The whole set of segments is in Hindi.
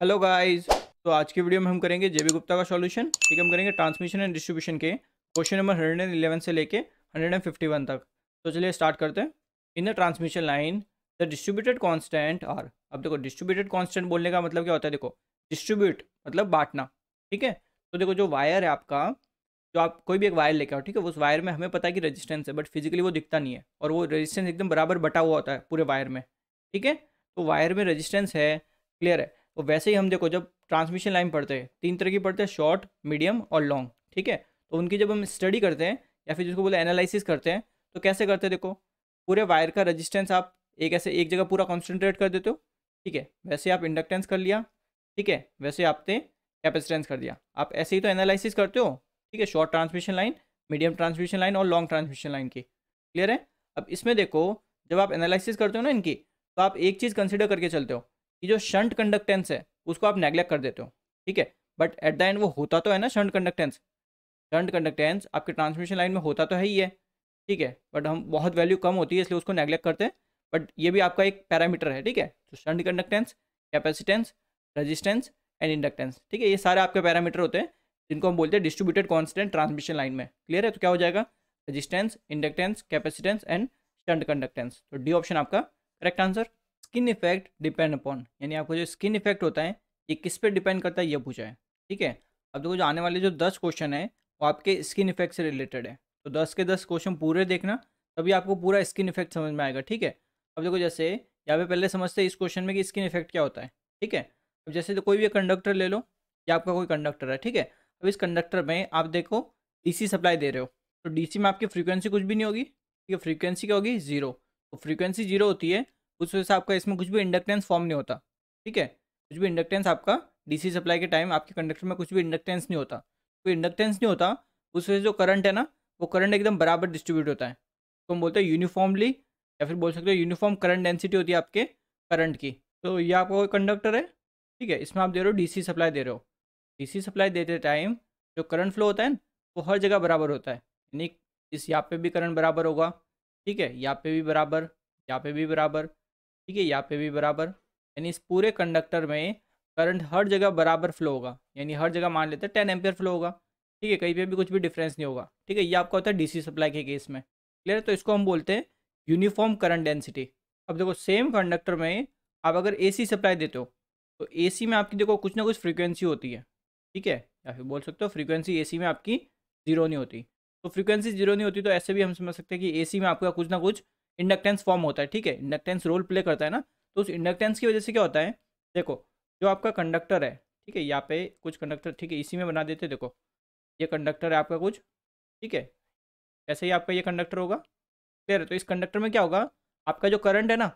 हेलो गाइस तो आज की वीडियो में हम करेंगे जेबी गुप्ता का सॉल्यूशन ठीक है, हम करेंगे ट्रांसमिशन एंड डिस्ट्रीब्यूशन के question number hundred and eleven से लेके हंड्रेड एंड फिफ्टी वन तक। तो चलिए स्टार्ट करते हैं। In the transmission line the distributed constant are अब देखो डिस्ट्रीब्यूटेड कॉन्स्टेंट बोलने का मतलब क्या होता है? देखो डिस्ट्रीब्यूट मतलब बांटना। ठीक है? तो देखो, जो वायर है आपका, जो आप कोई भी एक वायर लेके आओ, ठीक है? उस वायर में हमें पता है कि रेजिस्टेंस है बट फिजिकली वो दिखता नहीं है। और वो रेजिस्टेंस एकदम बराबर बटा हुआ होता है पूरे वायर में। ठीक है? तो वायर में रेजिस्टेंस है क्लियर है। तो वैसे ही हम देखो, जब ट्रांसमिशन लाइन पढ़ते हैं, तीन तरह की पढ़ते हैं शॉर्ट मीडियम और लॉन्ग ठीक है? तो उनकी जब हम स्टडी करते हैं, या फिर जिसको बोले एनालिसिस करते हैं तो कैसे करते हैं देखो? पूरे वायर का रजिस्टेंस आप एक ऐसे, एक जगह पूरा कॉन्सेंट्रेट कर देते हो, ठीक है? वैसे आप इंडक्टेंस कर लिया, ठीक है? वैसे आपने कैपेसिटेंस कर दिया। आप ऐसे ही तो एनालिसिस करते हो, ठीक है? Short transmission line medium transmission line और लॉन्ग ट्रांसमिशन लाइन की। क्लियर है? अब इसमें देखो, जब आप एनालिसिस करते हो ना इनकी तो आप एक चीज़ कंसिडर करके चलते हो। कि जो शंट कंडक्टेंस है, उसको आप नेग्लेक्ट कर देते हो, ठीक है? बट एट द एंड वो होता तो है ना शंट कंडक्टेंस शंट कंडक्टेंस आपके ट्रांसमिशन लाइन में होता तो है ही है, ठीक है? बट हम बहुत वैल्यू कम होती है, इसलिए उसको नेग्लेक्ट करते हैं। बट ये भी आपका एक पैरामीटर है, ठीक है? तो shunt conductance capacitance resistance and inductance ठीक है? ये सारे आपके पैरामीटर होते हैं, जिनको हम बोलते हैं डिस्ट्रीब्यूटेड कॉन्स्टेंट ट्रांसमिशन लाइन में। क्लियर है? तो क्या हो जाएगा? Resistance inductance capacitance and shunt conductance तो डी ऑप्शन आपका correct answer skin effect depend upon यानी आपको जो स्किन इफ़ेक्ट होता है, ये किस पे डिपेंड करता है, ये पूछा है, ठीक है? अब देखो जो आने वाले जो दस क्वेश्चन है, वो आपके स्किन इफ़ेक्ट से रिलेटेड है। तो दस के दस क्वेश्चन पूरे देखना, तभी आपको पूरा स्किन इफ़ेक्ट समझ में आएगा, ठीक है? अब देखो जैसे, यहाँ पे पहले समझते हैं इस क्वेश्चन में कि स्किन इफ़ेक्ट क्या होता है, ठीक है? अब जैसे तो कोई भी कंडक्टर ले लो, या आपका कोई कंडक्टर है, ठीक है? अब इस कंडक्टर में आप देखो डीसी सप्लाई दे रहे हो तो डीसी में आपकी फ्रीक्वेंसी कुछ भी नहीं होगी, ठीक है? फ्रीक्वेंसी क्या होगी? ज़ीरो तो फ्रीक्वेंसी ज़ीरो होती है उस वजह से आपका इसमें कुछ भी इंडक्टेंस फॉर्म नहीं होता, ठीक है? कुछ भी इंडक्टेंस आपका डीसी सप्लाई के टाइम आपके कंडक्टर में कुछ भी इंडक्टेंस नहीं होता। कोई इंडक्टेंस नहीं होता, उस वजह से जो करंट है ना, वो करंट एकदम बराबर डिस्ट्रीब्यूट होता है। तो हम बोलते हैं यूनिफॉर्मली या फिर बोल सकते हो यूनिफॉर्म करंट डेंसिटी होती है आपके करंट की। तो ये आपका कोई कंडक्टर है, ठीक है? इसमें आप दे रहे हो डीसी सप्लाई दे रहे हो। डीसी सप्लाई देते टाइम जो करंट फ्लो होता है वो हर जगह बराबर होता है। यानी इस यहाँ पे भी करंट बराबर होगा, ठीक है? यहाँ पे भी बराबर, यहाँ पे भी बराबर। ठीक है, यहाँ पे भी बराबर। यानी इस पूरे कंडक्टर में करंट हर जगह बराबर फ्लो होगा। यानी हर जगह मान लेते हैं टेन एम्पियर फ्लो होगा। ठीक है, कहीं पे भी कुछ भी डिफरेंस नहीं होगा। ठीक है, ये आपका होता है डीसी सप्लाई के केस में। क्लियर तो इसको हम बोलते हैं यूनिफॉर्म करंट डेंसिटी अब देखो सेम कंडक्टर में आप अगर एसी सप्लाई देते हो तो एसी में आपकी देखो कुछ ना कुछ फ्रीक्वेंसी होती है। ठीक है? या फिर बोल सकते हो फ्रीक्वेंसी एसी में आपकी ज़ीरो नहीं होती। तो फ्रीक्वेंसी ज़ीरो नहीं होती तो ऐसे भी हम समझ सकते हैं कि एसी में आपका कुछ ना कुछ इंडक्टेंस फॉर्म होता है, ठीक है? इंडक्टेंस रोल प्ले करता है ना? तो उस इंडक्टेंस की वजह से क्या होता है? देखो, जो आपका कंडक्टर है, ठीक है? यहाँ पे कुछ कंडक्टर ठीक है? इसी में बना देते, देखो। ये कंडक्टर है आपका कुछ, ठीक है? ऐसे ही आपका ये कंडक्टर होगा। क्लियर तो इस कंडक्टर में क्या होगा? आपका जो करंट है ना,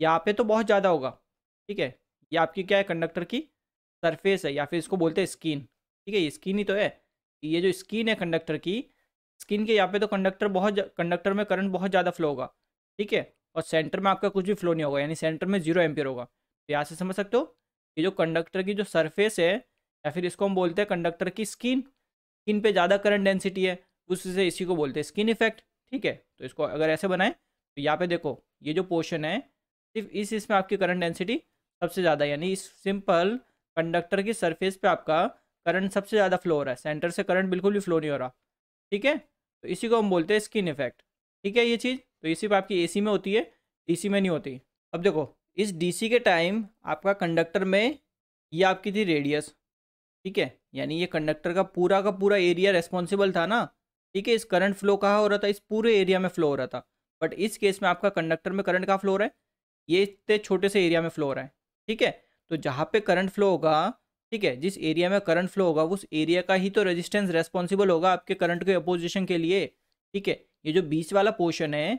यहाँ पे तो बहुत ज़्यादा होगा, ठीक है? ये आपकी क्या है? कंडक्टर की सरफेस है, या फिर इसको बोलते हैं स्किन ठीक है? ये स्किन ही तो है। ये जो स्किन है कंडक्टर की स्किन के यहाँ पे तो कंडक्टर बहुत कंडक्टर में करंट बहुत ज़्यादा फ्लो होगा। ठीक है? और सेंटर में आपका कुछ भी फ्लो नहीं होगा, यानी सेंटर में ज़ीरो एम्पियर होगा। तो यहाँ से समझ सकते हो? कि जो कंडक्टर की जो सरफेस है, या फिर इसको हम बोलते हैं कंडक्टर की स्किन स्किन पे ज़्यादा करंट डेंसिटी है, उससे इसी को बोलते हैं स्किन इफ़ेक्ट ठीक है? तो इसको अगर ऐसे बनाएँ तो यहाँ पे देखो, ये जो पोर्शन है, सिर्फ़ इस इसमें आपकी करंट डेंसिटी सबसे ज़्यादा यानी इस सिंपल कंडक्टर की सरफेस पे आपका करंट सबसे ज़्यादा फ्लो हो रहा है। सेंटर से करंट बिल्कुल भी फ्लो नहीं हो रहा, ठीक है? तो इसी को हम बोलते हैं स्किन इफ़ेक्ट ठीक है ये चीज़? तो ये सिर्फ़ आपकी एसी में होती है डीसी में नहीं होती। अब देखो, इस डीसी के टाइम आपका कंडक्टर में ये आपकी थी रेडियस ठीक है? यानी ये कंडक्टर का पूरा का पूरा एरिया रेस्पॉन्सिबल था ना? ठीक है, इस करंट फ्लो कहाँ हो रहा था? इस पूरे एरिया में फ्लो हो रहा था। बट इस केस में आपका कंडक्टर में करंट कहाँ फ्लो रहा है? ये इतने छोटे से एरिया में फ्लो हो रहा है, ठीक है? तो जहाँ पे करंट फ्लो होगा, ठीक है, जिस एरिया में करंट फ्लो होगा, उस एरिया का ही तो रेजिस्टेंस रेस्पॉन्सिबल होगा आपके करंट के अपोजिशन के लिए, ठीक है? ये जो बीच वाला पोर्शन है,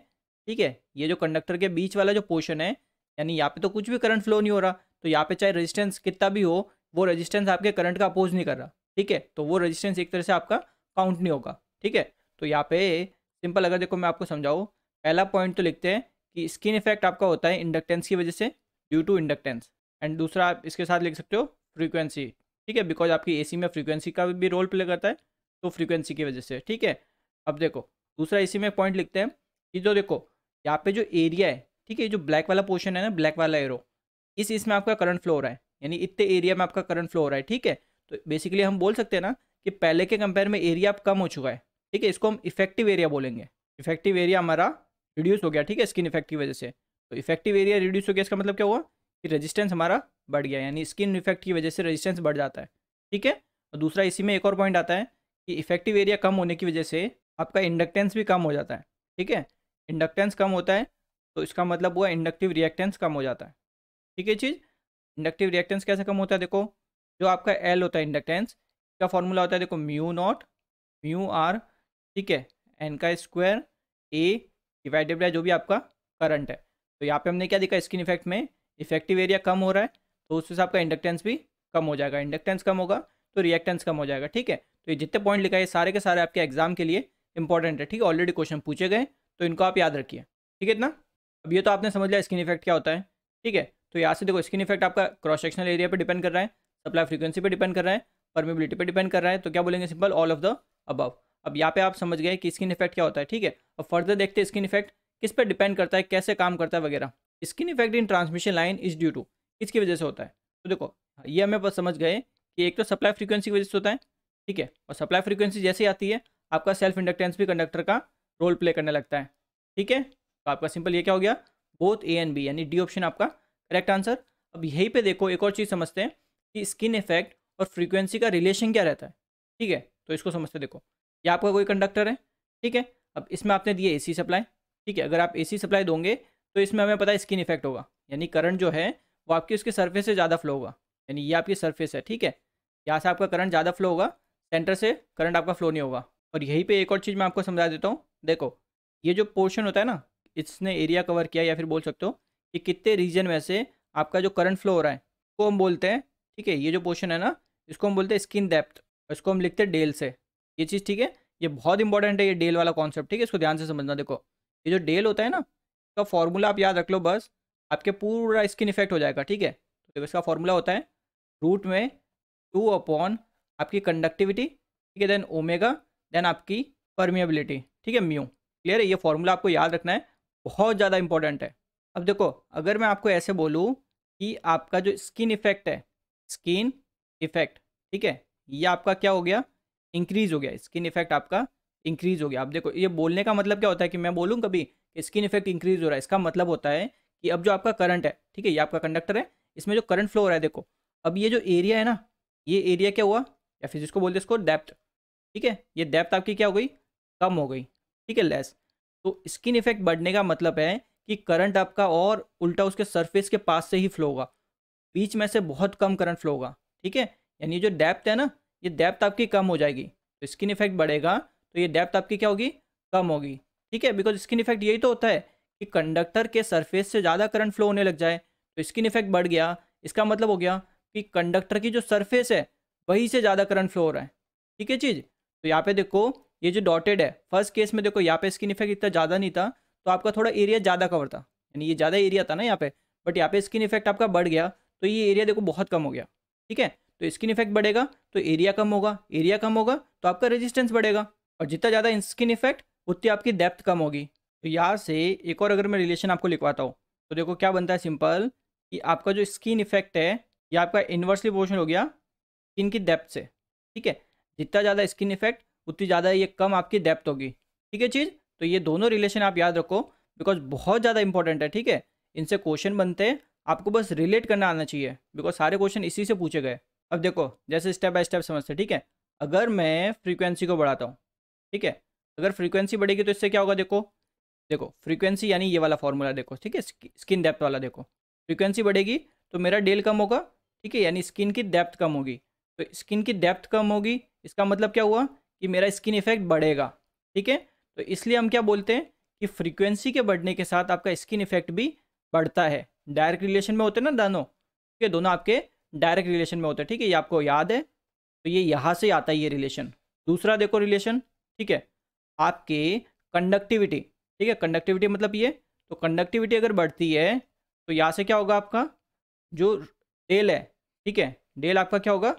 ठीक है, ये जो कंडक्टर के बीच वाला जो पोर्शन है, यानी यहाँ पे तो कुछ भी करंट फ्लो नहीं हो रहा तो यहाँ पे चाहे रेजिस्टेंस कितना भी हो, वो रेजिस्टेंस आपके करंट का अपोज नहीं कर रहा, ठीक है तो वो रेजिस्टेंस एक तरह से आपका काउंट नहीं होगा, ठीक है तो यहाँ पे सिंपल अगर देखो मैं आपको समझाऊँ, पहला पॉइंट तो लिखते हैं कि स्किन इफ़ेक्ट आपका होता है इंडक्टेंस की वजह से ड्यू टू इंडक्टेंस एंड दूसरा आप इसके साथ लिख सकते हो फ्रीक्वेंसी ठीक है बिकॉज़ आपकी एसी में फ्रीक्वेंसी का भी रोल प्ले करता है तो फ्रीक्वेंसी की वजह से, ठीक है, अब देखो दूसरा इसी में पॉइंट लिखते हैं कि जो देखो, यहाँ पे जो एरिया है, ठीक है जो ब्लैक वाला पोर्शन है ना ब्लैक वाला एरो इस इसमें आपका करंट फ्लो हो रहा है, यानी इतने एरिया में आपका करंट फ्लो हो रहा है, ठीक है? तो बेसिकली हम बोल सकते हैं ना कि पहले के कंपेयर में एरिया कम हो चुका है, ठीक है? इसको हम इफ़ेक्टिव एरिया बोलेंगे। इफ़ेक्टिव एरिया हमारा रिड्यूस हो गया, ठीक है स्किन इफ़ेक्ट की वजह से। तो इफ़ेक्टिव एरिया रिड्यूस हो गया, इसका मतलब क्या हुआ? कि रेजिस्टेंस हमारा बढ़ गया, यानी स्किन इफ़ेक्ट की वजह से रेजिस्टेंस बढ़ जाता है, ठीक है? और दूसरा इसी में एक और पॉइंट आता है कि इफ़ेक्टिव एरिया कम होने की वजह से आपका इंडक्टेंस भी कम हो जाता है, ठीक है? इंडक्टेंस कम होता है तो इसका मतलब हुआ इंडक्टिव रिएक्टेंस कम हो जाता है, ठीक है चीज़? इंडक्टिव रिएक्टेंस कैसे कम होता है देखो, जो आपका एल होता है इंडक्टेंस का फॉर्मूला होता है देखो म्यू नॉट म्यू आर ठीक है? एन का स्क्वायर ए डिवाइडेड बाय जो भी आपका करंट है। तो यहाँ पे हमने क्या देखा स्किन इफ़ेक्ट में? इफ़ेक्टिव एरिया कम हो रहा है तो उस उससे आपका इंडक्टेंस भी कम हो जाएगा। इंडक्टेंस कम होगा तो रिएक्टेंस कम हो जाएगा, ठीक है? तो ये जितने पॉइंट लिखा है सारे के सारे आपके एग्ज़ाम के लिए इंपॉर्टेंट है, ठीक है? ऑलरेडी क्वेश्चन पूछे गए तो इनको आप याद रखिए, ठीक है इतना? अब ये तो आपने समझ लिया स्किन इफ़ेक्ट क्या होता है, ठीक है? तो यहाँ से देखो स्किन इफ़ेक्ट आपका क्रॉस सेक्शनल एरिया पर डिपेंड कर रहा है सप्लाई फ्रीक्वेंसी पर डिपेंड कर रहा है परमिबिलिटी पर डिपेंड कर रहा है तो क्या बोलेंगे simple all of the above अब यहाँ पे आप समझ गए कि स्किन इफ़ेक्ट क्या होता है, ठीक है? अब फर्दर देखते हैं स्किन इफ़ेक्ट किस पर डिपेंड करता है, कैसे काम करता है वगैरह। Skin effect in transmission line is due to किसकी वजह से होता है? तो देखो, ये हमें बस समझ गए कि एक तो सप्लाई फ्रीक्वेंसी की वजह से होता है, ठीक है? और सप्लाई फ्रीक्वेंसी जैसे आती है आपका सेल्फ इंडक्टेंस भी कंडक्टर का रोल प्ले करने लगता है। ठीक है? तो आपका सिंपल ये क्या हो गया? बोथ ए एंड बी यानी डी ऑप्शन आपका करेक्ट आंसर अब यहीं पे देखो, एक और चीज़ समझते हैं कि स्किन इफ़ेक्ट और फ्रीक्वेंसी का रिलेशन क्या रहता है। ठीक है? तो इसको समझते देखो। ये आपका कोई कंडक्टर है। ठीक है? अब इसमें आपने दिए एसी सप्लाई ठीक है? अगर आप एसी सप्लाई दोगे तो इसमें हमें पता है स्किन इफ़ेक्ट होगा। यानी करंट जो है, वो आपकी उसके सरफेस से ज़्यादा फ्लो होगा। यानी ये आपकी सरफेस है। ठीक है? यहाँ से आपका करंट ज़्यादा फ्लो होगा। सेंटर से करंट आपका फ्लो नहीं होगा। और यहीं पे एक और चीज़ मैं आपको समझा देता हूँ। देखो, ये जो पोर्शन होता है ना, इसने एरिया कवर किया या फिर बोल सकते हो कि कितने रीजन में से आपका जो करंट फ्लो हो रहा है वो हम बोलते हैं, ठीक है, ये जो पोर्शन है ना, इसको हम बोलते हैं स्किन डेप्थ इसको हम लिखते हैं डेल से। ये चीज़ ठीक है? ये बहुत इंपॉर्टेंट है, ये डेल वाला कॉन्सेप्ट ठीक है? इसको ध्यान से समझना, देखो, ये जो डेल होता है ना, इसका फॉर्मूला आप याद रख लो बस, आपके पूरा स्किन इफ़ेक्ट हो जाएगा, ठीक है? तो इसका फॉर्मूला होता है रूट में टू अपॉन आपकी कंडक्टिविटी ठीक है देन ओमेगा देन आपकी परमिएबिलिटी ठीक है म्यू क्लियर है? ये फॉर्मूला आपको याद रखना है। बहुत ज़्यादा इंपॉर्टेंट है। अब देखो, अगर मैं आपको ऐसे बोलूँ कि आपका जो स्किन इफ़ेक्ट है स्किन इफ़ेक्ट ठीक है? ये आपका क्या हो गया? इंक्रीज हो गया। स्किन इफ़ेक्ट आपका इंक्रीज हो गया। अब देखो, ये बोलने का मतलब क्या होता है कि मैं बोलूँ कभी कि स्किन इफ़ेक्ट इंक्रीज हो रहा है। इसका मतलब होता है कि अब जो आपका करंट है, ठीक है, ये आपका कंडक्टर है। इसमें जो करंट फ्लो हो रहा है, देखो, अब ये जो एरिया है ना, ये एरिया क्या हुआ? या फिर जिसको बोलते इसको डेप्थ ठीक है? ये डेप्थ आपकी क्या हो गई? कम हो गई। ठीक है लेस तो स्किन इफ़ेक्ट बढ़ने का मतलब है कि करंट आपका और उल्टा उसके सरफेस के पास से ही फ्लो होगा। बीच में से बहुत कम करंट फ्लो होगा। ठीक है? यानी जो डेप्थ है ना, ये डेप्थ आपकी कम हो जाएगी। तो स्किन इफ़ेक्ट बढ़ेगा तो ये डेप्थ आपकी क्या होगी? कम होगी। ठीक है? बिकॉज़ स्किन इफ़ेक्ट यही तो होता है कि कंडक्टर के सरफेस से ज़्यादा करंट फ्लो होने लग जाए। तो स्किन इफ़ेक्ट बढ़ गया। इसका मतलब हो गया कि कंडक्टर की जो सरफेस है, वहीं से ज़्यादा करंट फ्लो हो रहा है। ठीक है चीज़? तो यहाँ पे देखो, ये जो डॉटेड है फ़र्स्ट केस में देखो, यहाँ पे स्किन इफ़ेक्ट इतना ज़्यादा नहीं था तो आपका थोड़ा एरिया ज़्यादा कवर था। यानी ये ज़्यादा एरिया था ना यहाँ पे बट यहाँ पे स्किन इफ़ेक्ट आपका बढ़ गया तो ये एरिया देखो बहुत कम हो गया, ठीक है? तो स्किन इफ़ेक्ट बढ़ेगा तो एरिया कम होगा एरिया कम होगा तो आपका रेजिस्टेंस बढ़ेगा, और जितना ज़्यादा स्किन इफ़ेक्ट उतनी आपकी डेप्थ कम होगी। तो यहाँ से एक और अगर मैं रिलेशन आपको लिखवाता हूँ तो देखो क्या बनता है सिंपल कि आपका जो स्किन इफ़ेक्ट है, ये आपका इन्वर्सली पोर्शन हो गया स्किन की डेप्थ से, ठीक है? जितना ज़्यादा स्किन इफ़ेक्ट उतनी ज़्यादा ये कम आपकी डेप्थ होगी। ठीक है चीज़? तो ये दोनों रिलेशन आप याद रखो बिकॉज़ बहुत ज़्यादा इंपॉर्टेंट है, ठीक है? इनसे क्वेश्चन बनते हैं, आपको बस रिलेट करना आना चाहिए बिकॉज़ सारे क्वेश्चन इसी से पूछे गए। अब देखो, जैसे स्टेप बाय स्टेप समझते ठीक है? अगर मैं फ्रीक्वेंसी को बढ़ाता हूँ, ठीक है? अगर फ्रीक्वेंसी बढ़ेगी तो इससे क्या होगा देखो? देखो फ्रीक्वेंसी यानी ये वाला फॉर्मूला देखो, ठीक है? स्किन डेप्थ वाला देखो। फ्रीक्वेंसी बढ़ेगी तो मेरा डेल कम होगा, ठीक है? यानी स्किन की डेप्थ कम होगी। तो स्किन की डेप्थ कम होगी इसका मतलब क्या हुआ कि मेरा स्किन इफ़ेक्ट बढ़ेगा, ठीक है? तो इसलिए हम क्या बोलते हैं कि फ्रीक्वेंसी के बढ़ने के साथ आपका स्किन इफ़ेक्ट भी बढ़ता है। डायरेक्ट रिलेशन में होते हैं ना दोनों, ठीक है? दोनों आपके डायरेक्ट रिलेशन में होते हैं, ठीक है? ये आपको याद है तो ये यहाँ से आता है ये रिलेशन दूसरा देखो रिलेशन ठीक है? आपके कंडक्टिविटी ठीक है? कंडक्टिविटी मतलब ये तो कंडक्टिविटी अगर बढ़ती है तो यहाँ से क्या होगा आपका? जो डेल है, ठीक है? डेल आपका क्या होगा?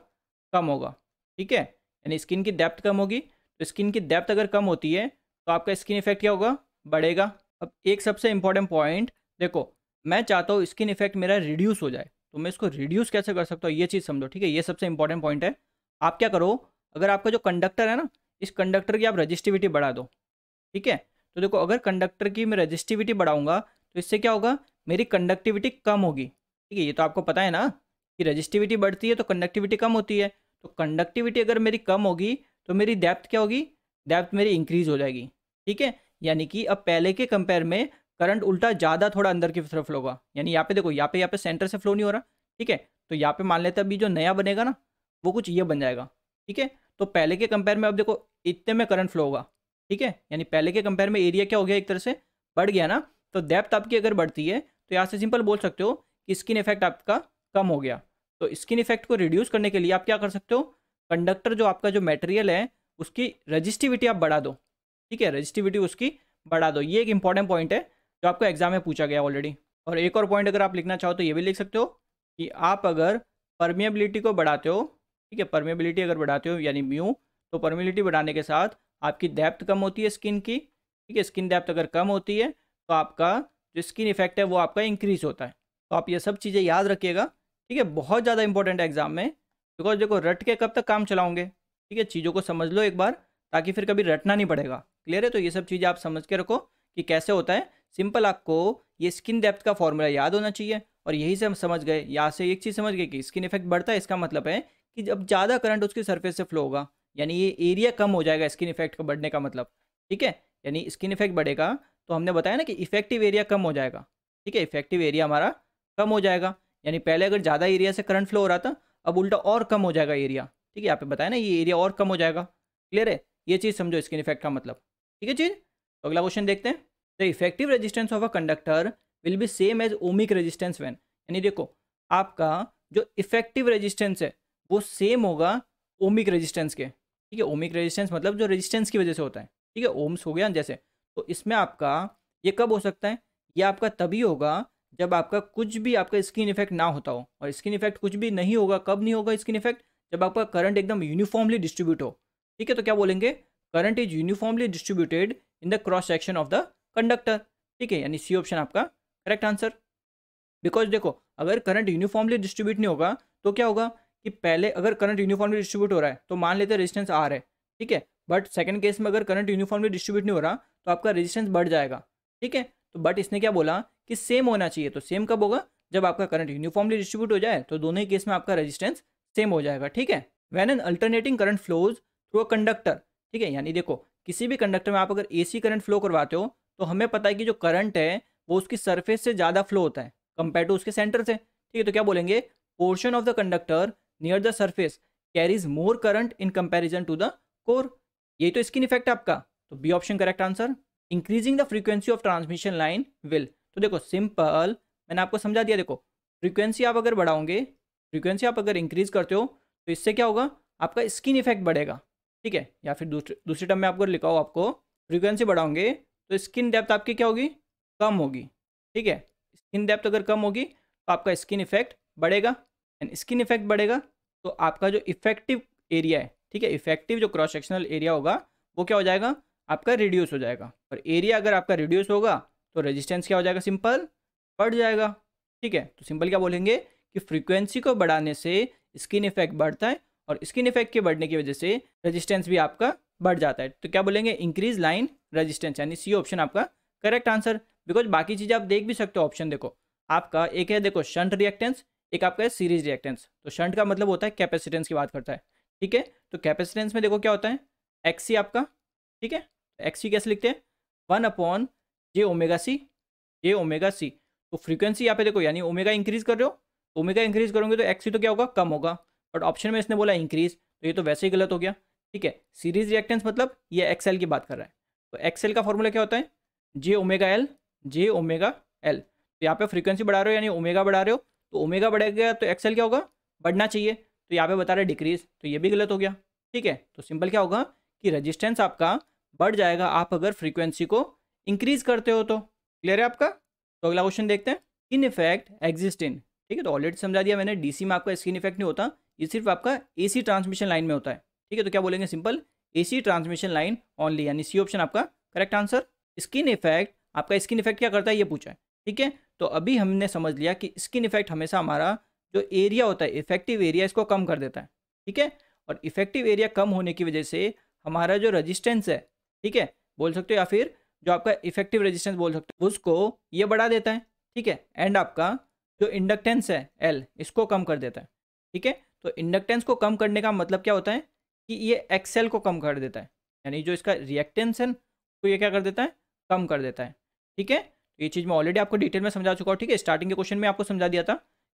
कम होगा, ठीक है? यानी स्किन की डेप्थ कम होगी तो स्किन की डेप्थ अगर कम होती है तो आपका स्किन इफ़ेक्ट क्या होगा? बढ़ेगा। अब एक सबसे इंपॉर्टेंट पॉइंट, देखो, मैं चाहता हूँ स्किन इफ़ेक्ट मेरा रिड्यूस हो जाए तो मैं इसको रिड्यूस कैसे कर सकता हूँ? ये चीज़ समझो, ठीक है? ये सबसे इंपॉर्टेंट पॉइंट है। आप क्या करो, अगर आपका जो कंडक्टर है ना, इस कंडक्टर की आप रजिस्टिविटी बढ़ा दो, ठीक है? तो देखो, अगर कंडक्टर की मैं रजिस्टिविटी बढ़ाऊँगा तो इससे क्या होगा? मेरी कंडक्टिविटी कम होगी, ठीक है? ये तो आपको पता है ना कि रजिस्टिविटी बढ़ती है तो कंडक्टिविटी कम होती है। तो कंडक्टिविटी अगर मेरी कम होगी तो मेरी डेप्थ क्या होगी? डेप्थ मेरी इंक्रीज हो जाएगी। ठीक है? यानी कि अब पहले के कंपेयर में करंट उल्टा ज़्यादा थोड़ा अंदर की तरफ़ होगा यानी यहाँ पे देखो, यहाँ पे यहाँ पे सेंटर से फ्लो नहीं हो रहा। ठीक है? तो यहाँ पे मान लेते अभी जो नया बनेगा ना, वो कुछ ये बन जाएगा। ठीक है? तो पहले के कंपेयर में अब देखो, इतने में करंट फ्लो होगा। ठीक है? यानी पहले के कंपेयर में एरिया क्या हो गया एक तरह से? बढ़ गया ना? तो डेप्थ आपकी अगर बढ़ती है तो यहाँ से सिंपल बोल सकते हो कि स्किन इफ़ेक्ट आपका कम हो गया। तो स्किन इफ़ेक्ट को रिड्यूस करने के लिए आप क्या कर सकते हो? कंडक्टर जो आपका जो मटेरियल है, उसकी रजिस्टिविटी आप बढ़ा दो। ठीक है? रजिस्टिविटी उसकी बढ़ा दो। ये एक इंपॉर्टेंट पॉइंट है, जो आपको एग्ज़ाम में पूछा गया ऑलरेडी और एक और पॉइंट अगर आप लिखना चाहो तो ये भी लिख सकते हो कि आप अगर परमिएबिलिटी को बढ़ाते हो, ठीक है? परमिएबिलिटी अगर बढ़ाते हो, यानी म्यू तो परमिबिलिटी बढ़ाने के साथ आपकी डेप्थ कम होती है स्किन की। ठीक है? स्किन डेप्थ अगर कम होती है तो आपका जो स्किन इफ़ेक्ट है वो आपका इंक्रीज होता है। तो आप ये सब चीज़ें याद रखिएगा। ठीक है, बहुत ज़्यादा इंपॉर्टेंट है एग्ज़ाम में बिकॉज़ देखो, रट के कब तक काम चलाओगे? ठीक है, चीज़ों को समझ लो एक बार, ताकि फिर कभी रटना नहीं पड़ेगा। क्लियर है? तो ये सब चीज़ें आप समझ के रखो कि कैसे होता है। सिंपल आपको ये स्किन डेप्थ का फॉर्मूला याद होना चाहिए, और यही से हम समझ गए। यहाँ से एक चीज़ समझ गए कि स्किन इफ़ेक्ट बढ़ता है, इसका मतलब है कि जब ज़्यादा करंट उसकी सरफेस से फ्लो होगा, यानी ये एरिया कम हो जाएगा स्किन इफ़ेक्ट का बढ़ने का मतलब। ठीक है? यानी स्किन इफ़ेक्ट बढ़ेगा तो हमने बताया ना कि इफ़ेक्टिव एरिया कम हो जाएगा। ठीक है? इफ़ेक्टिव एरिया हमारा कम हो जाएगा। यानी पहले अगर ज़्यादा एरिया से करंट फ्लो हो रहा था, अब उल्टा और कम हो जाएगा एरिया ठीक है यहाँ पे बताया ना, ये एरिया और कम हो जाएगा। क्लियर है? ये चीज़ समझो स्किन इफ़ेक्ट का मतलब। ठीक है चीज़? तो अगला क्वेश्चन देखते हैं। The effective resistance of a conductor will be same as ohmic resistance when यानी देखो, आपका जो इफ़ेक्टिव रेजिस्टेंस है, वो सेम होगा ओमिक रेजिस्टेंस के। ठीक है ओमिक रेजिस्टेंस मतलब जो रेजिस्टेंस की वजह से होता है। ठीक है ओम्स हो गया जैसे। तो इसमें आपका ये कब हो सकता है? ये आपका तभी होगा जब आपका कुछ भी आपका स्किन इफ़ेक्ट ना होता हो और स्किन इफ़ेक्ट कुछ भी नहीं होगा, कब नहीं होगा स्किन इफ़ेक्ट जब आपका करंट एकदम यूनिफॉर्मली डिस्ट्रीब्यूट हो। ठीक है तो क्या बोलेंगे? Current is uniformly distributed in the cross section of the conductor ठीक है, यानी सी ऑप्शन आपका करेक्ट आंसर बिकॉज़ देखो, अगर करंट यूनिफॉर्मली डिस्ट्रीब्यूट नहीं होगा तो क्या होगा कि पहले अगर करंट यूनिफॉर्मली डिस्ट्रीब्यूट हो रहा है तो मान लेते रेजिस्टेंस आर है। ठीक है बट सेकंड केस में अगर करंट यूनिफॉर्मली डिस्ट्रीब्यूट नहीं हो रहा तो आपका रेजिस्टेंस बढ़ जाएगा। ठीक है तो बट इसने क्या बोला? कि सेम होना चाहिए। तो सेम कब होगा? जब आपका करंट यूनिफॉर्मली डिस्ट्रीब्यूट हो जाए तो दोनों ही केस में आपका रेजिस्टेंस सेम हो जाएगा, ठीक है? When an alternating current flows through a conductor ठीक है? यानी देखो, किसी भी कंडक्टर में आप अगर एसी करंट फ्लो करवाते हो तो हमें पता है कि जो करंट है, वो उसकी सरफेस से ज़्यादा फ्लो होता है कंपेयर टू उसके सेंटर से, ठीक है? तो क्या बोलेंगे? Portion of the conductor near the surface carries more current in comparison to the core यही तो स्किन इफ़ेक्ट आपका। तो B option correct answer increasing the frequency of transmission line will तो देखो सिंपल मैंने आपको समझा दिया, देखो फ्रीक्वेंसी आप अगर बढ़ाओगे फ्रीक्वेंसी आप अगर इंक्रीज करते हो तो इससे क्या होगा? आपका स्किन इफ़ेक्ट बढ़ेगा, ठीक है? या फिर दूसरे, दूसरी टर्म में आपको लिखाओ, आपको फ्रीक्वेंसी बढ़ाओगे तो स्किन डेप्थ आपकी क्या होगी? कम होगी, ठीक है? स्किन डेप्थ अगर कम होगी तो आपका स्किन इफ़ेक्ट बढ़ेगा एंड स्किन इफ़ेक्ट बढ़ेगा तो आपका जो इफ़ेक्टिव एरिया है, ठीक है? इफ़ेक्टिव जो क्रॉस सेक्शनल एरिया होगा, वो क्या हो जाएगा? आपका रिड्यूस हो जाएगा, और एरिया अगर आपका रिड्यूस होगा तो रेजिस्टेंस क्या हो जाएगा? सिंपल बढ़ जाएगा। ठीक है? तो सिंपल क्या बोलेंगे? कि फ्रीक्वेंसी को बढ़ाने से स्किन इफ़ेक्ट बढ़ता है और स्किन इफ़ेक्ट के बढ़ने की वजह से रेजिस्टेंस भी आपका बढ़ जाता है। तो क्या बोलेंगे? इंक्रीज लाइन रेजिस्टेंस यानी सी ऑप्शन आपका करेक्ट आंसर बिकॉज़ बाकी चीज़ें आप देख भी सकते हो ऑप्शन देखो। आपका एक है देखो शंट रिएक्टेंस एक आपका है सीरीज़ रिएक्टेंस तो शंट का मतलब होता है कैपेसिटेंस की बात करता है। ठीक है? तो कैपेसिटेंस में देखो क्या होता है? एक्सी आपका, ठीक है? एक्सी कैसे लिखते हैं? One upon J omega C J omega C तो फ्रीक्वेंसी यहाँ पे देखो, यानी ओमेगा इंक्रीज कर रहे हो ओमेगा इंक्रीज करोगे तो एक्सी तो क्या होगा? कम होगा। बट ऑप्शन में इसने बोला इंक्रीज तो ये तो वैसे ही गलत हो गया। ठीक है सीरीज़ रिएक्टेंस मतलब ये एक्सएल की बात कर रहा है। तो एक्सएल का फॉर्मूला क्या होता है? J omega L J omega L तो यहाँ पे फ्रीक्वेंसी बढ़ा रहे हो, यानी ओमेगा बढ़ा रहे हो तो ओमेगा बढ़ेगा तो एक्सएल क्या होगा? बढ़ना चाहिए। तो यहाँ पे बता रहे डिक्रीज तो ये भी गलत हो गया। ठीक है तो सिंपल क्या होगा कि रजिस्टेंस आपका बढ़ जाएगा, आप अगर फ्रीक्वेंसी को इंक्रीज करते हो तो। क्लियर है आपका? तो अगला क्वेश्चन देखते हैं। स्किन इफ़ेक्ट एग्जिस्ट इन ठीक है तो ऑलरेडी समझा दिया मैंने डीसी में आपका स्किन इफ़ेक्ट नहीं होता, ये सिर्फ़ आपका एसी ट्रांसमिशन लाइन में होता है। ठीक है तो क्या बोलेंगे simple AC transmission line only यानी सी ऑप्शन आपका करेक्ट आंसर स्किन इफ़ेक्ट आपका स्किन इफ़ेक्ट क्या करता है, ये पूछा है। ठीक है तो अभी हमने समझ लिया कि स्किन इफ़ेक्ट हमेशा हमारा जो एरिया होता है इफ़ेक्टिव एरिया इसको कम कर देता है। ठीक है, और इफ़ेक्टिव एरिया कम होने की वजह से हमारा जो रजिस्टेंस है, ठीक है, बोल सकते हो या फिर जो आपका इफ़ेक्टिव रेजिस्टेंस बोल सकते हो, उसको ये बढ़ा देता है, ठीक है? एंड आपका जो इंडक्टेंस है एल इसको कम कर देता है, ठीक है? तो इंडक्टेंस को कम करने का मतलब क्या होता है कि ये एक्सेल को कम कर देता है, यानी जो इसका रिएक्टेंस है तो ये क्या कर देता है? कम कर देता है, ठीक है? ये चीज़ मैं ऑलरेडी आपको डिटेल में समझा चुका हूँ, ठीक है? स्टार्टिंग के क्वेश्चन में आपको समझा दिया था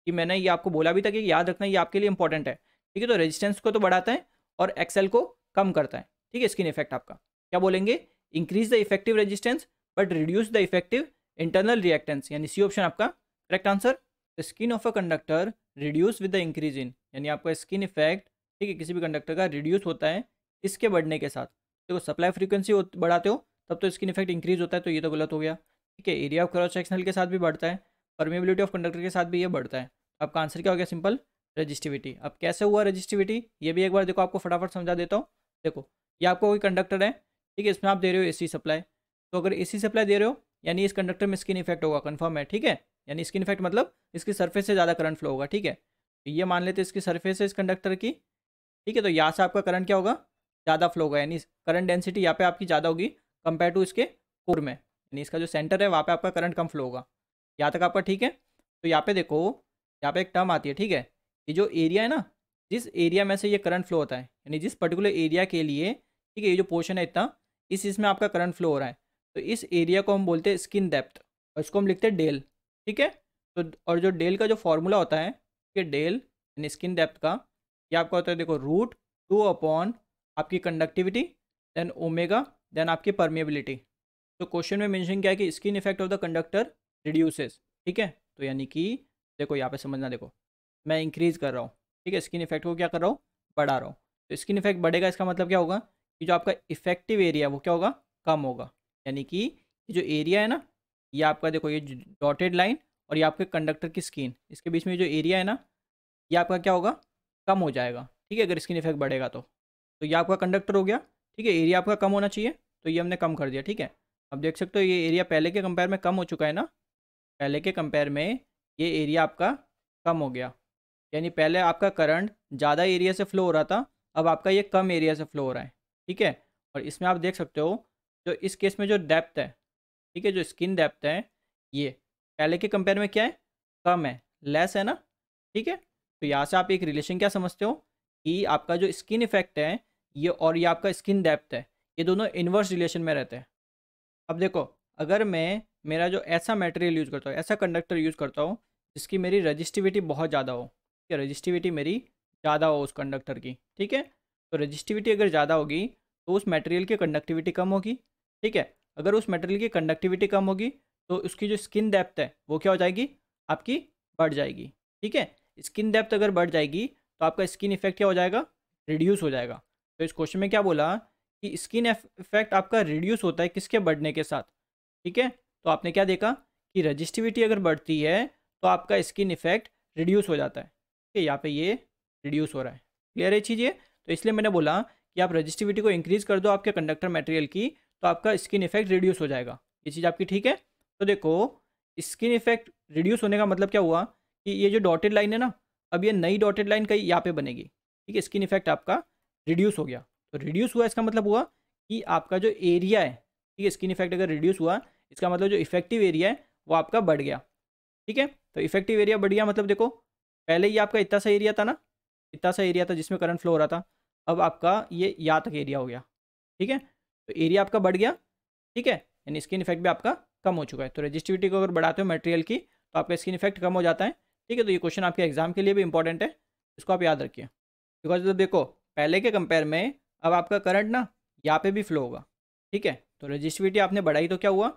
कि मैंने ये आपको बोला भी था कि याद रखना ये आपके लिए इंपॉर्टेंट है, ठीक है? तो रेजिस्टेंस को तो बढ़ाता है और एक्सेल को कम करता है, ठीक है? स्किन इफ़ेक्ट आपका, क्या बोलेंगे? Increase the effective resistance but reduce the effective internal reactance यानी सी ऑप्शन आपका correct answer skin of a conductor reduce with the increase in यानी आपका स्किन इफ़ेक्ट ठीक है, किसी भी कंडक्टर का रिड्यूस होता है इसके बढ़ने के साथ। देखो सप्लाई फ्रीक्वेंसी बढ़ाते हो, तब तो स्किन इफ़ेक्ट इंक्रीज होता है तो ये तो गलत हो गया। ठीक है एरिया ऑफ़ क्रॉस सेक्शनल के साथ भी बढ़ता है परमेबिलिटी ऑफ़ कंडक्टर के साथ भी ये बढ़ता है। आपका आंसर क्या हो गया? सिंपल रजिस्टिविटी अब कैसे हुआ रजिस्टिविटी ये भी एक बार देखो, आपको फटाफट समझा देता हूँ। देखो, ये आपका कोई कंडक्टर है ठीक है, इसमें आप दे रहे हो एसी सप्लाई तो अगर एसी सप्लाई दे रहे हो, यानी इस कंडक्टर में स्किन इफ़ेक्ट होगा कन्फर्म है, ठीक है? यानी स्किन इफ़ेक्ट मतलब इसकी सर्फेस से ज़्यादा करंट फ्लो होगा, ठीक है? तो ये मान लेते इसकी सर्फेस है इस कंडक्टर की, ठीक है? तो यहाँ से आपका करंट क्या होगा? ज़्यादा फ्लो होगा, यानी करंट डेंसिटी यहाँ पे आपकी ज़्यादा होगी कंपेयर टू इसके कोर में. यानी इसका जो सेंटर है, वहाँ पे आपका करंट कम फ्लो होगा. यहाँ तक आपका ठीक है? तो यहाँ पे देखो, यहाँ पे एक टर्म आती है, ठीक है? ये जो एरिया है ना, जिस एरिया में से ये करंट फ्लो होता है, यानी जिस पर्टिकुलर एरिया के लिए, ठीक है, ये जो पोर्शन है इतना इस इसमें आपका करंट फ्लो हो रहा है। तो इस एरिया को हम बोलते हैं स्किन डेप्थ और इसको हम लिखते हैं डेल, ठीक है? तो और जो डेल का जो फॉर्मूला होता है है डेल यानी स्किन डेप्थ का, ये आपका होता है देखो रूट टू अपॉन आपकी कंडक्टिविटी, देन ओमेगा, देन आपकी परमिएबिलिटी। तो क्वेश्चन में मेंशन किया है कि skin effect of the conductor reduces, ठीक है? तो यानी कि देखो यहाँ पे समझना देखो, मैं इंक्रीज़ कर रहा हूँ, ठीक है? स्किन इफ़ेक्ट को क्या कर रहा हूँ? बढ़ा रहा हूँ। तो स्किन इफ़ेक्ट बढ़ेगा इसका मतलब क्या होगा? कि जो आपका इफ़ेक्टिव एरिया वो क्या होगा? कम होगा। यानी कि ये जो एरिया है ना, ये आपका देखो, ये डॉटेड लाइन और ये आपके कंडक्टर की स्किन इसके बीच में जो एरिया है ना, ये आपका क्या होगा? कम हो जाएगा। ठीक है? अगर स्किन इफ़ेक्ट बढ़ेगा तो। तो ये आपका कंडक्टर हो गया। ठीक है? एरिया आपका कम होना चाहिए तो ये हमने कम कर दिया। ठीक है? अब देख सकते हो, ये एरिया पहले के कंपेयर में कम हो चुका है ना? पहले के कंपेयर में ये एरिया आपका कम हो गया। यानी पहले आपका करंट ज़्यादा एरिया से फ्लो हो रहा था, अब आपका ये कम एरिया से फ्लो हो रहा है। ठीक है? और इसमें आप देख सकते हो, जो इस केस में जो डेप्थ है, ठीक है, जो स्किन डेप्थ है, ये पहले के कंपेयर में क्या है? कम है, लेस है ना? ठीक है? तो यहाँ से आप एक रिलेशन क्या समझते हो? कि आपका जो स्किन इफ़ेक्ट है, ये और ये आपका स्किन डेप्थ है, ये दोनों इन्वर्स रिलेशन में रहते हैं। अब देखो, अगर मैं मेरा जो ऐसा मटेरियल यूज़ करता हूँ, ऐसा कंडक्टर यूज़ करता हूँ, जिसकी मेरी रजिस्टिविटी बहुत ज़्यादा हो, ठीक है, रजिस्टिविटी मेरी ज़्यादा हो उस कंडक्टर की, ठीक है? तो रजिस्टिविटी अगर ज़्यादा होगी तो उस मटेरियल की कंडक्टिविटी कम होगी, ठीक है? अगर उस मटेरियल की कंडक्टिविटी कम होगी तो उसकी जो स्किन डेप्थ है, वो क्या हो जाएगी? आपकी बढ़ जाएगी, ठीक है? स्किन डेप्थ अगर बढ़ जाएगी तो आपका स्किन इफ़ेक्ट क्या हो जाएगा? रिड्यूस हो जाएगा। तो इस क्वेश्चन में क्या बोला कि स्किन इफ़ेक्ट आपका रिड्यूस होता है किसके बढ़ने के साथ, ठीक है? तो आपने क्या देखा कि रजिस्टिविटी अगर बढ़ती है तो आपका स्किन इफ़ेक्ट रिड्यूस हो जाता है। ठीक है, यहाँ पे ये रिड्यूस हो रहा है। क्लियर है चीज़ तो इसलिए मैंने बोला कि आप रजिस्टिविटी को इंक्रीज़ कर दो आपके कंडक्टर मटेरियल की तो आपका स्किन इफ़ेक्ट रिड्यूस हो जाएगा। ये चीज़ आपकी ठीक है? तो देखो स्किन इफ़ेक्ट रिड्यूस होने का मतलब क्या हुआ कि ये जो डॉटेड लाइन है ना, अब ये नई डॉटेड लाइन कहीं यहाँ पे बनेगी। ठीक है? स्किन इफ़ेक्ट आपका रिड्यूस हो गया। तो रिड्यूस हुआ इसका मतलब हुआ कि आपका जो एरिया है, ठीक है? स्किन इफ़ेक्ट अगर रिड्यूस हुआ, इसका मतलब जो इफ़ेक्टिव एरिया है, वो आपका बढ़ गया। ठीक है? तो इफ़ेक्टिव एरिया बढ़ गया मतलब देखो, पहले ही आपका इतना सा एरिया था ना, इतना सा एरिया था जिसमें करंट फ्लो हो रहा था। अब आपका ये यहाँ तक एरिया हो गया, ठीक है? तो एरिया आपका बढ़ गया, ठीक है? यानी स्किन इफ़ेक्ट भी आपका कम हो चुका है। तो रजिस्टिविटी को अगर बढ़ाते हो मटेरियल की तो आपका स्किन इफ़ेक्ट कम हो जाता है, ठीक है? तो ये क्वेश्चन आपके एग्ज़ाम के लिए भी इंपॉर्टेंट है, इसको आप याद रखिए। बिकॉज़ तो देखो, पहले के कंपेयर में अब आपका करंट ना यहाँ पे भी फ्लो होगा, ठीक है? तो रजिस्टिविटी आपने बढ़ाई तो क्या हुआ?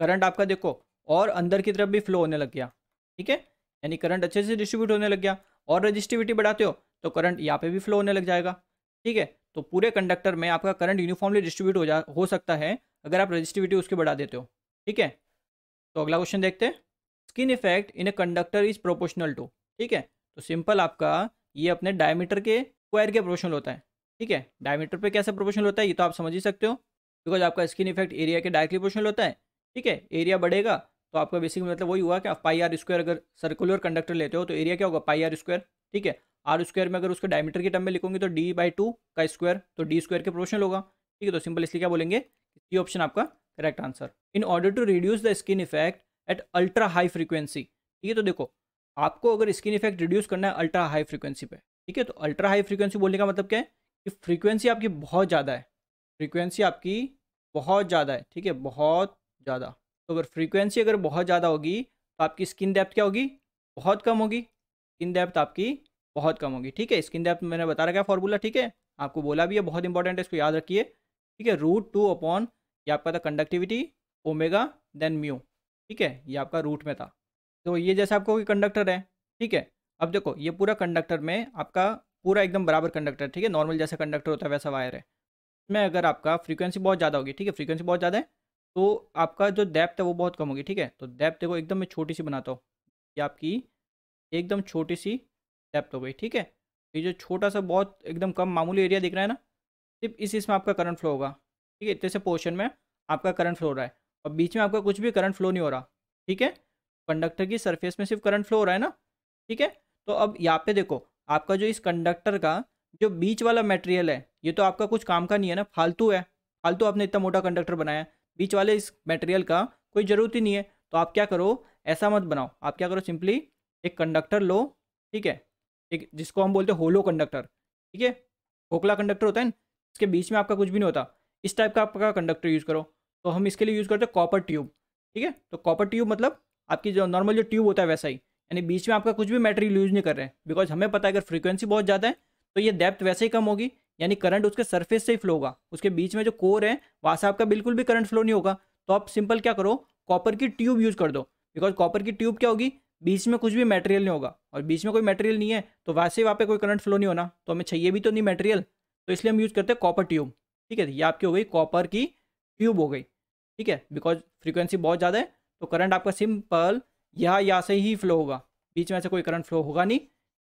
करंट आपका देखो, और अंदर की तरफ़ भी फ्लो होने लग गया, ठीक है? यानी करंट अच्छे से डिस्ट्रीब्यूट होने लग गया, और रजिस्टिविटी बढ़ाते हो तो करंट यहाँ पे भी फ्लो होने लग जाएगा। ठीक है? तो पूरे कंडक्टर में आपका करंट यूनिफॉर्मली डिस्ट्रीब्यूट हो जा, हो सकता है, अगर आप रजिस्टिविटी उसके बढ़ा देते हो। ठीक है? तो अगला क्वेश्चन देखते हैं। Skin effect in a conductor is proportional to ठीक है? तो सिंपल आपका ये अपने डायमीटर के स्क्वायर के प्रोपोर्शनल होता है। ठीक है? डायमीटर पे कैसे प्रोपोर्शनल होता है, ये तो आप समझ ही सकते हो। बिकॉज़ आपका स्किन इफ़ेक्ट एरिया के डायरेक्टली प्रोपोर्शनल होता है। ठीक है? एरिया बढ़ेगा तो आपका बेसिक मतलब वही हुआ कि आप पाई आर स्क्वायर अगर सर्कुलर कंडक्टर लेते हो तो एरिया क्या होगा? पाई आर स्क्वायर ठीक है? आर स्क्वायर में अगर उसको डायमीटर के टर्म में लिखोगे तो डी बाई टू का स्क्वायर तो डी स्क्वायर के प्रोपोर्शनल होगा। ठीक है तो सिंपल इसलिए क्या बोलेंगे? ये ऑप्शन आपका correct answer in order to reduce the skin effect at ultra high frequency ठीक है तो देखो, आपको अगर स्किन इफ़ेक्ट रिड्यूस करना है अल्ट्रा हाई फ्रीक्वेंसी पे, ठीक है तो अल्ट्रा हाई फ्रीक्वेंसी बोलने का मतलब क्या है? कि फ्रीक्वेंसी आपकी बहुत ज़्यादा है। फ्रीक्वेंसी आपकी बहुत ज़्यादा है, ठीक है, बहुत ज़्यादा। तो अगर फ्रीक्वेंसी अगर बहुत ज़्यादा होगी तो आपकी स्किन डेप्थ क्या होगी? बहुत कम होगी। स्किन डेप्थ आपकी बहुत कम होगी। ठीक है स्किन डेप्थ मैंने बता रखा है फॉर्मूला ठीक है? आपको बोला भी है, बहुत इंपॉर्टेंट है, इसको याद रखिए। ठीक है रूट टू अपॉन ये आपका था कंडक्टिविटी ओमेगा देन म्यू ठीक है, ये आपका रूट में था। तो ये जैसे आपको कंडक्टर है, ठीक है? अब देखो, ये पूरा कंडक्टर में आपका पूरा एकदम बराबर कंडक्टर ठीक है? नॉर्मल जैसा कंडक्टर होता है, वैसा वायर है। इसमें अगर आपका फ्रीक्वेंसी बहुत ज़्यादा होगी, ठीक है? फ्रीक्वेंसी बहुत ज़्यादा है तो आपका जो डेप्थ है, वो बहुत कम होगी, ठीक है? तो डेप्थ देखो, एकदम मैं छोटी सी बनाता हूँ। ये आपकी एकदम छोटी सी डेप्थ हो गई, ठीक है? ये जो छोटा सा बहुत एकदम कम मामूली एरिया दिख रहा है ना, सिर्फ़ इस इसमें आपका करंट फ्लो होगा, ठीक है? इतने से पोर्शन में आपका करंट फ्लो हो रहा है, और बीच में आपका कुछ भी करंट फ्लो नहीं हो रहा, ठीक है? कंडक्टर की सरफेस में सिर्फ़ करंट फ्लो हो रहा है ना, ठीक है? तो अब यहाँ पे देखो, आपका जो इस कंडक्टर का जो बीच वाला मटेरियल है, ये तो आपका कुछ काम का नहीं है ना, फालतू है, फालतू आपने इतना मोटा कंडक्टर बनाया बीच वाले इस मटेरियल का कोई ज़रूरत ही नहीं है तो आप क्या करो, ऐसा मत बनाओ, आप क्या करो सिंपली एक कंडक्टर लो, ठीक है? एक जिसको हम बोलते हैं होलो कंडक्टर ठीक है? खोखला कंडक्टर होता है ना, इसके बीच में आपका कुछ भी नहीं होता। इस टाइप का आपका कंडक्टर यूज़ करो। तो हम इसके लिए यूज़ करते हैं कॉपर ट्यूब ठीक है? तो कॉपर ट्यूब मतलब आपकी जो नॉर्मल जो ट्यूब होता है वैसा ही, यानी बीच में आपका कुछ भी मटेरियल यूज़ नहीं कर रहे हैं। बिकॉज़ हमें पता है अगर फ्रीक्वेंसी बहुत ज़्यादा है तो ये डेप्थ वैसे ही कम होगी, यानी करंट उसके सरफेस से ही फ्लो होगा। उसके बीच में जो कोर है, वहाँ से आपका बिल्कुल भी करंट फ्लो नहीं होगा। तो आप सिंपल क्या करो कॉपर की ट्यूब यूज़ कर दो। बिकॉज़ कॉपर की ट्यूब क्या होगी? बीच में कुछ भी मटेरियल नहीं होगा। और बीच में कोई मटेरियल नहीं है तो वैसे वहाँ पे कोई करंट फ्लो नहीं होना। तो हमें चाहिए भी तो नहीं मटेरियल तो इसलिए हम यूज़ करते हैं कॉपर ट्यूब ठीक है, ये आपकी हो गई कॉपर की ट्यूब हो गई। ठीक है बिकॉज़ फ्रीक्वेंसी बहुत ज़्यादा है तो करंट आपका सिंपल यहाँ यहाँ से ही फ्लो होगा। बीच में से कोई करंट फ्लो होगा नहीं।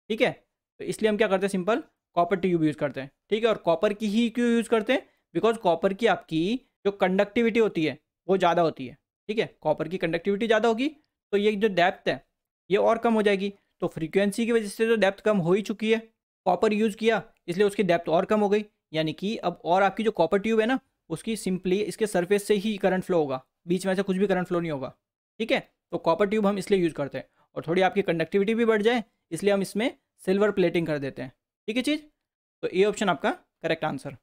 ठीक है तो इसलिए हम क्या करते हैं सिंपल कॉपर ट्यूब यूज़ करते हैं। ठीक है, और कॉपर की ही क्यों यूज़ करते हैं? बिकॉज़ कॉपर की आपकी जो कंडक्टिविटी होती है, वो ज़्यादा होती है। ठीक है कॉपर की कंडक्टिविटी ज़्यादा होगी तो ये जो डेप्थ है ये और कम हो जाएगी। तो फ्रीक्वेंसी की वजह से तो डेप्थ कम हो ही चुकी है। कॉपर यूज़ किया, इसलिए उसकी डेप्थ और कम हो गई। यानी कि अब और आपकी जो कॉपर ट्यूब है ना, उसकी सिंपली इसके सरफेस से ही करंट फ्लो होगा। बीच में से कुछ भी करंट फ्लो नहीं होगा। ठीक है? तो कॉपर ट्यूब हम इसलिए यूज़ करते हैं। और थोड़ी आपकी कंडक्टिविटी भी बढ़ जाए, इसलिए हम इसमें सिल्वर प्लेटिंग कर देते हैं। ठीक है चीज़? तो ये ऑप्शन आपका correct answer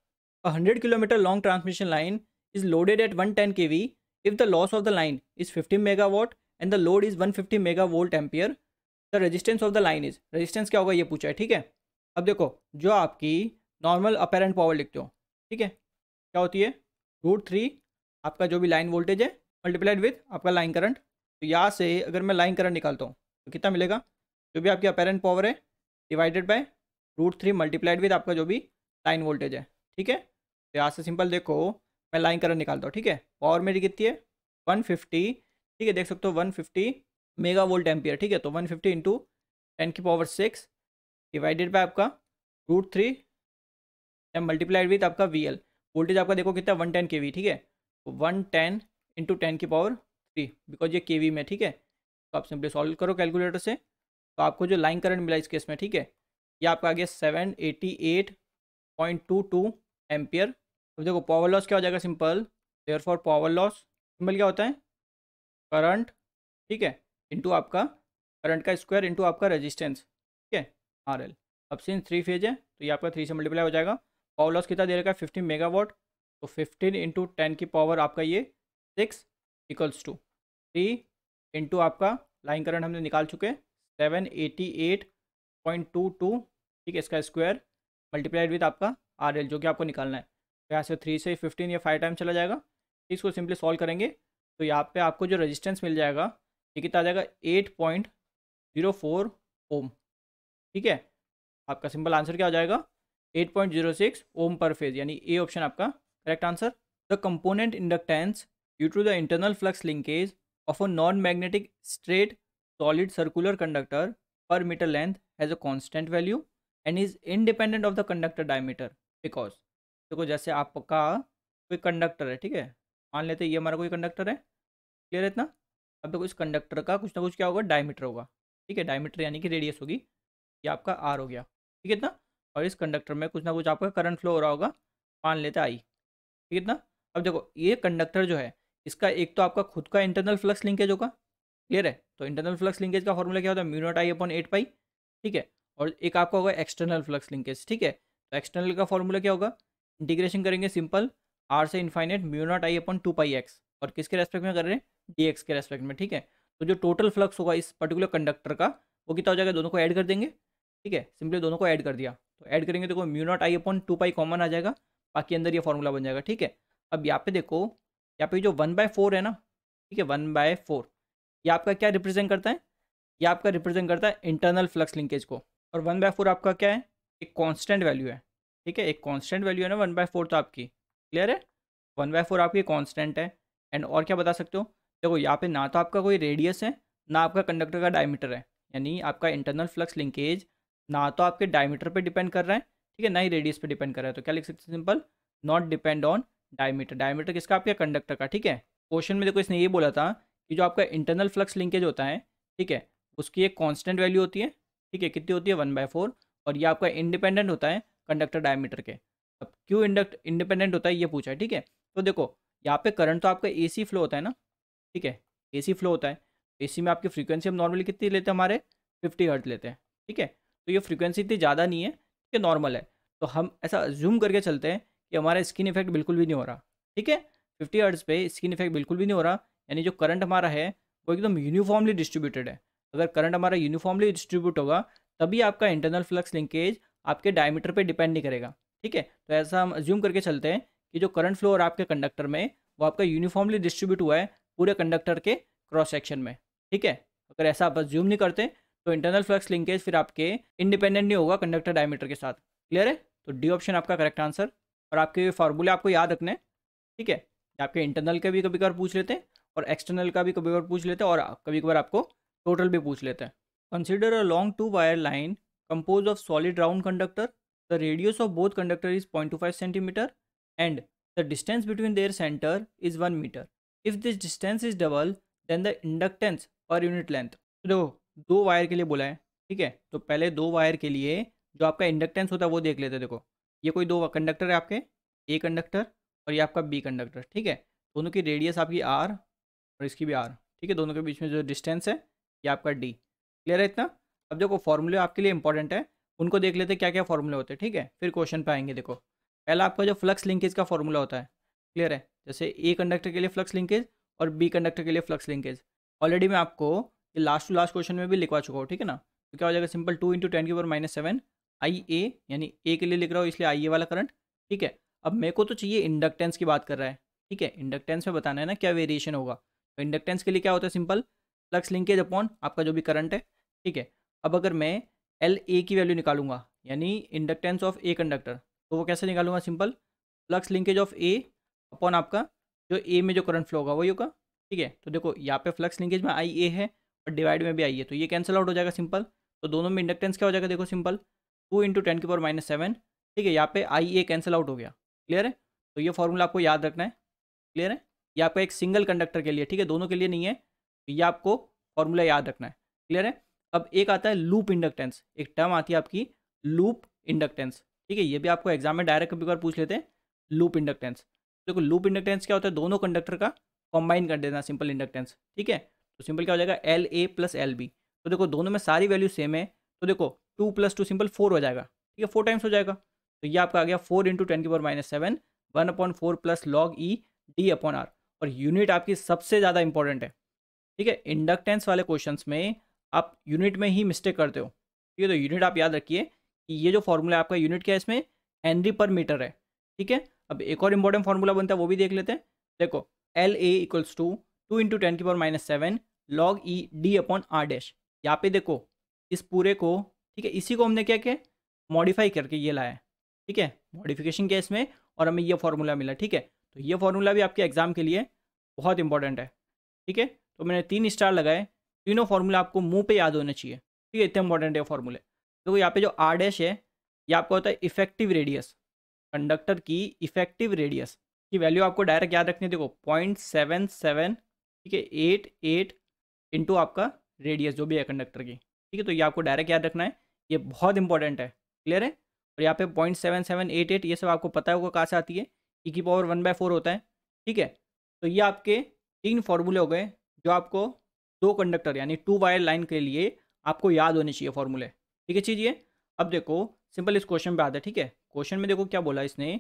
a hundred kilometre long transmission line is loaded at one ten K V if the loss of the line is fifteen mega watt and the load is one fifty mega volt ampere. The resistance of the line is, resistance क्या होगा ये पूछा है, ठीक है? अब देखो, जो आपकी नॉर्मल अपेरेंट पावर लिखते हो, ठीक है? क्या होती है? रूट थ्री, आपका जो भी लाइन वोल्टेज है, मल्टीप्लाइड विथ आपका लाइन करंट। तो यहाँ से अगर मैं लाइन करंट निकालता हूँ तो कितना मिलेगा? जो भी आपकी अपेरेंट पावर है, divided by root three multiplied with आपका जो भी लाइन वोल्टेज है, ठीक है? तो यहाँ से सिंपल देखो, मैं लाइन करंट निकालता हूँ, ठीक है? पावर मेरी कितनी है? वन फिफ्टी ठीक है, देख सकते हो one fifty mega volt ampere ठीक है तो वन फिफ्टी इंटू टेन की पावर सिक्स डिवाइडेड बाय आपका रूट थ्री मल्टीप्लाइड विथ आपका वी एल वोल्टेज आपका देखो कितना वन टेन के वी ठीक है वन टेन इंटू टेन की पावर थ्री बिकॉज़ ये के वी में, ठीक है तो आप सिंपली सॉल्व करो कैलकुलेटर से तो आपको जो लाइन करंट मिला इस केस में, ठीक है, ये आपका आ गया seven eighty eight point two two ampere अब देखो पावर लॉस क्या हो जाएगा simple therefore power loss simple क्या होता है? करंट, ठीक है इंटू आपका करंट का स्क्वायर इंटू आपका रेजिस्टेंस ठीक है आर एल अब सिंस थ्री फ़ेज़ है तो ये आपका थ्री से मल्टीप्लाई हो जाएगा। पावर लॉस कितना दे रखा है? फिफ्टीन मेगा वॉट तो फिफ्टीन इंटू टेन की पावर आपका ये six equals to three into आपका लाइन करंट हमने निकाल चुके seven eighty eight point two two ठीक है, इसका स्क्वायर मल्टीप्लाइड विथ आपका आर एल जो कि आपको निकालना है। तो यहाँ से थ्री से फिफ्टीन या फाइव टाइम चला जाएगा। इसको सिंपली सॉल्व करेंगे। तो यहाँ पे आपको जो रेजिस्टेंस मिल जाएगा, ये कितना आ जाएगा? Eight point zero four ohm ठीक है? आपका सिंपल आंसर क्या हो जाएगा? Eight point zero six ohm per phase यानी ए ऑप्शन आपका correct answer the component inductance due to the internal flux linkage of a non magnetic straight solid circular conductor per metre length has a constant value and is independent of the conductor diameter because देखो जैसे आपका कोई कंडक्टर है, ठीक है? मान लेते ये हमारा कोई कंडक्टर है। क्लियर है इतना? अब देखो इस कंडक्टर का कुछ ना कुछ क्या होगा? डायमीटर होगा। ठीक है, डायमीटर यानी कि रेडियस होगी। ये आपका आर हो गया। ठीक है इतना? और इस कंडक्टर में कुछ ना कुछ आपका करंट फ्लो हो रहा होगा। मान लेते आई ठीक है इतना? अब देखो, ये कंडक्टर जो है, इसका एक तो आपका खुद का इंटरनल फ्लक्स लिंकेज होगा। क्लियर है? तो इंटरनल फ्लक्स लिंकेज का फॉर्मूला क्या होता है? Mu naught I upon eight pi ठीक है? और एक आपका होगा एक्सटर्नल फ्लक्स लिंकेज ठीक है? तो एक्सटर्नल का फॉर्मूला क्या होगा? इंटीग्रेशन करेंगे सिंपल आर से infinite mu naught I upon two pi X और किसके रेस्पेक्ट में कर रहे हैं? डी एक्स के रेस्पेक्ट में, ठीक है? तो जो टोटल फ्लक्स होगा इस पर्टिकुलर कंडक्टर का, वो कितना हो जाएगा? दोनों को ऐड कर देंगे, ठीक है? सिंपली दोनों को ऐड कर दिया। तो ऐड करेंगे तो mu naught I upon two pi common आ जाएगा, बाकी अंदर ये फॉर्मूला बन जाएगा, ठीक है? अब यहाँ पे देखो, यहाँ पे जो वन बाय फोर है ना, ठीक है वन बाय फोर ये आपका क्या रिप्रेजेंट करता है? ये आपका रिप्रेजेंट करता है इंटरनल फ्लक्स लिंकेज को, और वन बाय फोर आपका क्या है? एक कॉन्स्टेंट वैल्यू है, ठीक है? एक कॉन्स्टेंट वैल्यू है ना वन बाय फोर तो आपकी क्लियर है? वन बाय फोर आपकी कॉन्स्टेंट है एंड और क्या बता सकते हो? देखो यहाँ पे ना तो आपका कोई रेडियस है, ना आपका कंडक्टर का डायमीटर है, यानी आपका इंटरनल फ्लक्स लिंकेज ना तो आपके डायमीटर पे डिपेंड कर रहा है, ठीक है, ना ही रेडियस पे डिपेंड कर रहा है। तो क्या लिख सकते हैं simple not depend on diameter diameter किसका? आपके कंडक्टर का, ठीक है? क्वेश्चन में देखो इसने ये बोला था कि जो आपका इंटरनल फ्लक्स लिंकेज होता है, ठीक है, उसकी एक कॉन्स्टेंट वैल्यू होती है, ठीक है, कितनी होती है? वन बाय फोर और ये आपका इंडिपेंडेंट होता है कंडक्टर डायमीटर के। अब क्यों इंडक्ट इंडिपेंडेंट होता है ये पूछा है, ठीक है? तो देखो, यहाँ पे करंट तो आपका एसी फ्लो होता है ना ठीक है? एसी फ्लो होता है। एसी में आपकी फ्रीक्वेंसी हम नॉर्मली कितनी लेते हैं हमारे? फिफ्टी हर्ट लेते हैं। ठीक है? तो ये फ्रीक्वेंसी इतनी ज़्यादा नहीं है, ठीक है? नॉर्मल है। तो हम ऐसा जूम करके चलते हैं कि हमारा स्किन इफ़ेक्ट बिल्कुल भी नहीं हो रहा। ठीक है? फिफ्टी हर्ट्स पे स्किन इफ़ेक्ट बिल्कुल भी नहीं हो रहा। यानी जो करंट हमारा है, वो एकदम यूनिफॉर्मली डिस्ट्रीब्यूटेड है। अगर करंट हमारा यूनिफॉर्मली डिस्ट्रीब्यूट होगा, तभी आपका इंटरनल फ्लक्स लिंकेज आपके डायमीटर पे डिपेंड नहीं करेगा। ठीक है? तो ऐसा हम ज्यूम करके चलते हैं कि जो करंट फ्लो और आपके कंडक्टर में, वो आपका यूनिफॉर्मली डिस्ट्रीब्यूट हुआ है। पूरे कंडक्टर के क्रॉस सेक्शन में, ठीक है? अगर ऐसा आप ज्यूम नहीं करते तो इंटरनल फ्लक्स लिंकेज फिर आपके इंडिपेंडेंट नहीं होगा कंडक्टर डायमीटर के साथ क्लियर है? तो डी ऑप्शन आपका करेक्ट आंसर और आपके फार्मूले आपको याद रखने, ठीक है? आपके इंटरनल का भी कभी कभार पूछ लेते हैं और एक्सटर्नल का भी कभी कभार पूछ लेते हैं और कभी कभार आपको टोटल भी पूछ लेते हैं। Consider a long two wire line compose of solid round conductor the radius of both conductor is point two five centimetre and the distance between their centre is one metre if this distance is double then the inductance per unit length देखो, दो वायर के लिए बोला है, ठीक है? तो पहले दो वायर के लिए जो आपका इंडक्टेंस होता है, वो देख लेते हैं, देखो। ये कोई दो कंडक्टर है आपके ए कंडक्टर और ये आपका बी कंडक्टर ठीक है? दोनों की रेडियस आपकी आर और इसकी भी आर ठीक है? दोनों के बीच में जो डिस्टेंस है, ये आपका डी क्लियर है इतना? अब देखो फॉर्मूले आपके लिए इंपॉर्टेंट है, उनको देख लेते हैं क्या क्या फॉर्मूले होते हैं, ठीक है? फिर क्वेश्चन पे आएँगे, देखो। पहला आपका जो फ्लक्स लिंकेज का फॉर्मूला होता है क्लियर है? जैसे ए कंडक्टर के लिए फ्लक्स लिंकेज और बी कंडक्टर के लिए फ्लक्स लिंकेज ऑलरेडी मैं आपको ये लास्ट टू लास्ट क्वेश्चन में भी लिखवा चुका हूँ, ठीक है ना? तो क्या हो जाएगा? सिंपल टू इंटू टेन की power minus seven I A यानी ए के लिए लिख रहा हूँ, इसलिए आई ए वाला करंट ठीक है? अब मेरे को तो चाहिए इंडक्टेंस की बात कर रहा है, ठीक है? इंडक्टेंस में बताना है ना, क्या वेरिएशन होगा? तो इंडक्टेंस के लिए क्या होता है सिंपल फ्लक्स लिंकेज अपॉन आपका जो भी करंट है, ठीक है? अब अगर मैं एल ए की वैल्यू निकालूँगा, यानी इंडक्टेंस ऑफ़ ए कंडक्टर तो वो कैसे निकालूँगा simple flux linkage of A upon आपका जो ए में जो करंट फ्लो होगा, वही होगा। ठीक है? तो देखो, यहाँ पे फ्लक्स लिंकेज में आई ए है और डिवाइड में भी आई है। तो ये कैंसिल आउट हो जाएगा सिंपल तो दोनों में इंडक्टेंस क्या हो जाएगा देखो सिंपल टू इंटू टेन की पावर माइनस सेवन ठीक है? यहाँ पे आई ए कैंसिल आउट हो गया। क्लियर है? तो ये फॉर्मूला आपको याद रखना है। क्लियर है? ये आपका एक सिंगल कंडक्टर के लिए, ठीक है? दोनों के लिए नहीं है। तो ये आपको फॉर्मूला याद रखना है। क्लियर है? अब एक आता है लूप इंडक्टेंस एक टर्म आती है आपकी लूप इंडक्टेंस ठीक है? ये भी आपको एग्ज़ाम में डायरेक्ट कभी बार पूछ लेते हैं। लूप इंडक्टेंस देखो लूप इंडक्टेंस क्या होता है? दोनों कंडक्टर का कंबाइन कर देना सिंपल इंडक्टेंस ठीक है? तो सिंपल क्या हो जाएगा? L A plus L B तो देखो दोनों में सारी वैल्यू सेम है तो देखो two plus two simple four हो जाएगा, ठीक है? फोर टाइम्स हो जाएगा। तो ये आपका आ गया फोर इंटू टेन की power minus seven one upon four plus log e D upon R और यूनिट आपकी सबसे ज़्यादा इंपॉर्टेंट है, ठीक है? इंडक्टेंस वाले क्वेश्चन में आप यूनिट में ही मिस्टेक करते हो, ठीक है? तो यूनिट आप याद रखिए कि ये जो फॉर्मूला आपका यूनिट क्या है इसमें? हेनरी पर मीटर है, ठीक है? अब एक और इंपॉर्टेंट फॉर्मूला बनता है, वो भी देख लेते हैं। देखो L A equals to two into ten की power minus seven log e D upon R dash यहाँ पे देखो, इस पूरे को, ठीक है, इसी को हमने क्या किया? मॉडिफाई करके ये लाया ठीक है? मॉडिफिकेशन किया इसमें और हमें ये फॉर्मूला मिला, ठीक है? तो ये फॉर्मूला भी आपके एग्ज़ाम के लिए बहुत इंपॉर्टेंट है, ठीक है? तो मैंने तीन स्टार लगाए, तीनों फार्मूला आपको मुँह पे याद होने चाहिए, ठीक है? इतने इंपॉर्टेंट है फॉर्मूले देखो, यहाँ पे जो आर डैश है, ये आपका होता है इफ़ेक्टिव रेडियस कंडक्टर की इफ़ेक्टिव रेडियस की वैल्यू आपको डायरेक्ट याद रखनी है। देखो पॉइंट सेवन सेवन ठीक है एट एट इंटू आपका रेडियस जो भी है कंडक्टर की, ठीक है तो ये आपको डायरेक्ट याद रखना है। ये बहुत इंपॉर्टेंट है क्लियर है? और यहाँ पे point seven seven eight eight ये सब आपको पता होगा कहाँ से आती है? ई की पावर वन बाय फोर होता है, ठीक है? तो ये आपके तीन फॉर्मूले हो गए जो आपको दो कंडक्टर यानी टू वायर लाइन के लिए आपको याद होने चाहिए फॉर्मूले ठीक है, चीज़ अब देखो सिंपल इस क्वेश्चन पे आता है, ठीक है? क्वेश्चन में देखो क्या बोला इसने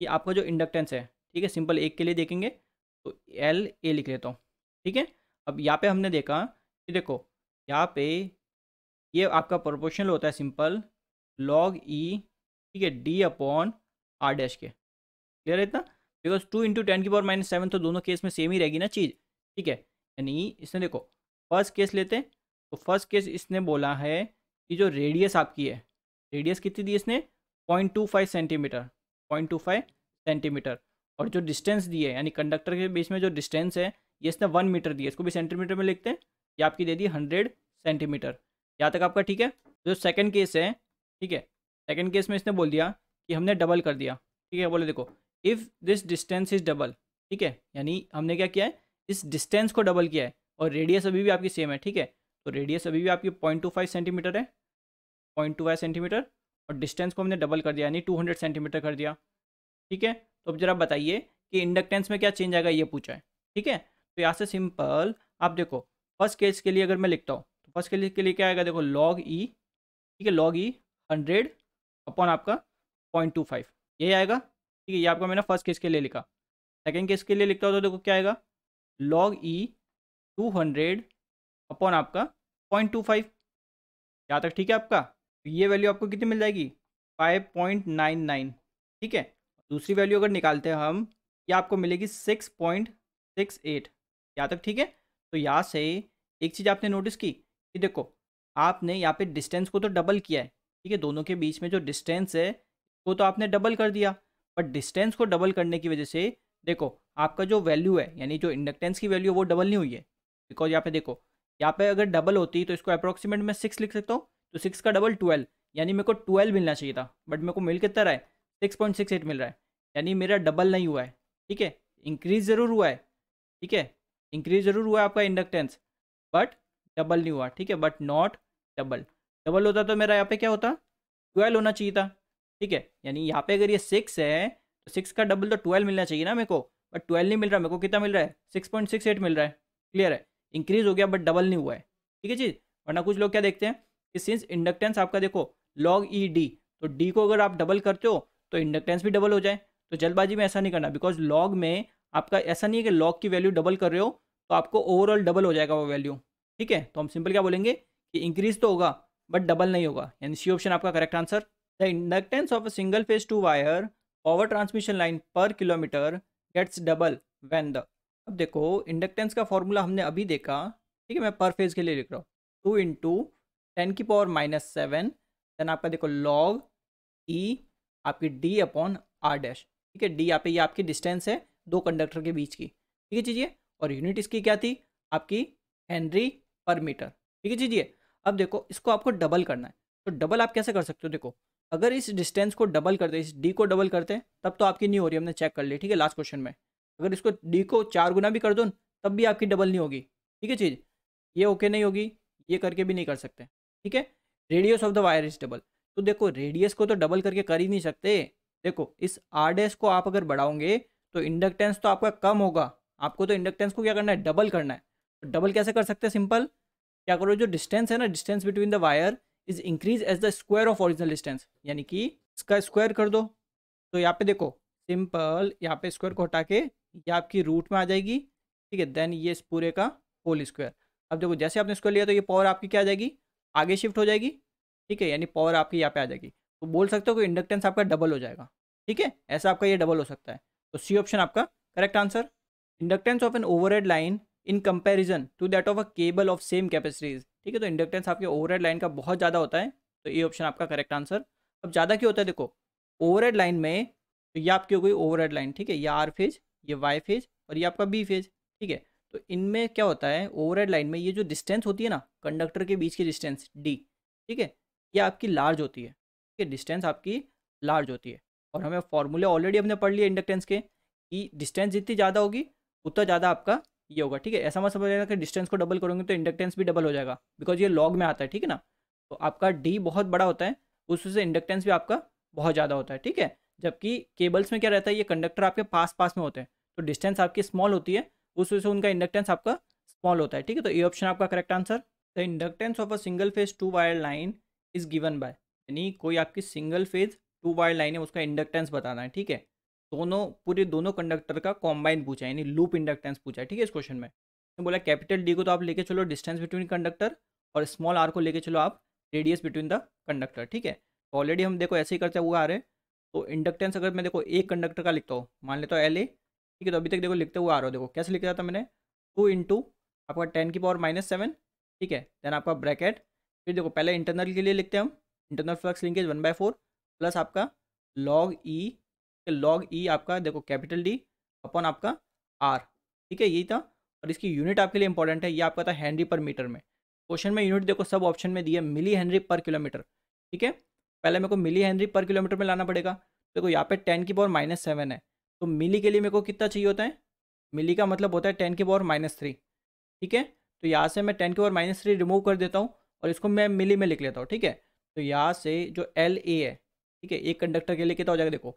कि आपका जो इंडक्टेंस है, ठीक है, सिंपल एक के लिए देखेंगे तो एल ए लिख लेता हूँ, ठीक है? अब यहाँ पे हमने देखा कि देखो, यहाँ पे ये आपका प्रोपोर्शनल होता है सिंपल लॉग ई ठीक है डी अपॉन आर डैश के क्लियर है इतना? बिकॉज़ टू इंटू टेन की पावर माइनस सेवन तो दोनों केस में सेम ही रहेगी ना चीज़, ठीक है? यानी इसने देखो फ़र्स्ट केस लेते हैं तो फ़र्स्ट केस इसने बोला है कि जो रेडियस आपकी है रेडियस कितनी दी इसने? Point two five centimetre, point two five centimetre. और जो डिस्टेंस दी है यानी कंडक्टर के बीच में जो डिस्टेंस है, ये इसने वन मीटर दिया इसको भी सेंटीमीटर में लिखते हैं, ये आपकी दे दी हंड्रेड सेंटीमीटर यहाँ तक आपका ठीक है? जो सेकेंड केस है, ठीक है? सेकेंड केस में इसने बोल दिया कि हमने डबल कर दिया। ठीक है, बोले देखो if this distance is double ठीक है? यानी हमने क्या किया है? इस डिस्टेंस को डबल किया है। और रेडियस अभी भी आपकी सेम है, ठीक है? तो रेडियस अभी भी आपकी पॉइंट टू फाइव सेंटीमीटर है। पॉइंट टू फाइव सेंटीमीटर और डिस्टेंस को हमने डबल कर दिया, यानी टू हंड्रेड सेंटीमीटर कर दिया। ठीक है? तो अब जरा बताइए कि इंडक्टेंस में क्या चेंज आएगा, ये पूछा है। ठीक है? तो यहाँ से सिंपल आप देखो फ़र्स्ट केस के लिए अगर मैं लिखता हूँ तो फ़र्स्ट केस के लिए क्या आएगा? देखो लॉग ई ठीक है? लॉग ई हंड्रेड अपॉन आपका पॉइंट टू फाइव यही आएगा। ठीक है? ये आपका मैंने फ़र्स्ट केस के लिए लिखा। सेकेंड केस के लिए लिखता हूँ तो देखो क्या आएगा? Log e two hundred upon आपका पॉइंट टू फाइव यहाँ तक ठीक है आपका? ये वैल्यू आपको कितनी मिल जाएगी? फाइव पॉइंट नाइन नाइन ठीक है? दूसरी वैल्यू अगर निकालते हैं हम, ये आपको मिलेगी सिक्स पॉइंट सिक्स एट यहाँ तक ठीक है? तो यहाँ से एक चीज़ आपने नोटिस की कि देखो, आपने यहाँ पे डिस्टेंस को तो डबल किया है, ठीक है? दोनों के बीच में जो डिस्टेंस है, वो तो आपने डबल कर दिया। बट डिस्टेंस को डबल करने की वजह से देखो, आपका जो वैल्यू है, यानी जो इंडक्टेंस की वैल्यू है, वो डबल नहीं हुई है। बिकॉज़ यहाँ पे देखो, यहाँ पे अगर डबल होती तो इसको अप्रोक्सीमेट मैं सिक्स लिख सकता हूँ। तो सिक्स का डबल ट्वेल्व यानी मेरे को ट्वेल्व मिलना चाहिए था बट मेरे को मिल कितना रहा है? सिक्स पॉइंट सिक्स एट मिल रहा है, यानी मेरा डबल नहीं हुआ है, ठीक है? इंक्रीज ज़रूर हुआ है, ठीक है? इंक्रीज ज़रूर हुआ है आपका इंडक्टेंस बट डबल नहीं हुआ, ठीक है? बट नॉट डबल डबल होता तो मेरा यहाँ पे क्या होता? ट्वेल्व होना चाहिए था, ठीक है? यानी यहाँ पे अगर ये सिक्स है तो सिक्स का डबल तो ट्वेल्व मिलना चाहिए ना मेरे को बट ट्वेल्व नहीं मिल रहा, मेरे को कितना मिल रहा है? सिक्स पॉइंट सिक्स एट मिल रहा है क्लियर है? इंक्रीज हो गया बट डबल नहीं हुआ है, ठीक है चीज़ वरना कुछ लोग क्या देखते हैं? कि सिंस इंडक्टेंस आपका देखो लॉग ई डी तो डी को अगर आप डबल करते हो तो इंडक्टेंस भी डबल हो जाए। तो जल्दबाजी में ऐसा नहीं करना बिकॉज़ लॉग में आपका, ऐसा नहीं है कि लॉग की वैल्यू डबल कर रहे हो तो आपको ओवरऑल डबल हो जाएगा वो वैल्यू ठीक है? तो हम सिंपल क्या बोलेंगे कि इंक्रीज तो होगा बट डबल नहीं होगा। यानी सी ऑप्शन आपका correct answer the inductance of a single phase two wire power transmission line per kilometre gets double when the अब देखो इंडक्टेंस का फॉर्मूला हमने अभी देखा, ठीक है, मैं पर फ़ेज़ के लिए लिख रहा हूँ। टू इंटू टेन की पावर माइनस सेवन देन आपका देखो लॉग ई e, आपकी डी अपॉन आर डैश ठीक है डी यहाँ पे ये आपकी डिस्टेंस है दो कंडक्टर के बीच की। ठीक है चीजिए? और यूनिट इसकी क्या थी? आपकी हेनरी पर मीटर ठीक है चीजिए? अब देखो इसको आपको डबल करना है। तो डबल आप कैसे कर सकते हो? देखो अगर इस डिस्टेंस को डबल करते इस डी को डबल करते तब तो आपकी नहीं हो रही हमने चेक कर ली। ठीक है लास्ट क्वेश्चन में। अगर इसको डी को चार गुना भी कर दो तब भी आपकी डबल नहीं होगी। ठीक है चीज़? ये ओके नहीं होगी ये करके भी नहीं कर सकते। ठीक है? Radius of the wire is double तो देखो रेडियस को तो डबल करके कर ही नहीं सकते। देखो, इस आर डेस को आप अगर बढ़ाओगे तो इंडक्टेंस तो आपका कम होगा। आपको तो इंडक्टेंस को क्या करना है? डबल करना है। तो डबल कैसे कर सकते हैं? सिंपल क्या करो, जो डिस्टेंस है ना distance between the wire is increase as the square of original distance यानी कि इसका स्क्वायर कर दो। तो यहाँ पे देखो सिंपल यहाँ पे स्क्वायर को हटा के ये आपकी रूट में आ जाएगी। ठीक है देन ये इस पूरे का होल स्क्वायर अब देखो, जैसे आपने स्क्वायर लिया तो ये पावर आपकी क्या आ जाएगी? आगे शिफ्ट हो जाएगी, ठीक है? यानी पावर आपकी यहाँ पे आ जाएगी। तो बोल सकते हो कि इंडक्टेंस आपका डबल हो जाएगा, ठीक है? ऐसा आपका ये डबल हो सकता है। तो सी ऑप्शन आपका correct answer inductance of an overhead line in comparison to that of a cable of same capacities ठीक है? तो इंडक्टेंस आपके ओवरहेड लाइन का बहुत ज़्यादा होता है तो ये ऑप्शन आपका करेक्ट आंसर अब ज़्यादा क्यों होता है? देखो ओवरहेड लाइन में तो ये आपकी हो गई ओवरहेड लाइन ठीक है? ये आर फ़ेज़ ये वाई फ़ेज़ और ये आपका बी फ़ेज़ ठीक है? तो इनमें क्या होता है ओवरहेड लाइन में ये जो डिस्टेंस होती है ना कंडक्टर के बीच की डिस्टेंस डी ठीक है? ये आपकी लार्ज होती है, ठीक है? डिस्टेंस आपकी लार्ज होती है। और हमें फॉर्मूले ऑलरेडी हमने पढ़ लिया इंडक्टेंस के कि डिस्टेंस जितनी ज़्यादा होगी, उतना ज़्यादा आपका ये होगा, ठीक है? ऐसा मत समझेगा कि डिस्टेंस को डबल करोगे तो इंडक्टेंस भी डबल हो जाएगा बिकॉज़ ये लॉग में आता है, ठीक है ना? तो आपका डी बहुत बड़ा होता है उस वजह से इंडक्टेंस भी आपका बहुत ज़्यादा होता है, ठीक है? जबकि केबल्स में क्या रहता है, ये कंडक्टर आपके पास पास में होते हैं तो डिस्टेंस आपकी स्मॉल होती है उस वजह से उनका इंडक्टेंस आपका स्मॉल होता है, ठीक है? तो ये ऑप्शन आपका correct answer the inductance of a single phase two wire line is given by यानी कोई आपकी single phase two wire line है, उसका इंडक्टेंस बताना है, ठीक है? दोनों, पूरे दोनों कंडक्टर का कॉम्बाइन पूछा यानी लूप इंडक्टेंस पूछा है, ठीक है? इस क्वेश्चन में। तो बोला कैपिटल डी को तो आप लेके चलो डिस्टेंस बिटवीन कंडक्टर और स्मॉल आर को लेके चलो आप रेडियस बिटवीन द कंडक्टर ठीक है? तो ऑलरेडी हम देखो ऐसे ही करते हुए आ रहे हैं। तो इंडक्टेंस अगर मैं देखो एक कंडक्टर का लिखता हूँ, मान लेता हूँ एल ए ठीक है तो अभी तक देखो लिखते हुए आ रहा हो, देखो कैसे लिखा था मैंने? टू इंटू आपका टेन की पावर माइनस सेवन, ठीक है, देन आपका ब्रैकेट, फिर देखो पहले इंटरनल के लिए लिखते हैं हम, internal flux linkage one by four plus आपका लॉग ई लॉग ई आपका देखो कैपिटल डी अपॉन आपका आर ठीक है, यही था, और इसकी यूनिट आपके लिए इंपॉर्टेंट है, ये आपका था हेनरी पर मीटर में। क्वेश्चन में यूनिट देखो सब ऑप्शन में दिए, मिली हेनरी पर किलोमीटर ठीक है, पहले मेरे को मिली हेनरी पर किलोमीटर में लाना पड़ेगा, देखो यहाँ पे टेन की पावर माइनस सेवन है तो मिली के लिए मेरे को कितना चाहिए होता है? मिली का मतलब होता है टेन की पावर माइनस थ्री। ठीक है? तो यहाँ से मैं टेन के पावर माइनस थ्री रिमूव कर देता हूँ और इसको मैं मिली में लिख लेता हूँ, ठीक है? तो यहाँ से जो एल ए है, ठीक है? एक कंडक्टर के लिए कितना हो जाएगा देखो,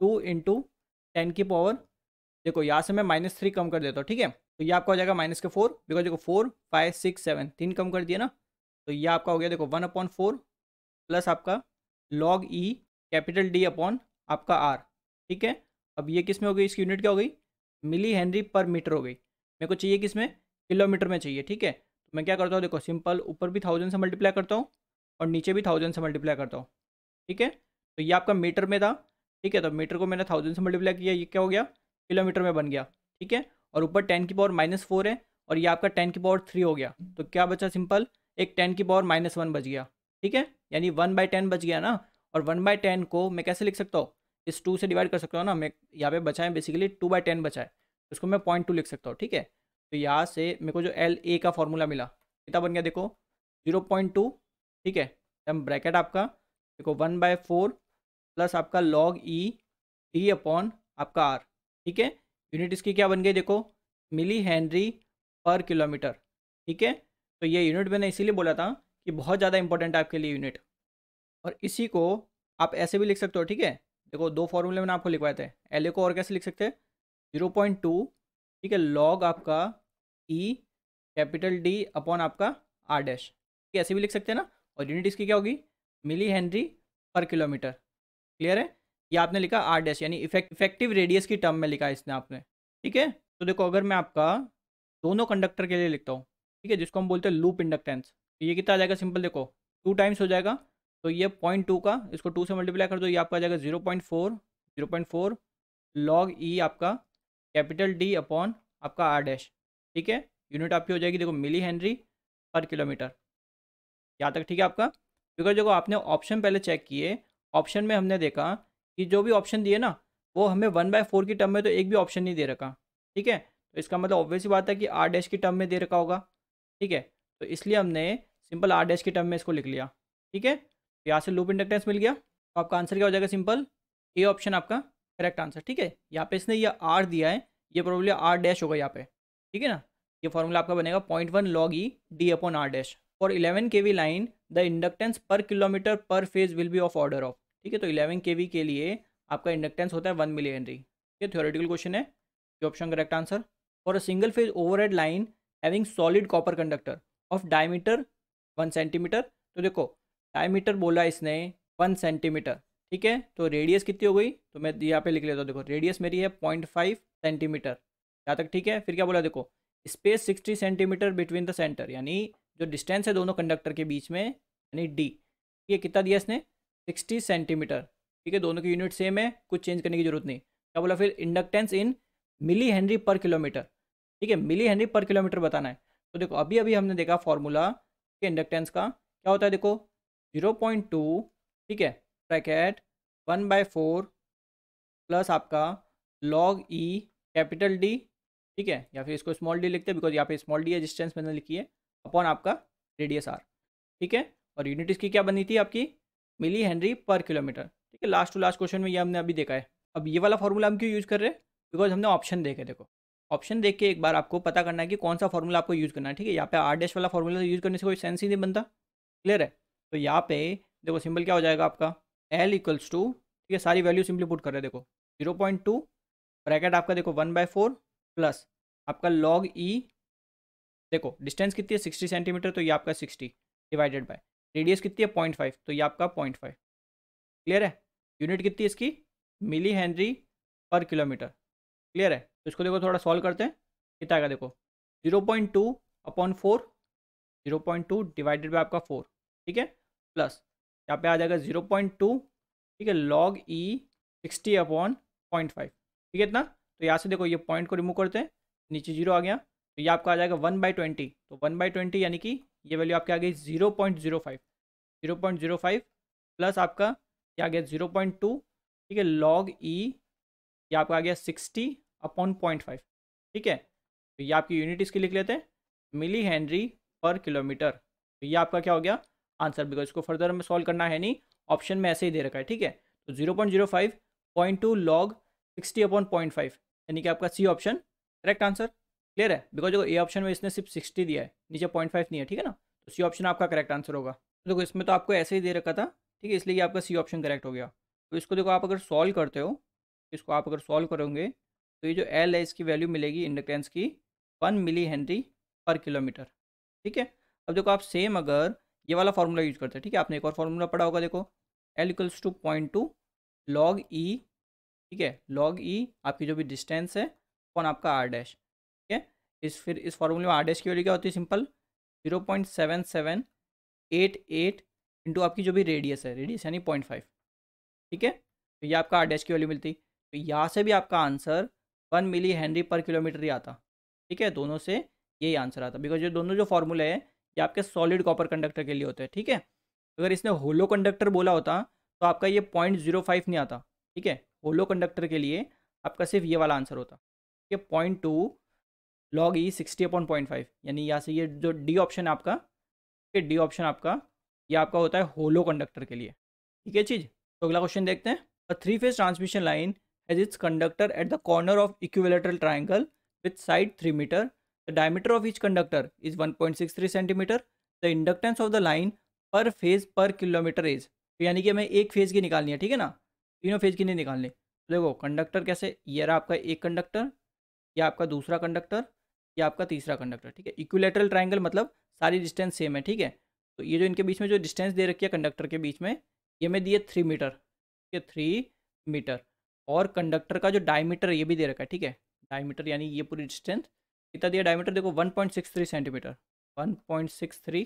टू इंटू टेन की पावर, देखो यहाँ से मैं माइनस थ्री कम कर देता हूँ, ठीक है? तो ये आपका हो जाएगा माइनस के फोर, बिकॉज़ देखो फोर, फाइव, सिक्स, सेवन, तीन कम कर दिया ना? तो ये आपका हो गया देखो वन अपॉन फोर प्लस आपका log e capital D upon आपका आर ठीक है? अब ये किसमें हो गई? इसकी यूनिट क्या हो गई? मिली हेनरी पर मीटर हो गई। मेरे को चाहिए किसमें? किलोमीटर में चाहिए, ठीक है? तो मैं क्या करता हूँ, देखो, सिंपल, ऊपर भी थाउज़ेंड से मल्टीप्लाई करता हूँ और नीचे भी थाउज़ेंड से मल्टीप्लाई करता हूँ, ठीक है? तो ये आपका मीटर में था, ठीक है? तो मीटर को मैंने थाउज़ेंड से मल्टीप्लाई किया, ये क्या हो गया? किलोमीटर में बन गया, ठीक है? और ऊपर टेन की पावर माइनस फोर है और ये आपका टेन की पावर थ्री हो गया। तो क्या बचा सिंपल? एक टेन की पावर माइनस वन बच गया, ठीक है? यानी वन बाई टेन बच गया ना? और वन बाई टेन को मैं कैसे लिख सकता हूँ? इस टू से डिवाइड कर सकता हूँ ना, मैं यहाँ पे बचा है बेसिकली टू बाई टेन बचा है मैं पॉइंट टू लिख सकता हूँ, ठीक है? तो यहाँ से मेरे को जो एल ए का फॉर्मूला मिला, कितना बन गया देखो? ज़ीरो पॉइंट टू ठीक है? एम ब्रैकेट आपका, देखो वन बाय फोर प्लस आपका लॉग ई डी अपॉन आपका आर ठीक है? यूनिट इसकी क्या बन गई देखो? मिली हेनरी पर किलोमीटर, ठीक है? तो ये यूनिट मैंने इसीलिए बोला था कि बहुत ज़्यादा इंपॉर्टेंट है आपके लिए यूनिट और इसी को आप ऐसे भी लिख सकते हो, ठीक है? देखो, दो फॉर्मूले मैंने आपको लिखवाए थे। एल ए को और कैसे लिख सकते हैं? ज़ीरो पॉइंट टू ठीक है लॉग आपका ई कैपिटल डी अपॉन आपका आर डैश ठीक है, ऐसे भी लिख सकते हैं ना? और यूनिट इसकी क्या होगी? Milli henry per kilometre. Clear है? ये आपने लिखा आर डैश यानी इफ़ेक्ट इफ़ेक्टिव रेडियस की टर्म में लिखा इसने आपने। ठीक है? तो देखो, अगर मैं आपका दोनों कंडक्टर के लिए लिखता हूँ, ठीक है, जिसको हम बोलते हैं लूप इंडक्टेंस तो ये कितना आ जाएगा? सिंपल देखो टू टाइम्स हो जाएगा। तो ये पॉइंट टू का, इसको टू से मल्टीप्लाई कर दो, ये आपका आ जाएगा zero point four zero point four log e आपका कैपिटल डी अपॉन आपका आर डैश ठीक है? यूनिट आपकी हो जाएगी, देखो, मिली हेनरी पर किलोमीटर यहाँ तक, ठीक है आपका? बिकॉज़ देखो, आपने ऑप्शन पहले चेक किए ऑप्शन में हमने देखा कि जो भी ऑप्शन दिए ना, वो हमें वन बाय फोर की टर्म में तो एक भी ऑप्शन नहीं दे रखा, ठीक है? तो इसका मतलब ऑब्वियस बात है कि आर डैश की टर्म में दे रखा होगा, ठीक है? तो इसलिए हमने सिंपल आर डैश की टर्म में इसको लिख लिया, ठीक है? यहाँ से लूप इंडक्टेंस मिल गया। तो आपका आंसर क्या हो जाएगा सिंपल ए ऑप्शन आपका करेक्ट आंसर ठीक है? यहाँ पे इसने ये आर दिया है, ये प्रॉब्लम आर डैश होगा यहाँ पे, ठीक है ना? ये फॉर्मूला आपका बनेगा point one log e D upon R dash for eleven K V line the inductance per kilometre per phase will be of order of ठीक है? तो इलेवन के वी के लिए आपका इंडक्टेंस होता है वन मिली हेनरी ये थ्योरेटिकल क्वेश्चन है, ये option correct answer for a single phase overhead line having solid copper conductor of diameter one centimetre तो देखो डायमीटर बोला इसने वन सेंटीमीटर ठीक है? तो रेडियस कितनी हो गई? तो मैं यहाँ पे लिख लेता हूँ, देखो रेडियस मेरी है पॉइंट फाइव सेंटीमीटर यहाँ तक ठीक है? फिर क्या बोला, देखो space sixty centimetre between the centre यानी जो डिस्टेंस है दोनों कंडक्टर के बीच में, यानी डी ये कितना दिया इसने? सिक्सटी सेंटीमीटर ठीक है? दोनों की यूनिट सेम है, कुछ चेंज करने की ज़रूरत नहीं। क्या बोला फिर? इंडक्टेंस इन मिली हेनरी पर किलोमीटर ठीक है? मिली हेनरी पर किलोमीटर बताना है। तो देखो अभी अभी हमने देखा फॉर्मूला इंडक्टेंस का, क्या होता है, देखो ज़ीरो पॉइंट टू, ठीक है bracket one by four plus आपका लॉग ई कैपिटल डी ठीक है, या फिर इसको स्मॉल डी लिखते हैं बिकॉज़ यहाँ पे स्मॉल डी है डिस्टेंस मैंने लिखी है अपॉन आपका रेडियस आर ठीक है, और यूनिट इसकी क्या बनी थी आपकी? मिली हेनरी पर किलोमीटर ठीक है लास्ट टू लास्ट क्वेश्चन में ये हमने अभी देखा है। अब ये वाला फॉर्मूला हम क्यों यूज़ कर रहे हैं? बिकॉज़ हमने ऑप्शन देखे, देखो ऑप्शन देख के एक बार आपको पता करना है कि कौन सा फॉर्मूला आपको यूज़ करना है, ठीक है, यहाँ पे आर डैश वाला फॉर्मूला यूज़ करने से कोई सेंस ही नहीं बनता क्लियर है? तो यहाँ पे देखो सिंपल क्या हो जाएगा आपका? एल इक्वल्स टू ठीक है सारी वैल्यू सिंपली पुट कर रहे देखो। ज़ीरो पॉइंट टू ब्रैकेट आपका देखो वन बाय फोर प्लस आपका लॉग ई e, देखो डिस्टेंस कितनी है? सिक्सटी सेंटीमीटर तो ये आपका सिक्सटी डिवाइडेड बाय रेडियस कितनी है? पॉइंट फाइव तो ये आपका पॉइंट फाइव क्लियर है? यूनिट कितनी है इसकी? मिली हेनरी पर किलोमीटर। क्लियर है? तो इसको देखो थोड़ा सॉल्व करते हैं। कितना आएगा देखो? Zero point two upon four zero point two divided by आपका फोर ठीक है? प्लस। यहाँ पे आ जाएगा ज़ीरो पॉइंट टू, ठीक है log e sixty upon point five, ठीक है इतना? तो यहाँ से देखो ये पॉइंट को रिमूव करते हैं, नीचे ज़ीरो आ गया तो ये आपका आ जाएगा वन बाई ट्वेंटी तो वन बाई ट्वेंटी यानी कि ये वैल्यू आपके आ गई zero point zero five, zero point zero five plus आपका ये आ गया ज़ीरो पॉइंट टू, ठीक है लॉग ई ये आपका आ गया सिक्सटी अपॉन पॉइंट फाइव, ठीक है? तो ये आपकी यूनिट इसकी लिख लेते हैं, मिली हेनरी पर किलोमीटर तो ये आपका क्या हो गया आंसर बिकॉज़ इसको फर्दर हमें सॉल्व करना है नहीं ऑप्शन में ऐसे ही दे रखा है, ठीक है? तो zero point zero five point two log sixty upon point five यानी कि आपका C option correct answer clear है? बिकॉज़ देखो ए ऑप्शन में इसने सिर्फ़ सिक्सटी दिया है, नीचे पॉइंट फाइव नहीं है, ठीक है ना? तो सी ऑप्शन आपका करेक्ट आंसर होगा। देखो, इसमें तो आपको ऐसे ही दे रखा था, ठीक है? इसलिए आपका सी ऑप्शन करेक्ट हो गया। तो इसको देखो, आप अगर सॉल्व करते हो, इसको आप अगर सॉल्व करोगे तो ये जो एल है, इसकी वैल्यू मिलेगी इंडक्टेंस की वन मिली हेनरी पर किलोमीटर ठीक है? अब देखो, आप सेम अगर ये वाला फार्मूला यूज़ करते हैं, ठीक है? आपने एक और फार्मूला पढ़ा होगा, देखो। L equals to point two log e ठीक है? लॉग ई आपकी जो भी डिस्टेंस है कौन आपका आर डैश ठीक है? इस फिर इस फार्मूले में आर डैश की वैल्यू क्या होती है? Simple zero point seven seven eight eight into आपकी जो भी रेडियस है रेडियस यानी पॉइंट फाइव ठीक है? तो ये आपका आर डैश की वैल्यू मिलती। तो यहाँ से भी आपका आंसर वन मिली हेनरी पर किलोमीटर ही आता, ठीक है? दोनों से यही आंसर आता। बिकॉज़ ये दोनों जो फॉर्मूले हैं ये आपके सॉलिड कॉपर कंडक्टर के लिए होते हैं, ठीक है? अगर इसने होलो कंडक्टर बोला होता तो आपका ये पॉइंट ज़ीरो फाइव नहीं आता, ठीक है? होलो कंडक्टर के लिए आपका सिर्फ़ ये वाला आंसर होता। है point two log e sixty upon point five यानी यहाँ से ये जो डी ऑप्शन है आपका ठीक है डी ऑप्शन आपका, ये आपका होता है होलो कंडक्टर के लिए, ठीक है चीज़? तो अगला क्वेश्चन देखते हैं। A three phase transmission line has its conductor at the corner of equilateral triangle with side 3 meter. The diameter of each conductor is 1.63 centimeter. The inductance of the line per phase per kilometer is तो यानी कि हमें एक फ़ेज़ की निकालनी है, ठीक है ना? तीनों फ़ेज़ की नहीं निकालनी। तो देखो कंडक्टर कैसे? ये रहा आपका एक कंडक्टर या आपका दूसरा कंडक्टर या आपका तीसरा कंडक्टर ठीक है? इक्विलेटरल ट्राइंगल मतलब सारी डिस्टेंस सेम है, ठीक है? तो ये जो इनके बीच में जो डिस्टेंस दे रखी है कंडक्टर के बीच में, ये में दिए थ्री मीटर ठीक है? थ्री मीटर और कंडक्टर का जो डायमीटर ये भी दे रखा है, ठीक है? डायमीटर यानी ये पूरी डिस्टेंस कितना दिया डायमीटर देखो 1.63 सेंटीमीटर 1.63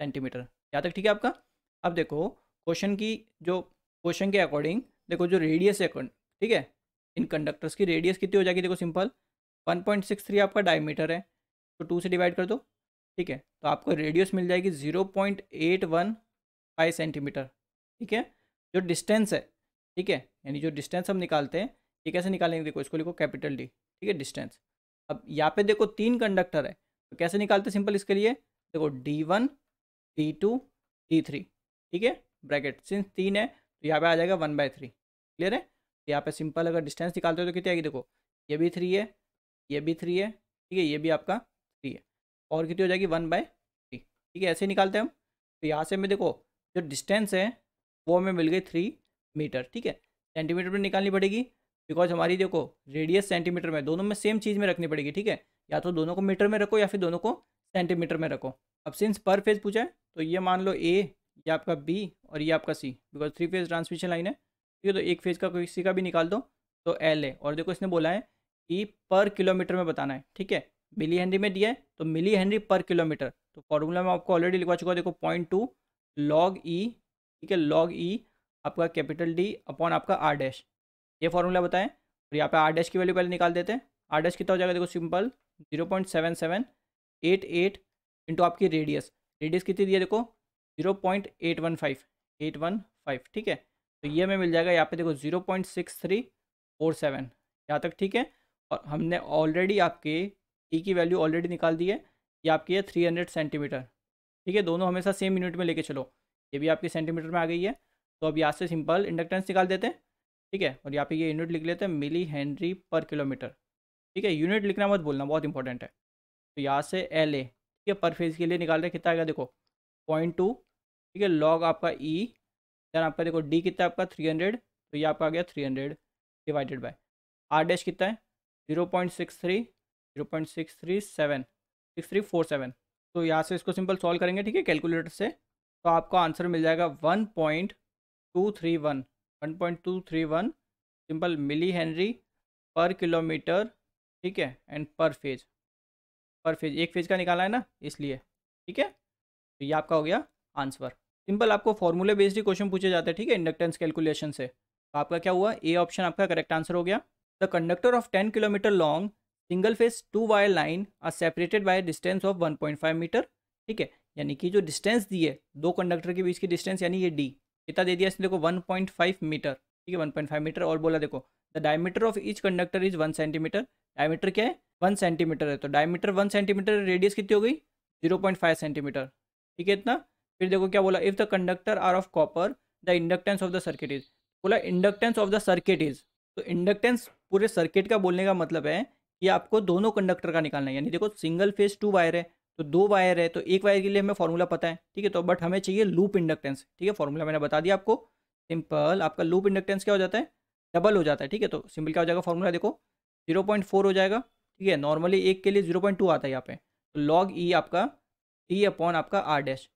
सेंटीमीटर यहाँ तक ठीक है आपका? अब देखो क्वेश्चन की जो क्वेश्चन के अकॉर्डिंग देखो जो रेडियस है ठीक है? इन कंडक्टर्स की रेडियस कितनी हो जाएगी? देखो सिंपल 1.63 आपका डायमीटर है तो टू से डिवाइड कर दो, ठीक है? तो आपको रेडियस मिल जाएगी 0.815 सेंटीमीटर ठीक है? जो डिस्टेंस है, ठीक है? यानी जो डिस्टेंस हम निकालते हैं, ये कैसे निकालेंगे? देखो, इसको लिखो कैपिटल डी ठीक है? डिस्टेंस अब यहाँ पे देखो तीन कंडक्टर है। तो कैसे निकालते सिंपल इसके लिए? देखो D one D two D three ठीक है? ब्रैकेट सिंस तीन है तो यहाँ पे आ जाएगा वन बाय थ्री क्लियर है? तो यहाँ पे सिंपल अगर डिस्टेंस निकालते हो तो कितनी आएगी देखो? ये भी थ्री है, ये भी थ्री है, ठीक है? ये भी आपका थ्री है, और कितनी हो जाएगी वन बाय थ्री ठीक है? ऐसे निकालते हैं हम। तो यहाँ से हमें देखो, जो डिस्टेंस है, वो हमें मिल गई थ्री मीटर ठीक है? सेंटीमीटर में निकालनी पड़ेगी। बिकॉज़ हमारी देखो रेडियस सेंटीमीटर में, दोनों में सेम चीज़ में रखनी पड़ेगी, ठीक है? या तो दोनों को मीटर में रखो या फिर दोनों को सेंटीमीटर में रखो। अब सिंस पर फ़ेज़ पूछा है तो ये मान लो ए ये आपका बी और ये आपका C because three phase transmission line है। ठीक है तो एक फ़ेज़ का किसी का भी निकाल दो तो एल है और देखो, इसने बोला है कि पर किलोमीटर में बताना है, ठीक है? मिली हेनरी में दिया है तो मिली हेनरी पर किलोमीटर तो फॉर्मूला में आपको ऑलरेडी लिखवा चुका हूँ, देखो पॉइंट टू लॉग ई ठीक है लॉग ई आपका कैपिटल डी अपॉन आपका आर डैश ये फॉर्मूला बताएँ। और यहाँ पे आर डैश की वैल्यू पहले निकाल देते हैं। आर डैश कितना हो जाएगा? देखो simple zero point seven seven eight eight into आपकी रेडियस रेडियस कितनी दी है देखो? Zero point eight one five eight one five ठीक है? तो ये हमें मिल जाएगा यहाँ पे देखो zero point six three four seven यहाँ तक ठीक है? और हमने ऑलरेडी आपके ई e की वैल्यू ऑलरेडी निकाल दी है। ये आपकी है थ्री हंड्रेड सेंटीमीटर ठीक है? दोनों हमेशा सेम यूनिट में लेके चलो। ये भी आपकी सेंटीमीटर में आ गई है। तो अब यहाँ से सिंपल इंडक्टेंस निकाल देते हैं। ठीक है? और यहाँ पे ये यूनिट लिख लेते हैं मिली हेनरी पर किलोमीटर। ठीक है? यूनिट लिखना मत बोलना बहुत इंपॉर्टेंट है। तो यहाँ से एल ए ठीक है? पर फ़ेज़ के लिए निकाल रहे कितना आएगा? देखो पॉइंट टू ठीक है? लॉग आपका ई e, देन आपका देखो डी कितना आपका? थ्री हंड्रेड तो ये आपका आ गया three hundred divided by R dash कितना है? Zero point six three zero point six three seven six three four seven तो यहाँ से इसको सिंपल सॉल्व करेंगे ठीक है? कैलकुलेटर से। तो आपको आंसर मिल जाएगा one point two three one one point two three one, simple milli henry पर किलोमीटर, ठीक है एंड पर फ़ेज़ पर फ़ेज़ एक फ़ेज़ का निकाला है ना, इसलिए, ठीक है? तो ये आपका हो गया आंसर सिंपल आपको फॉर्मूले बेस्ड ही क्वेश्चन पूछे जाते हैं, ठीक है इंडक्टेंस कैलकुलेशन से। तो आपका क्या हुआ? ए ऑप्शन आपका करेक्ट आंसर हो गया। The conductor of ten kilometre long single phase two wire line are separated by distance of one point five metre ठीक है? यानी कि जो डिस्टेंस दी है दो कंडक्टर के बीच की डिस्टेंस यानी ये डी कितना दे दिया इसने? देखो वन पॉइंट फाइव मीटर, ठीक है? वन पॉइंट फाइव मीटर और बोला, देखो the diameter of each conductor is one centimetre diameter क्या है? वन सेंटीमीटर है। तो डायमीटर वन सेंटीमीटर रेडियस कितनी हो गई? ज़ीरो पॉइंट फाइव सेंटीमीटर ठीक है इतना? फिर देखो क्या बोला? If the conductor are of copper the inductance of the circuit is बोला inductance of the circuit is तो इंडक्टेंस पूरे सर्किट का बोलने का मतलब है कि आपको दोनों कंडक्टर का निकालना है। यानी देखो सिंगल फ़ेज़ टू वायर है। तो दो वायर है तो एक वायर के लिए हमें फॉर्मूला पता है, ठीक है? तो बट हमें चाहिए लूप इंडक्टेंस ठीक है? फॉर्मूला मैंने बता दिया आपको। सिंपल आपका लूप इंडक्टेंस क्या हो जाता है? डबल हो जाता है, ठीक है? तो सिंपल क्या हो जाएगा फॉर्मूला देखो? ज़ीरो पॉइंट फोर हो जाएगा, ठीक है? नॉर्मली एक के लिए ज़ीरो पॉइंट टू आता है यहाँ पे। तो लॉग ई e आपका टी अपॉन आपका आर डैश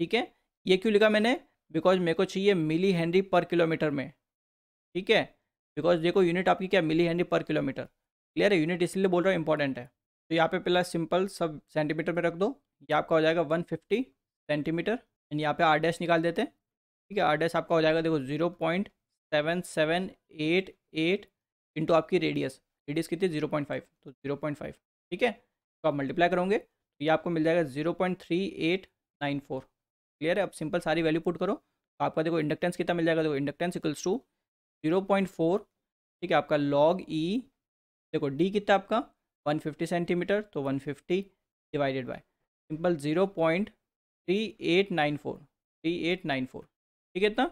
ठीक है? ये क्यों लिखा मैंने? बिकॉज़ मेरे को चाहिए मिली हेनरी पर किलोमीटर में, ठीक है? बिकॉज़ देखो यूनिट आपकी क्या मिली हेनरी पर किलोमीटर। क्लियर है? यूनिट इसलिए बोल रहा हूँ इंपॉर्टेंट है। तो यहाँ पे पहला सिंपल सब सेंटीमीटर में रख दो। ये आपका हो जाएगा वन फिफ्टी सेंटीमीटर। एंड यहाँ पे आर डैश निकाल देते हैं। ठीक है आर डैश आपका हो जाएगा देखो zero point seven seven eight eight into आपकी रेडियस। रेडियस कितनी ज़ीरो पॉइंट फाइव। तो ज़ीरो पॉइंट फाइव। ठीक है? तो आप मल्टीप्लाई करोगे तो ये आपको मिल जाएगा zero point three eight nine four. Clear है? अब सिंपल सारी वैल्यू पुट करो। तो आपका देखो इंडक्टेंस कितना मिल जाएगा? देखो inductance equals to zero point four. ठीक है आपका लॉग ई e, देखो डी कितना आपका? वन फिफ्टी सेंटीमीटर तो one fifty divided by simple zero point three eight nine four three eight nine four ठीक है इतना?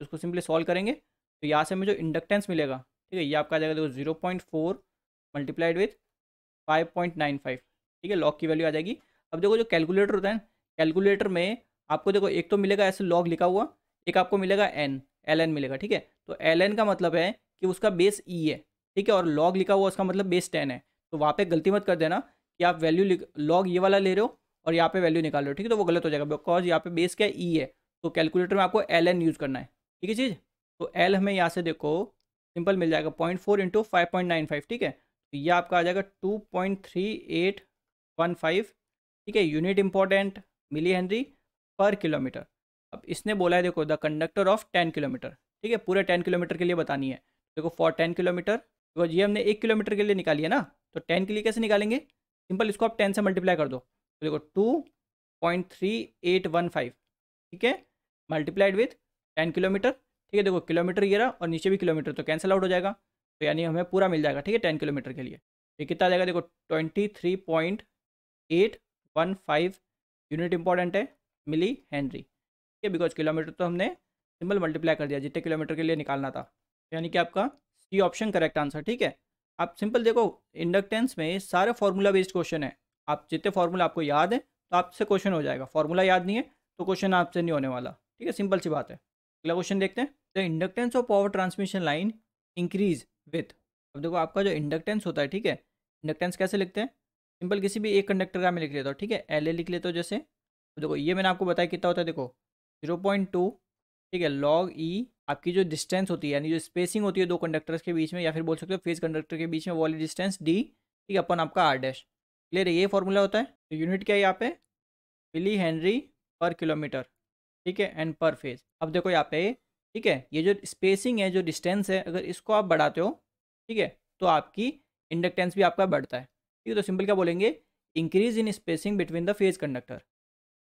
तो सिंपली सॉल्व करेंगे। तो यहाँ से हमें जो इंडक्टेंस मिलेगा। ठीक है, ये आपका आ जाएगा देखो zero point four multiplied with five point nine five ठीक है लॉग की वैल्यू आ जाएगी। अब देखो जो कैलकुलेटर होता है कैलकुलेटर में आपको देखो, एक तो मिलेगा ऐसे लॉग लिखा हुआ, एक आपको मिलेगा एन एल एन मिलेगा। ठीक है तो एल एन का मतलब है कि उसका बेस ई e है। ठीक है, और लॉग लिखा हुआ उसका मतलब बेस टेन है। तो वहाँ पे गलती मत कर देना कि आप वैल्यू लॉग ये वाला ले रहे हो और यहाँ पे वैल्यू निकाल रहे हो, ठीक है? तो वो गलत हो जाएगा बिकॉज़ यहाँ पे बेस क्या ई e है। तो कैलकुलेटर में आपको एल एन यूज़ करना है, ठीक है चीज़? तो एल हमें यहाँ से देखो सिंपल मिल जाएगा point four into five point nine five ठीक है? तो ये आपका आ जाएगा two point three eight one five ठीक है? यूनिट इंपॉर्टेंट मिली हेनरी पर किलोमीटर अब इसने बोला है, देखो the conductor of ten kilometre ठीक है? पूरे टेन किलोमीटर के लिए बतानी है। देखो फॉर टेन किलोमीटर बिकॉज़ ये हमने एक किलोमीटर के लिए निकाली है ना? तो टेन के लिए कैसे निकालेंगे? सिंपल, इसको आप टेन से मल्टीप्लाई कर दो। तो देखो two point three eight one five ठीक है? मल्टीप्लाइड विथ टेन किलोमीटर, ठीक है? देखो, किलोमीटर ये रहा और नीचे भी किलोमीटर तो कैंसिल आउट हो जाएगा। तो यानी हमें पूरा मिल जाएगा, ठीक है? टेन किलोमीटर के लिए। ये कितना आ जाएगा? देखो twenty three point eight one five unit important है, मिली हेनरी, ठीक है? बिकॉज़ किलोमीटर तो हमने सिंपल मल्टीप्लाई कर दिया, जितने किलोमीटर के लिए निकालना था। यानी कि आपका सी ऑप्शन करेक्ट आंसर, ठीक है? आप सिंपल देखो इंडक्टेंस में सारे फार्मूला बेस्ड क्वेश्चन है। आप जितने फार्मूला आपको याद है तो आपसे क्वेश्चन हो जाएगा। फार्मूला याद नहीं है तो क्वेश्चन आपसे नहीं होने वाला। ठीक है सिंपल सी बात है। अगला क्वेश्चन देखते हैं। The inductance of power transmission line increase with अब देखो आपका जो इंडक्टेंस होता है, ठीक है? इंडक्टेंस कैसे लिखते हैं? सिंपल किसी भी एक कंडक्टर का मैं लिख लेता हूँ, ठीक है? एल ए लिख लेता हूँ जैसे। तो देखो, ये मैंने आपको बताया कितना होता है, देखो? ज़ीरो पॉइंट टू ठीक है लॉग ई आपकी जो डिस्टेंस होती है, यानी जो स्पेसिंग होती है दो कंडक्टर्स के बीच में, या फिर बोल सकते हो फ़ेज़ कंडक्टर के बीच में वाली डिस्टेंस डी ठीक है, अपन आपका आर डैश क्लियर है, ये फॉर्मूला होता है? तो यूनिट क्या है यहाँ पे? मिली हेनरी पर किलोमीटर, ठीक है एंड पर फ़ेज़ अब देखो यहाँ पे, ठीक है, ये जो स्पेसिंग है, जो डिस्टेंस है, अगर इसको आप बढ़ाते हो, ठीक है तो आपकी इंडक्टेंस भी आपका बढ़ता है। ठीक है तो सिंपल क्या बोलेंगे? Increase in spacing between the phase conductor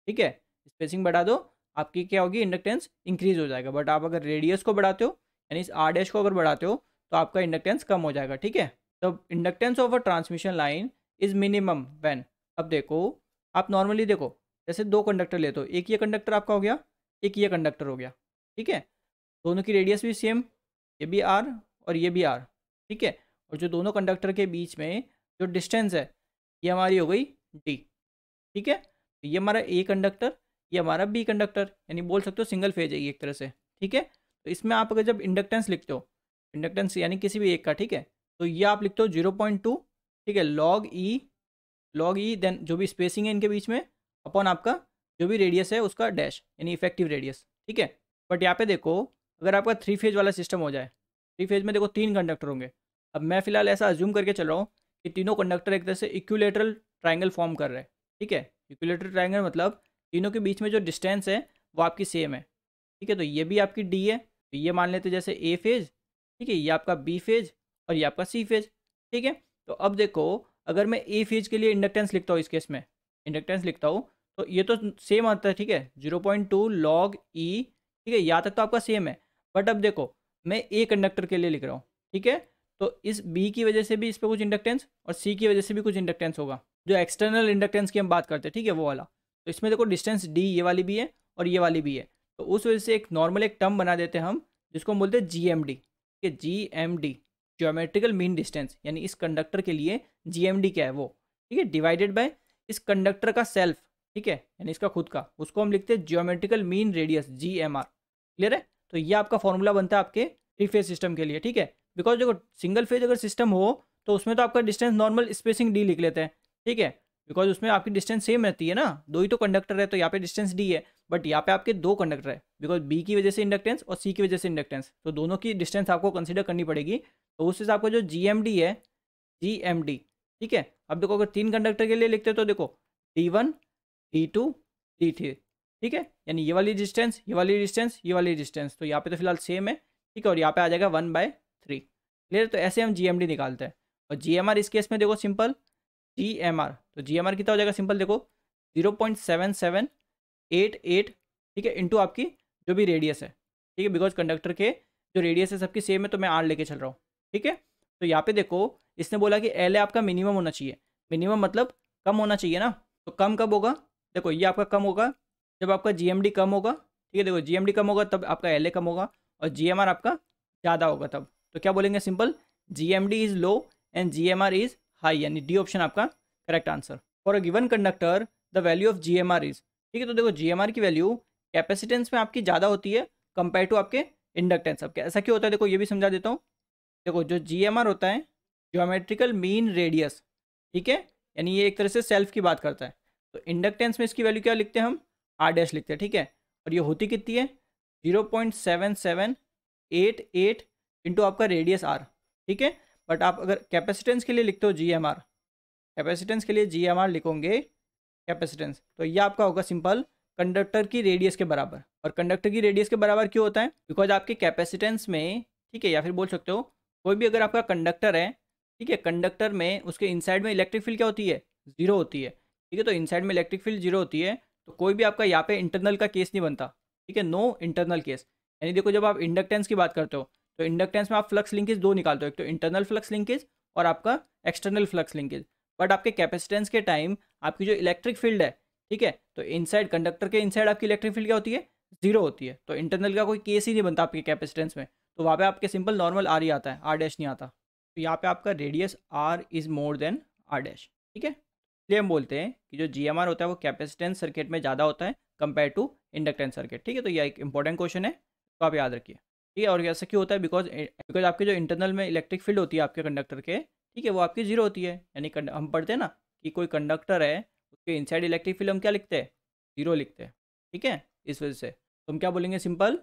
ठीक है स्पेसिंग बढ़ा दो आपकी क्या होगी इंडक्टेंस इंक्रीज हो जाएगा। बट आप अगर रेडियस को बढ़ाते हो, यानी इस आर डैश को अगर बढ़ाते हो तो आपका इंडक्टेंस कम हो जाएगा, ठीक है? तो inductance of a transmission line is minimum when अब देखो, आप नॉर्मली देखो, जैसे दो कंडक्टर लेते हो, एक ये कंडक्टर आपका हो गया, एक ये कंडक्टर हो गया, ठीक है? दोनों की रेडियस भी सेम ये भी आर और ये भी आर ठीक है? और जो दोनों कंडक्टर के बीच में जो डिस्टेंस है, ये हमारी हो गई डी ठीक है? तो ये हमारा ए कंडक्टर ये हमारा बी कंडक्टर यानी बोल सकते हो सिंगल फ़ेज़ है ये एक तरह से, ठीक है? तो इसमें आप अगर जब इंडक्टेंस लिखते हो इंडक्टेंस यानी किसी भी एक का, ठीक है? तो ये आप लिखते हो ज़ीरो पॉइंट टू ठीक है? Log e log e then जो भी स्पेसिंग है इनके बीच में अपॉन आपका जो भी रेडियस है उसका डैश यानी इफ़ेक्टिव रेडियस ठीक है? बट यहाँ पे देखो, अगर आपका थ्री फ़ेज़ वाला सिस्टम हो जाए थ्री फ़ेज़ में देखो तीन कंडक्टर होंगे। अब मैं फ़िलहाल ऐसा अज्यूम करके चल रहा हूँ कि तीनों कंडक्टर एक तरह से इक्विलेटरल ट्राइंगल फॉर्म कर रहे हैं, ठीक है? इक्विलेटरल ट्राइंगल मतलब तीनों के बीच में जो डिस्टेंस है, वो आपकी सेम है। ठीक है तो ये भी आपकी डी है तो ये मान लेते जैसे ए फ़ेज़ ठीक है, ये आपका बी फ़ेज़ और ये आपका सी फ़ेज़ ठीक है? तो अब देखो, अगर मैं ए फ़ेज़ के लिए इंडक्टेंस लिखता हूँ इस केस में इंडक्टेंस लिखता हूँ तो ये तो सेम आता है, ठीक है? Zero point two log e ठीक है, यहाँ तक तो आपका सेम है। बट अब देखो, मैं ए कंडक्टर के लिए लिख रहा हूँ, ठीक है? तो इस बी की वजह से भी इस पर कुछ इंडक्टेंस और सी की वजह से भी कुछ इंडक्टेंस होगा, जो एक्सटर्नल इंडक्टेंस की हम बात करते हैं, ठीक है, वो वाला। तो इसमें देखो डिस्टेंस डी ये वाली भी है और ये वाली भी है। तो उस वजह से एक नॉर्मल एक टर्म बना देते हैं हम, जिसको हम बोलते हैं जी एम डी ठीक है G M D geometrical mean distance यानी इस कंडक्टर के लिए जी एम डी क्या है वो? ठीक है डिवाइडेड बाय इस कंडक्टर का सेल्फ ठीक है, यानी इसका खुद का, उसको हम लिखते हैं geometrical mean radius G M R clear है? तो ये आपका फॉर्मूला बनता है आपके थ्री फ़ेज़ सिस्टम के लिए, ठीक है? बिकॉज़ देखो सिंगल फ़ेज़ अगर सिस्टम हो तो उसमें तो आपका डिस्टेंस नॉर्मल स्पेसिंग डी लिख लेते हैं, ठीक है? बिकॉज़ उसमें आपकी डिस्टेंस सेम रहती है ना। दो ही तो कंडक्टर है तो यहाँ पे डिस्टेंस डी है। बट यहाँ पे आपके दो कंडक्टर है। बिकॉज़ बी की वजह से इंडक्टेंस और सी की वजह से इंडक्टेंस तो दोनों की डिस्टेंस आपको कंसिडर करनी पड़ेगी। तो उस हिसाब का जो जी एम डी है जी एम डी ठीक है? अब देखो, अगर तीन कंडक्टर के लिए लिखते हो तो देखो D one D two D three ठीक है? यानी ये वाली डिस्टेंस ये वाली डिस्टेंस ये वाली डिस्टेंस तो यहाँ पे तो फ़िलहाल सेम है, ठीक है? और यहाँ पे आ जाएगा वन बाय थ्री क्लियर तो ऐसे हम जी निकालते हैं। और जी इस केस में देखो सिंपल जी एम आर तो जी एम आर कितना हो जाएगा सिंपल देखो zero point seven seven eight eight ठीक है इंटू आपकी जो भी रेडियस है, ठीक है बिकॉज़ कंडक्टर के जो रेडियस है सबकी सेम है तो मैं आर लेके चल रहा हूँ, ठीक है? तो यहाँ पे देखो, इसने बोला कि एल आपका मिनिमम होना चाहिए। मिनिमम मतलब कम होना चाहिए ना? तो कम कब होगा? देखो, ये आपका कम होगा, जब आपका जी कम होगा, ठीक है, देखो जी कम होगा, तब आपका एल कम होगा, और जी आपका ज़्यादा होगा तब। तो क्या बोलेंगे simple? G M D is low and G M R is high यानी डी ऑप्शन आपका correct answer for a given conductor the value of G M R is ठीक है तो देखो जी एम आर की वैल्यू कैपेसिटेंस में आपकी ज़्यादा होती है कंपेयर टू आपके इंडक्टेंस आपके ऐसा क्यों होता है? देखो ये भी समझा देता हूँ। देखो जो जी एम आर होता है ज्योमेट्रिकल मीन रेडियस ठीक है, यानी ये एक तरह से सेल्फ की बात करता है। तो इंडक्टेंस में इसकी वैल्यू क्या लिखते हैं हम? आर डैश लिखते हैं, ठीक है? और ये होती कितनी है? Zero point seven seven eight eight into आपका रेडियस आर ठीक है? बट आप अगर कैपेसिटेंस के लिए लिखते हो जी एम आर कैपेसिटेंस के लिए जी एम आर लिखोगे कैपेसिटेंस तो ये आपका होगा सिंपल कंडक्टर की रेडियस के बराबर। और कंडक्टर की रेडियस के बराबर क्यों होता है? बिकॉज़ आपके कैपेसिटेंस में, ठीक है, या फिर बोल सकते हो, कोई भी अगर आपका कंडक्टर है, ठीक है कंडक्टर में उसके इनसाइड में इलेक्ट्रिक फ़ील्ड क्या होती है? ज़ीरो होती है। ठीक है तो इनसाइड में इलेक्ट्रिक फ़ील्ड ज़ीरो होती है तो कोई भी आपका यहाँ पे इंटरनल का केस नहीं बनता। ठीक है नो इंटरनल केस यानी देखो जब आप इंडक्टेंस की बात करते हो तो इंडक्टेंस में आप फ्लक्स लिंकेज दो निकालते हो, एक तो इंटरनल फ्लक्स लिंकेज और आपका एक्सटर्नल फ्लक्स लिंकेज बट आपके कैपेसिटेंस के टाइम आपकी जो इलेक्ट्रिक फ़ील्ड है, ठीक है तो इनसाइड कंडक्टर के इनसाइड आपकी इलेक्ट्रिक फ़ील्ड क्या होती है? ज़ीरो होती है। तो इंटरनल का कोई केस ही नहीं बनता आपके कैपेसिटेंस में। तो वहाँ पे आपके सिंपल नॉर्मल आर ही आता है आर डैश नहीं आता। तो यहाँ पे आपका radius R is more than R dash ठीक है? इसलिए हम बोलते हैं कि जो जीएमआर होता है, वो कैपेसिटेंस सर्किट में ज़्यादा होता है कंपेयर टू इंडक्टेंस सर्किट ठीक है? तो यह एक इंपॉर्टेंट क्वेश्चन है तो आप याद रखिए। ठीक है? और ऐसा क्यों होता है? बिकॉज़ बिकॉज़ आपके जो इंटरनल में इलेक्ट्रिक फ़ील्ड होती है आपके कंडक्टर के, ठीक है, वो आपकी ज़ीरो होती है। यानी हम पढ़ते हैं ना कि कोई कंडक्टर है, उसके इनसाइड इलेक्ट्रिक फ़ील्ड हम क्या लिखते हैं? ज़ीरो लिखते हैं। ठीक है? इस वजह से। तो हम क्या बोलेंगे? Simple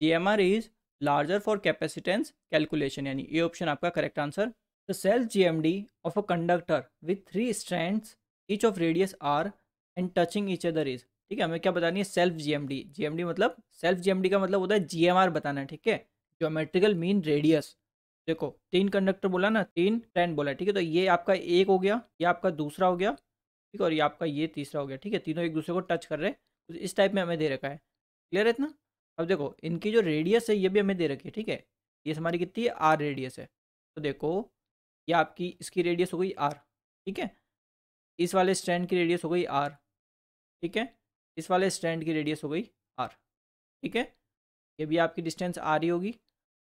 G M R is larger for capacitance calculation यानी ये ऑप्शन आपका correct answer the self G M D of a conductor with three strands each of radius r and touching each other is ठीक है, हमें क्या बतानी है? सेल्फ जीएमडी जीएमडी मतलब सेल्फ जीएमडी का मतलब होता है जीएमआर बताना है ठीक है? ज्योमेट्रिकल मीन रेडियस देखो, तीन कंडक्टर बोला ना, तीन टेन बोला, ठीक है? तो ये आपका एक हो गया, ये आपका दूसरा हो गया, ठीक है? और ये आपका ये तीसरा हो गया, ठीक है? तीनों एक दूसरे को टच कर रहे हैं तो इस टाइप में हमें दे रखा है। क्लियर है इतना? अब देखो, इनकी जो रेडियस है, ये भी हमें दे रखी है, ठीक है? ये हमारी कितनी है? आर रेडियस है। तो देखो, ये आपकी इसकी रेडियस हो गई आर ठीक है? इस वाले स्टैंड की रेडियस हो गई आर ठीक है? इस वाले स्टैंड की रेडियस हो गई आर ठीक है? ये भी आपकी डिस्टेंस आर ही होगी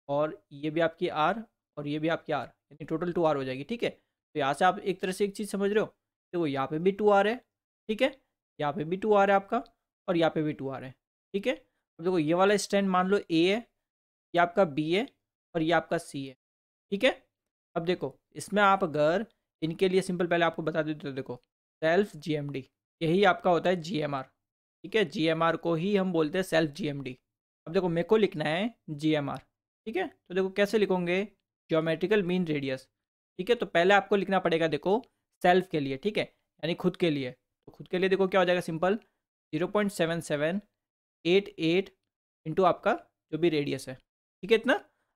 और ये भी आपकी आर और ये भी आपकी आर यानी टोटल टू आर हो जाएगी, ठीक है? तो यहाँ से आप एक तरह से एक चीज़ समझ रहे हो? देखो, यहाँ पे भी टू आर है, ठीक है? यहाँ पे भी टू आर है आपका और यहाँ पे भी टू आर है, ठीक है? अब देखो, ये वाला स्टैंड मान लो ए है, ये आपका बी है और ये आपका सी है, ठीक है? अब देखो, इसमें आप अगर इनके लिए सिंपल पहले आपको बता देते तो देखो, सेल्फ जीएमडी यही आपका होता है जीएमआर ठीक है? जीएमआर को ही हम बोलते हैं सेल्फ जीएमडी अब देखो, मेरे को लिखना है जीएमआर ठीक है? तो देखो, कैसे लिखोगे? ज्योमेट्रिकल मीन रेडियस ठीक है? तो पहले आपको लिखना पड़ेगा, देखो सेल्फ के लिए, ठीक है? यानी खुद के लिए। तो खुद के लिए देखो, क्या हो जाएगा simple zero point seven seven eight eight into आपका जो भी रेडियस है, ठीक है इतना?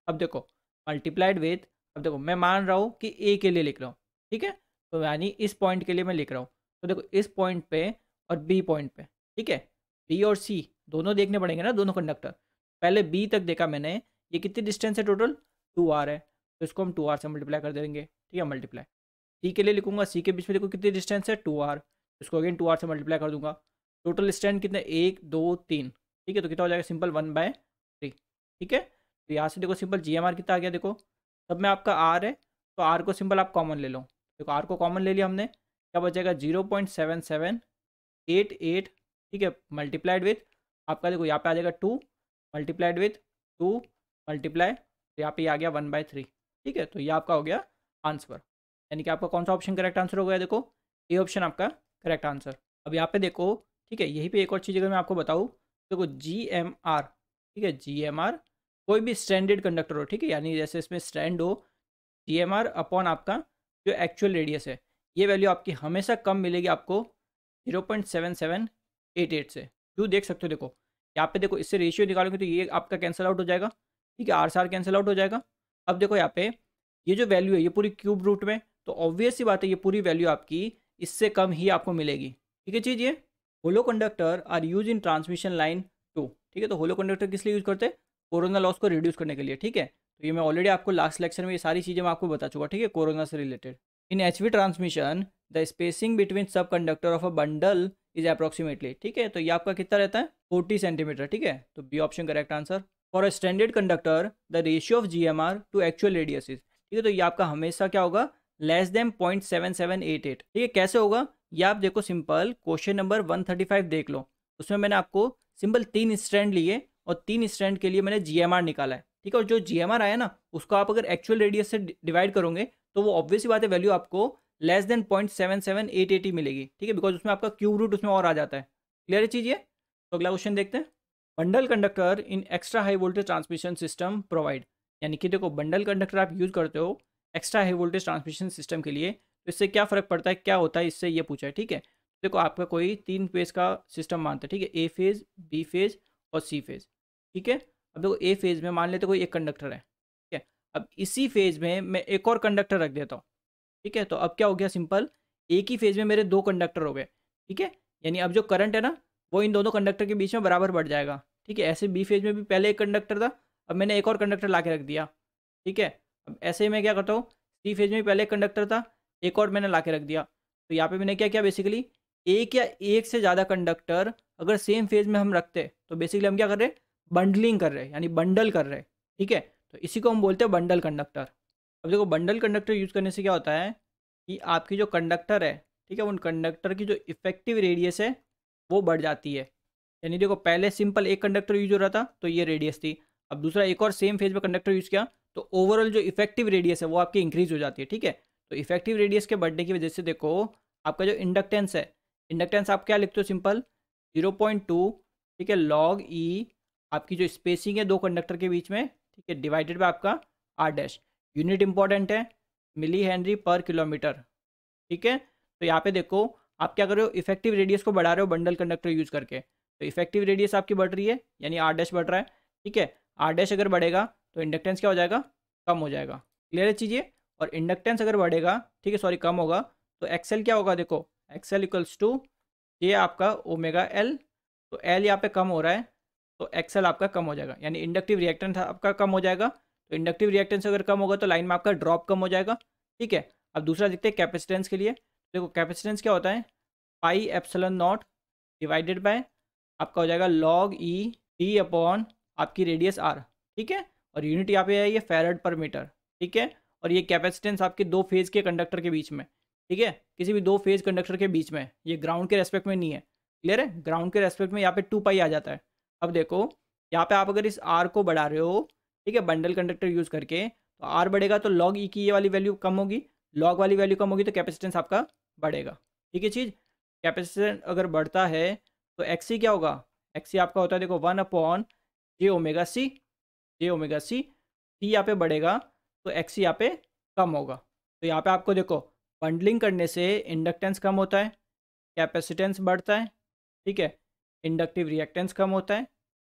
अब देखो मल्टीप्लाइड विथ अब देखो, मैं मान रहा हूँ कि ए के लिए लिख रहा हूँ, ठीक है? तो यानी इस पॉइंट के लिए मैं लिख रहा हूँ। तो देखो, इस पॉइंट पे और बी पॉइंट पे ठीक है? बी और सी दोनों देखने पड़ेंगे ना, दोनों कंडक्टर पहले बी तक देखा मैंने, ये कितनी डिस्टेंस है टोटल टू आर है। तो इसको हम टू आर से मल्टीप्लाई कर देंगे। ठीक है मल्टीप्लाई सी के लिए लिखूँगा सी के बीच में देखो कितनी डिस्टेंस है? टू आर इसको अगेन टू आर से मल्टीप्लाई कर दूँगा। टोटल स्टैंड कितने? एक, दो, तीन. ठीक है तो कितना हो जाएगा? सिंपल वन बाय थ्री ठीक है? तो यहाँ से देखो सिंपल जी एम आर कितना आ गया देखो। सब में आपका आर है तो आर को सिंपल आप कॉमन ले लो। देखो आर को कॉमन ले लिया हमने। क्या बचेगा? Zero point seven seven eight eight ठीक है मल्टीप्लाइड विथ आपका देखो यहाँ पे आ जाएगा two multiplied with two multiply तो यहाँ पे आ गया वन बाय थ्री ठीक है? तो ये आपका हो गया आंसर यानी कि आपका कौन सा ऑप्शन करेक्ट आंसर हो गया देखो? ए ऑप्शन आपका करेक्ट आंसर अब यहाँ पे देखो, ठीक है, यही पे एक और चीज़ अगर मैं आपको बताऊँ, देखो जी एम आर ठीक है जी एम आर कोई भी स्टैंडर्ड कंडक्टर हो, ठीक है? यानी जैसे इसमें स्टैंड हो जी एम आर अपॉन आपका जो एक्चुअल रेडियस है, ये वैल्यू आपकी हमेशा कम मिलेगी आपको zero point seven seven eight eight से। क्यों देख सकते हो देखो? यहाँ पे देखो, इससे रेशियो निकालोगे तो ये आपका कैंसिल आउट हो जाएगा। ठीक है, आर से आर कैंसिल आउट हो जाएगा। अब देखो यहाँ पे, ये जो वैल्यू है, ये पूरी क्यूब रूट में तो ऑब्वियस ही बात है, ये पूरी वैल्यू आपकी इससे कम ही आपको मिलेगी। ठीक है चीज़ ये? Hollow conductor are use in transmission line to ठीक है तो होलो कंडक्टर किस लिए यूज़ करते हैं? कोरोना लॉस को रिड्यूस करने के लिए। ठीक है तो ये मैं ऑलरेडी आपको लास्ट लेक्चर में ये सारी चीज़ें मैं आपको बता चुका ठीक है कोरोना से related in H V transmission the spacing between sub conductor of a bundle is approximately, ठीक है? तो ये आपका कितना रहता है? फोर्टी सेंटीमीटर, ठीक है? तो B option correct answer. For a standard conductor the ratio of G M R to actual radius is ठीक है? तो ये आपका हमेशा क्या होगा? Less than point seven seven eight eight ठीक है? कैसे होगा? ये आप देखो simple question number one thirty five देख लो। उसमें मैंने आपको सिंपल तीन स्टैंड लिए और तीन स्टैंड के लिए मैंने जी एम आर निकाला है, ठीक है? और जो जी एम आर आया ना, उसको आप अगर एक्चुअल रेडियस से डिवाइड करोगे तो वो ऑब्वियसली बात है वैल्यू आपको less than point seven seven eight eighty मिलेगी। ठीक है? बिकॉज़ उसमें आपका क्यूब रूट उसमें और आ जाता है। क्लियर चीज़ ये? तो अगला क्वेश्चन देखते हैं। Bundle conductor in extra high voltage transmission system provide यानी कि देखो बंडल कंडक्टर आप यूज़ करते हो extra high voltage transmission system के लिए तो इससे क्या फ़र्क पड़ता है? क्या होता है? इससे ये पूछा है। ठीक है? देखो, आपका कोई तीन फ़ेज़ का सिस्टम मानता है। ठीक है? ए फ़ेज़ बी फ़ेज़ और सी फ़ेज़ ठीक है? अब देखो ए फ़ेज़ में मान लेते कोई एक कंडक्टर है। ठीक है? अब इसी फ़ेज़ में मैं एक और कंडक्टर रख देता हूँ। ठीक है? तो अब क्या हो गया सिंपल, एक ही फ़ेज़ में मेरे दो कंडक्टर हो गए, ठीक है? यानी अब जो करंट है ना, वो इन दोनों कंडक्टर के बीच में बराबर बढ़ जाएगा, ठीक है? ऐसे बी फ़ेज़ में भी पहले एक कंडक्टर था, अब मैंने एक और कंडक्टर ला रख दिया, ठीक है? अब ऐसे मैं क्या करता हूँ सी फ़ेज़ में पहले एक कंडक्टर था, एक और मैंने ला रख दिया। तो यहाँ पे मैंने क्या किया बेसिकली एक या एक से ज़्यादा कंडक्टर अगर सेम फ़ेज़ में हम रखते तो बेसिकली हम क्या कर रहे हैं बंडलिंग कर रहे हैं यानी बंडल कर रहे हैं ठीक है? तो इसी को हम बोलते हैं बंडल कंडक्टर अब देखो बंडल कंडक्टर यूज़ करने से क्या होता है कि आपकी जो कंडक्टर है, ठीक है, उन कंडक्टर की जो इफ़ेक्टिव रेडियस है, वो बढ़ जाती है। यानी देखो, पहले सिंपल एक कंडक्टर यूज़ हो रहा था तो ये रेडियस थी। अब दूसरा एक और सेम फ़ेज़ में कंडक्टर यूज़ किया तो ओवरऑल जो इफ़ेक्टिव रेडियस है, वो आपकी इंक्रीज हो जाती है, ठीक है? तो इफ़ेक्टिव रेडियस के बढ़ने की वजह से देखो, आपका जो इंडक्टेंस है इंडक्टेंस आप क्या लिखते हो सिंपल ज़ीरो पॉइंट टू ठीक है लॉग ई आपकी जो स्पेसिंग है दो कंडक्टर के बीच में, ठीक है डिवाइडेड बाय आपका आर डैश यूनिट इंपॉर्टेंट है, मिली हेनरी पर किलोमीटर। ठीक है? तो यहाँ पे देखो, आप क्या कर रहे हो? इफ़ेक्टिव रेडियस को बढ़ा रहे हो बंडल कंडक्टर यूज़ करके। तो इफ़ेक्टिव रेडियस आपकी बढ़ रही है, यानी आर डैश बढ़ रहा है। ठीक है? आर डैश अगर बढ़ेगा तो इंडक्टेंस क्या हो जाएगा? कम हो जाएगा। क्लियर है चीज़िए और इंडक्टेंस अगर बढ़ेगा, ठीक है, सॉरी, कम होगा तो एक्सेल क्या होगा देखो? एक्सेल इक्वल्स टू ये आपका ओमेगा एल। तो एल यहाँ पे कम हो रहा है तो एक्सेल आपका कम हो जाएगा, यानी इंडक्टिव रिएक्टेंस आपका कम हो जाएगा। तो इंडक्टिव रिएक्टेंस अगर कम होगा तो लाइन में आपका ड्रॉप कम हो जाएगा, ठीक है? अब दूसरा देखते हैं कैपेसिटेंस के लिए। देखो कैपेसिटेंस क्या होता है? Pi epsilon not divided by आपका हो जाएगा लॉग ई टी अपॉन आपकी रेडियस आर ठीक है? और यूनिट यहाँ पे है ये फेरड पर मीटर ठीक है? और ये कैपेसिटेंस आपके दो फ़ेज़ के कंडक्टर के बीच में, ठीक है? किसी भी दो फ़ेज़ कंडक्टर के बीच में, ये ग्राउंड के रेस्पेक्ट में नहीं है क्लियर है? ग्राउंड के रेस्पेक्ट में यहाँ पे टू पाई आ जाता है। अब देखो, यहाँ पे आप अगर इस आर को बढ़ा रहे हो ठीक है बंडल कंडक्टर यूज़ करके तो आर बढ़ेगा तो लॉग ई की ये वाली वैल्यू कम होगी। लॉग वाली वैल्यू कम होगी तो कैपेसिटेंस आपका बढ़ेगा। ठीक है चीज़? कैपेसिटेंस अगर बढ़ता है तो एक्सी क्या होगा? एक्सी आपका होता है, देखो one upon J omega C J omega C T यहाँ पे बढ़ेगा तो एक्सी यहाँ पे कम होगा। तो यहाँ पे आपको देखो बंडलिंग करने से इंडक्टेंस कम होता है कैपेसिटेंस बढ़ता है, ठीक है इंडक्टिव रिएक्टेंस कम होता है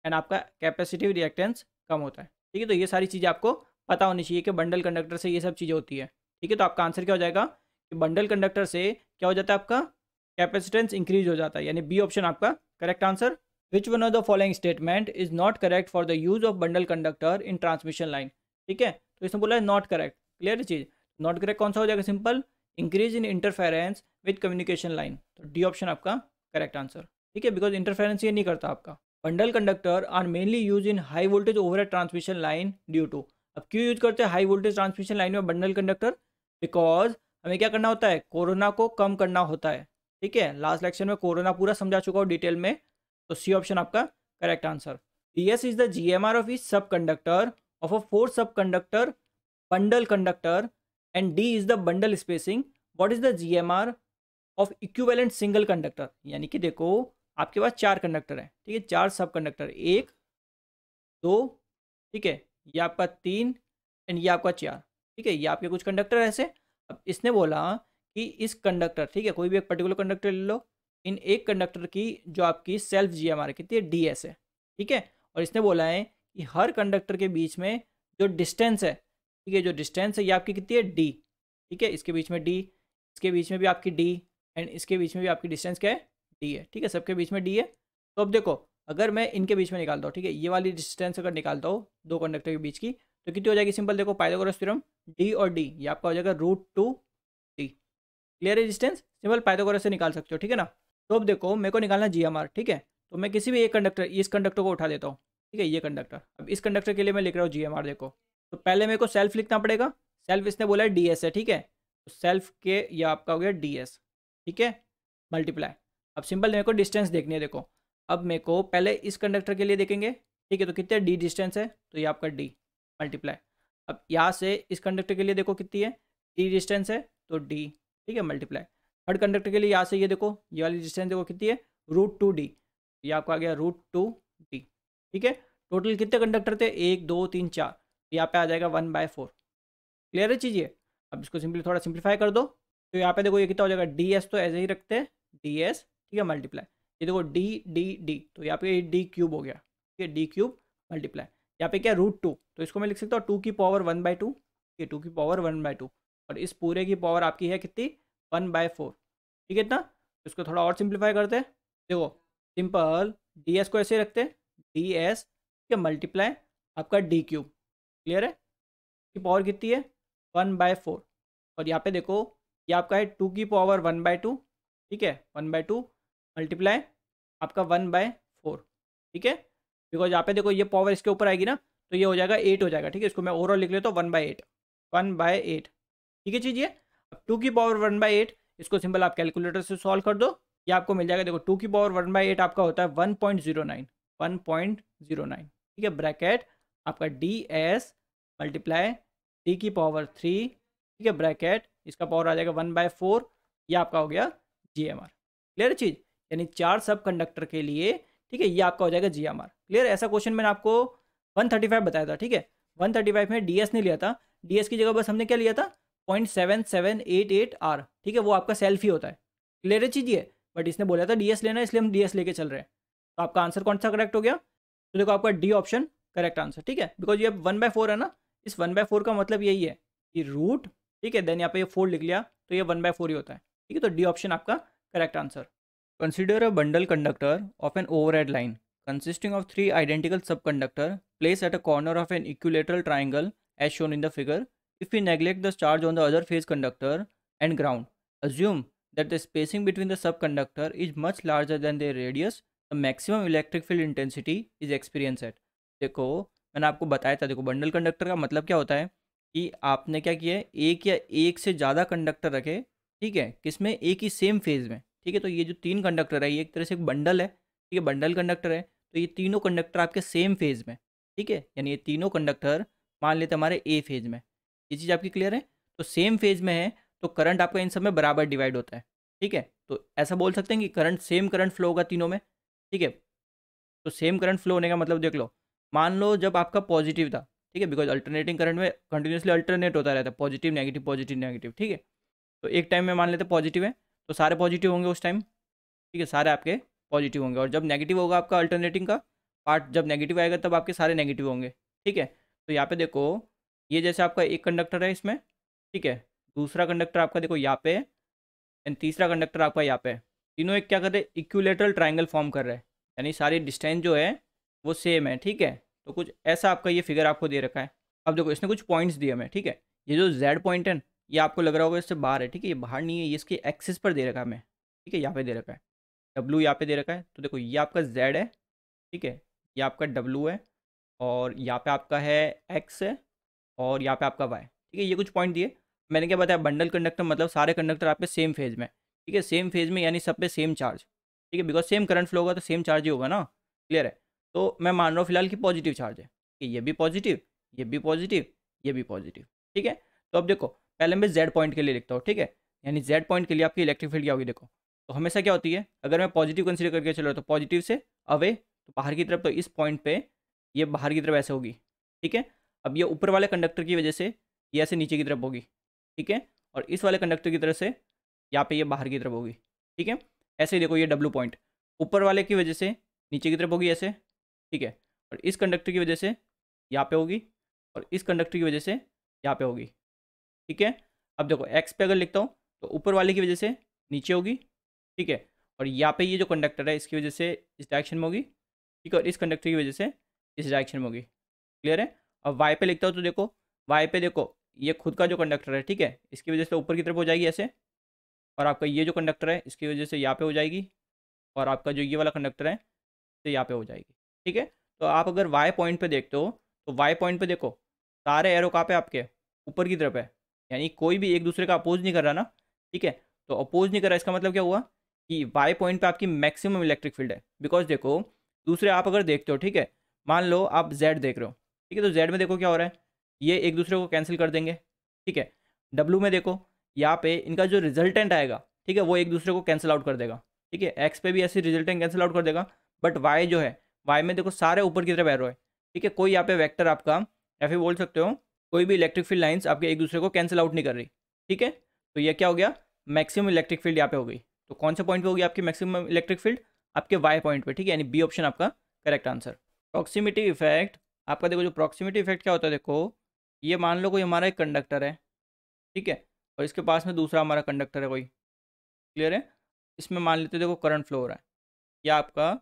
एंड आपका कैपेसिटिव रिएक्टेंस कम होता है। ठीक है तो ये सारी चीज़ें आपको पता होनी चाहिए कि बंडल कंडक्टर से ये सब चीज़ें होती है। ठीक है तो आपका आंसर क्या हो जाएगा कि बंडल कंडक्टर से क्या हो जाता है आपका? कैपेसिटेंस इंक्रीज हो जाता है, यानी बी ऑप्शन आपका correct answer which one of the following statement is not correct for the use of bundle conductor in transmission line ठीक है तो इसमें बोला है नॉट करेक्ट क्लियर चीज़? नॉट करेक्ट कौन सा हो जाएगा simple increase in interference with communication line तो डी ऑप्शन आपका करेक्ट आंसर ठीक है बिकॉज़ इंटरफेरेंस ये नहीं करता आपका। Bundle conductor are mainly use in high voltage over transmission line due to अब क्यों यूज़ करते हैं हाई वोल्टेज ट्रांसमिशन लाइन में बंडल कंडक्टर बिकॉज़ हमें क्या करना होता है? कोरोना को कम करना होता है। ठीक है? लास्ट लेक्चर में कोरोना पूरा समझा चुका हूँ डिटेल में। तो सी ऑप्शन आपका correct answer D S is the G M R of is sub conductor of a four sub conductor bundle conductor and D is the bundle spacing what is the G M R of equivalent single conductor यानी कि देखो आपके पास चार कंडक्टर हैं, ठीक है? चार सब कंडक्टर एक, दो, ठीक है? ये आपका तीन एंड ये आपका चार, ठीक है? ये आपके कुछ कंडक्टर ऐसे। अब इसने बोला कि इस कंडक्टर ठीक है? कोई भी एक पर्टिकुलर कंडक्टर ले लो, इन एक कंडक्टर की जो आपकी सेल्फ जी एम आर कितनी है? डी एस है, ठीक है? और इसने बोला है कि हर कंडक्टर के बीच में जो डिस्टेंस है, ठीक है? जो डिस्टेंस है, ये आपकी कितनी है? डी ठीक है? इसके बीच में डी इसके बीच में भी आपकी डी एंड इसके बीच में भी आपकी डिस्टेंस क्या है? डी है ठीक है? सबके बीच में डी है तो अब देखो, अगर मैं इनके बीच में निकालता हूँ, ठीक है? ये वाली डिस्टेंस अगर निकालता हूँ, दो कंडक्टर के बीच की तो कितनी हो जाएगी? सिंपल देखो पाइथागोरस थ्योरम डी और डी ये आपका हो जाएगा रूट टू डी क्लियर है डिस्टेंस सिंपल पाइथागोरस से निकाल सकते हो, ठीक है ना? तो अब देखो, मेरे को निकालना जी ठीक है? तो मैं किसी भी एक कंडक्टर इस कंडक्टर को उठा देता हूँ, ठीक है? ये कंडक्टर अब इस कंडक्टर के लिए मैं लिख रहा हूँ जी देखो। तो पहले मेरे को सेल्फ लिखना पड़ेगा। सेल्फ इसने बोला है डी है, ठीक है? तो सेल्फ के, ये आपका हो गया डी ठीक है? मल्टीप्लाई अब सिंपल मेरे को डिस्टेंस देखनी है देखो। अब मेरे को पहले इस कंडक्टर के लिए देखेंगे, ठीक है? तो कितने डी डिस्टेंस है? तो ये आपका डी मल्टीप्लाई अब यहाँ से इस कंडक्टर के लिए देखो कितनी है? डी डिस्टेंस है तो डी ठीक है? मल्टीप्लाई थर्ड कंडक्टर के लिए यहाँ से ये देखो, ये वाली डिस्टेंस देखो कितनी है? रूट टू डी ये आपको आ गया रूट टू डी ठीक है? टोटल कितने कंडक्टर थे? एक, दो, तीन, चार। यहाँ पे आ जाएगा वन बाय फोर क्लियर है चीज़ ये? अब इसको सिंपली थोड़ा सिंप्लीफाई कर दो। तो यहाँ पे देखो ये कितना हो जाएगा? डी एस तो ऐसे ही रखते हैं डी एस ठीक है मल्टीप्लाई ये देखो डी डी डी तो यहाँ पे डी क्यूब हो गया। ठीक है डी क्यूब मल्टीप्लाई यहाँ पे क्या रूट टू तो इसको मैं लिख सकता हूँ टू की पावर वन बाई टू ठीक है टू की पावर वन बाई टू और इस पूरे की पावर आपकी है कितनी? वन बाय फोर ठीक है इतना? तो इसको थोड़ा और सिंप्लीफाई करते हैं। देखो सिंपल डी एस को ऐसे रखते हैं। डी एस ठीक है मल्टीप्लाई आपका डी क्यूब क्लियर है? की पावर कितनी है? वन बाय फोर और यहाँ पे देखो, ये आपका है टू की पावर वन बाय टू ठीक है वन बाय टू मल्टीप्लाई आपका वन बाय फोर ठीक है? बिकॉज़ यहाँ पे देखो ये पावर इसके ऊपर आएगी ना तो ये हो जाएगा एट हो जाएगा, ठीक है? इसको मैं ओवरऑल लिख लेता हूँ one by eight one by eight ठीक है चीज़ ये? अब टू की पावर वन बाई एट इसको सिंपल आप कैलकुलेटर से सॉल्व कर दो, ये आपको मिल जाएगा, देखो टू की पावर वन बाई एट आपका होता है one point zero nine one point zero nine ठीक है? ब्रैकेट आपका डी एस मल्टीप्लाई डी की पावर थ्री ठीक है? ब्रैकेट इसका पावर आ जाएगा वन बाय फोर ये आपका हो गया जी एम आर क्लियर चीज़? यानी चार सब कंडक्टर के लिए, ठीक है, ये आपका हो जाएगा जी एम आर क्लियर ऐसा क्वेश्चन मैंने आपको वन थर्टी फाइव बताया था, ठीक है? वन थर्टी फाइव में डी एस नहीं लिया था। डी एस की जगह बस हमने क्या लिया था? Point seven seven eight eight R ठीक है, वो आपका सेल्फ ही होता है। क्लियर है चीज़ ये? बट इसने बोला था डी एस लेना इसलिए हम डी एस लेके चल रहे हैं। तो आपका आंसर कौन सा करेक्ट हो गया? तो देखो आपका डी ऑप्शन करेक्ट आंसर ठीक है? बिकॉज़ ये वन बाय फोर है ना, इस वन बाय फोर का मतलब यही है कि रूट ठीक है देन यहाँ पे ये फोर लिख लिया तो ये वन बाय फोर ही होता है। ठीक है तो डी ऑप्शन आपका correct answer consider a bundle conductor of an overhead line consisting of three identical subconductor placed at a corner of an equilateral triangle as shown in the figure. If we neglect the charge on the other phase conductor and ground, assume that the spacing between the subconductor is much larger than their radius, the maximum electric field intensity is experienced at. देखो मैंने आपको बताया था देखो बंडल कंडक्टर का मतलब क्या होता है कि आपने क्या किया है एक या एक से ज़्यादा कंडक्टर रखे ठीक है किसमें एक ही सेम फ़ेज़ में ठीक है तो ये जो तीन कंडक्टर है, ये एक तरह से एक बंडल है, ठीक है बंडल कंडक्टर है तो ये तीनों कंडक्टर आपके सेम फ़ेज़ में, ठीक है, यानी ये तीनों कंडक्टर मान लेते हमारे ए फ़ेज़ में, ये चीज़ आपकी क्लियर है? तो सेम फ़ेज़ में है तो करंट आपका इन सब में बराबर डिवाइड होता है, ठीक है तो ऐसा बोल सकते हैं कि करंट सेम करंट फ्लो होगा तीनों में, ठीक है तो सेम करंट फ्लो होने का मतलब देख लो, मान लो जब आपका पॉजिटिव था, ठीक है बिकॉज़ अल्टरनेटिंग करंट में कंटिन्यूसली अल्टरनेट होता रहता है पॉजिटिव नेगेटिव पॉजिटिव नेगेटिव ठीक है तो एक टाइम में मान लेते पॉजिटिव है तो सारे पॉजिटिव होंगे उस टाइम ठीक है, सारे आपके पॉजिटिव होंगे। और जब नेगेटिव होगा आपका अल्टरनेटिंग का पार्ट जब नेगेटिव आएगा तब आपके सारे नेगेटिव होंगे। ठीक है? तो यहाँ पे देखो, ये जैसे आपका एक कंडक्टर है इसमें, ठीक है? दूसरा कंडक्टर आपका देखो यहाँ पे एंड तीसरा कंडक्टर आपका यहाँ पे। तीनों एक क्या कर रहे हैं? इक्यूलेटरल ट्राइंगल फॉर्म कर रहे हैं। यानी सारी डिस्टेंस जो है, वो सेम है, ठीक है? तो कुछ ऐसा आपका ये फिगर आपको दे रखा है। अब देखो, इसने कुछ पॉइंट्स दिए हमें, ठीक है? ये जो जेड पॉइंट है ये आपको लग रहा होगा इससे बाहर है, ठीक है? ये बाहर नहीं है, ये इसके एक्सिस पर दे रखा है मैं ठीक है? यहाँ पे दे रखा है। डब्लू यहाँ पे दे रखा है तो देखो ये आपका जेड है, ठीक है? ये आपका डब्लू है और यहाँ पे आपका है एक्स है और यहाँ पे आपका वाई, ठीक है? ये कुछ पॉइंट दिए। मैंने क्या बताया, बंडल कंडक्टर मतलब सारे कंडक्टर आपके सेम फ़ेज़ में, ठीक है? सेम फ़ेज़ में यानी सब पे सेम चार्ज, ठीक है? बिकॉज़ सेम करंट फ्लो होगा तो सेम चार्ज ही होगा ना, क्लियर है? तो मैं मान रहा हूँ फ़िलहाल कि पॉजिटिव चार्ज है कि ये भी पॉजिटिव, ये भी पॉजिटिव, ये भी पॉजिटिव, ठीक है? तो अब देखो पहले मैं जेड पॉइंट के लिए लिखता हूँ, ठीक है? यानी जेड पॉइंट के लिए आपकी इलेक्ट्रिक फ़ील्ड क्या होगी देखो? तो हमेशा क्या होती है, अगर मैं पॉजिटिव कंसिडर करके चल रहा तो पॉजिटिव से अवे तो बाहर की तरफ़ तो इस पॉइंट पे ये बाहर की तरफ़ ऐसे होगी, ठीक है? अब ये ऊपर वाले कंडक्टर की वजह से ये ऐसे नीचे की तरफ़ होगी, ठीक है? और इस वाले कंडक्टर की तरफ़ से यहाँ पे ये बाहर की तरफ़ होगी, ठीक है? ऐसे ही देखो ये डब्लू पॉइंट ऊपर वाले की वजह से नीचे की तरफ़ होगी ऐसे, ठीक है? और इस कंडक्टर की वजह से यहाँ पे होगी, और इस कंडक्टर की वजह से यहाँ पे होगी ठीक है? अब देखो एक्स पे अगर लिखता हूँ तो ऊपर वाले की वजह से नीचे होगी, ठीक है? और यहाँ पे ये जो कंडक्टर है, इसकी वजह से इस डायरेक्शन में होगी, ठीक है? और इस कंडक्टर की वजह से इस डायरेक्शन में होगी क्लियर है? अब वाई पे लिखता हूँ तो देखो वाई पे देखो, ये खुद का जो कंडक्टर है, ठीक है? इसकी वजह से ऊपर की तरफ़ हो जाएगी ऐसे, और आपका ये जो कंडक्टर है, इसकी वजह से यहाँ पे हो जाएगी, और आपका जो ये वाला कंडक्टर है तो यहाँ पे हो जाएगी, ठीक है? तो आप अगर वाई पॉइंट पे देखते हो तो वाई पॉइंट पे देखो, सारे एरो कहाँ पे आपके? ऊपर की तरफ़ है। यानी कोई भी एक दूसरे का अपोज नहीं कर रहा ना, ठीक है? तो अपोज नहीं कर रहा, इसका मतलब क्या हुआ कि वाई पॉइंट पे आपकी मैक्सिमम इलेक्ट्रिक फ़ील्ड है। बिकॉज़ देखो, दूसरे आप अगर देखते हो, ठीक है? मान लो आप जेड देख रहे हो, ठीक है? तो जेड में देखो क्या हो रहा है? ये एक दूसरे को कैंसिल कर देंगे, ठीक है? डब्लू में देखो, यहाँ पे इनका जो रिजल्टेंट आएगा, ठीक है? वो एक दूसरे को कैंसिल आउट कर देगा, ठीक है? एक्स पे भी ऐसे रिजल्टेंट कैंसिल आउट कर देगा बट वाई जो है वाई में देखो सारे ऊपर की तरफ़ एरो है, ठीक है? कोई यहाँ पे वेक्टर आपका, या फिर बोल सकते हो कोई भी इलेक्ट्रिक फ़ील्ड लाइन्स आपके एक दूसरे को कैंसिल आउट नहीं कर रही। ठीक है? तो यह क्या हो गया? मैक्सिमम इलेक्ट्रिक फ़ील्ड यहाँ पे हो गई। तो कौन से पॉइंट पे होगी आपकी मैक्सिमम इलेक्ट्रिक फ़ील्ड आपके वाई पॉइंट पे, ठीक है? यानी बी ऑप्शन आपका करेक्ट आंसर प्रॉक्सिमिटी इफ़ेक्ट आपका देखो जो प्रॉक्सिमिटी इफ़ेक्ट क्या होता है देखो, ये मान लो कोई हमारा एक कंडक्टर है, ठीक है? और इसके पास में दूसरा हमारा कंडक्टर है कोई। क्लियर है? इसमें मान लेते देखो करंट फ्लो हो रहा है। या आपका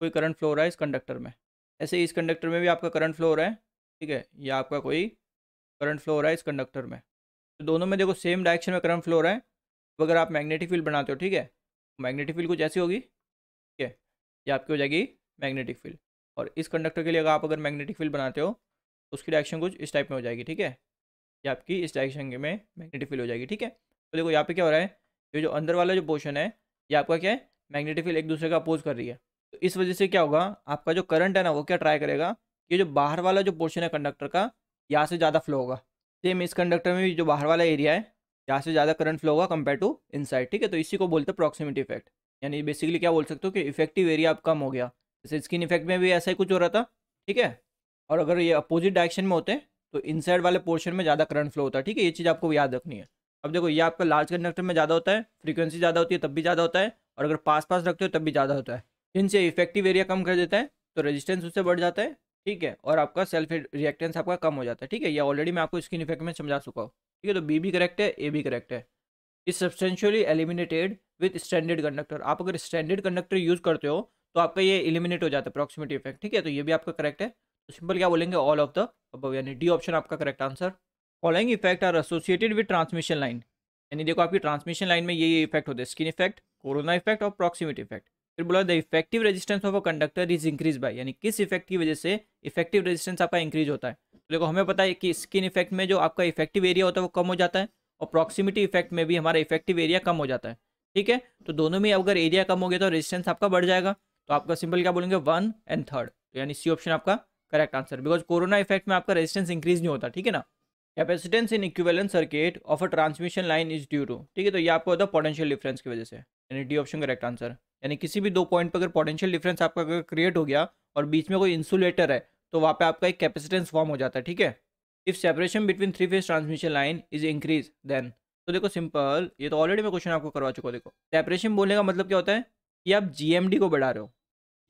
कोई करंट फ्लो हो रहा है इस कंडक्टर में। ऐसे इस कंडक्टर में भी आपका करंट फ्लो हो रहा है, ठीक है? या आपका कोई करंट फ्लो हो रहा है इस कंडक्टर में। तो दोनों में देखो सेम डायरेक्शन में करंट फ्लो हो रहा है तो अगर आप मैग्नेटिक फ़ील्ड बनाते हो, ठीक है? मैग्नेटिक फ़ील्ड कुछ ऐसी होगी, ठीक है? ये आपकी हो जाएगी मैग्नेटिक फ़ील्ड। और इस कंडक्टर के लिए अगर आप अगर मैग्नेटिक फ़ील्ड बनाते हो तो उसकी डायरेक्शन कुछ इस टाइप में हो जाएगी, ठीक है? ये आपकी इस डायरेक्शन में मैग्नेटिक फ़ील्ड हो जाएगी, ठीक है? तो देखो यहाँ पे क्या हो रहा है, ये जो अंदर वाला जो पोर्शन है, ये आपका क्या है? मैग्नेटिक फ़ील्ड एक दूसरे का अपोज कर रही है। तो इस वजह से क्या होगा, आपका जो करंट है ना, वो क्या ट्राई करेगा, ये जो बाहर वाला जो पोर्शन है कंडक्टर का यहाँ से ज़्यादा फ्लो होगा। सेम इस कंडक्टर में भी जो बाहर वाला एरिया है, यहाँ से ज़्यादा करंट फ्लो होगा कंपेयर टू इनसाइड ठीक है? तो इसी को बोलते हैं प्रॉक्सिमिटी इफ़ेक्ट यानी बेसिकली क्या बोल सकते हो कि इफ़ेक्टिव एरिया अब कम हो गया। जैसे स्किन इफ़ेक्ट में भी ऐसा ही कुछ हो रहा था, ठीक है? और अगर ये अपोजिट डायरेक्शन में होते तो इनसाइड वाले पोर्शन में ज़्यादा करंट फ्लो होता है, ठीक है? ये चीज़ आपको याद रखनी है। अब देखो, ये आपका लार्ज कंडक्टर में ज़्यादा होता है फ्रीक्वेंसी ज़्यादा होती है, तब भी ज़्यादा होता है, और अगर पास पास रखते हो, तब भी ज़्यादा होता है। इनसे इफ़ेक्टिव एरिया कम कर देता है तो रेजिस्टेंस उससे बढ़ जाता है ठीक है, और आपका सेल्फ रिएक्टेंस आपका कम हो जाता है, ठीक है? ये ऑलरेडी मैं आपको स्किन इफ़ेक्ट में समझा चुका हूँ, ठीक है? तो बी भी करेक्ट है ए भी करेक्ट है। Is substantially eliminated with standard conductor आप अगर स्टैंडर्ड कंडक्टर यूज़ करते हो तो आपका ये एलिमिनेट हो जाता है प्रॉक्सिमिटी इफ़ेक्ट ठीक है? तो ये भी आपका करेक्ट है। तो सिंपल क्या बोलेंगे? ऑल ऑफ़ द अब यानी डी ऑप्शन आपका correct answer following effect are associated with transmission line यानी देखो आपकी ट्रांसमिशन लाइन में ये इफ़ेक्ट होते हैं स्किन इफ़ेक्ट कोरोना इफ़ेक्ट और प्रॉक्सिमिटी इफ़ेक्ट फिर बोला the effective resistance of a conductor is increase by यानी किस इफ़ेक्ट की वजह से इफ़ेक्टिव रेजिस्टेंस आपका इंक्रीज होता है। तो देखो, हमें पता है कि स्किन इफ़ेक्ट में जो आपका इफ़ेक्टिव एरिया होता है वो कम हो जाता है और प्रॉक्सिमिटी इफ़ेक्ट में भी हमारा इफ़ेक्टिव एरिया कम हो जाता है। ठीक है? तो दोनों में अगर एरिया कम हो गया तो रेजिस्टेंस आपका बढ़ जाएगा। तो आपका सिंपल क्या बोलेंगे? वन एंड थर्ड यानी सी ऑप्शन आपका correct answer because corona effect में आपका रेजिस्टेंस इंक्रीज नहीं होता, ठीक है ना? Capacitance in equivalent circuit of a transmission line is due to ठीक है? तो ये आपको होता है पोटेंशियल डिफरेंस की वजह से। यानी डी ऑप्शन करेक्ट आंसर यानी किसी भी दो पॉइंट पर अगर पोटेंशियल डिफरेंस आपका अगर क्रिएट हो गया और बीच में कोई इंसुलेटर है तो वहाँ पे आपका एक कैपेसिटेंस फॉर्म हो जाता है, ठीक है? If separation between three phase transmission line is increase then तो देखो सिंपल ये तो ऑलरेडी मैं क्वेश्चन आपको करवा चुका हूँ, देखो। सेपरेशन बोलने का मतलब क्या होता है कि आप जीएमडी को बढ़ा रहे हो।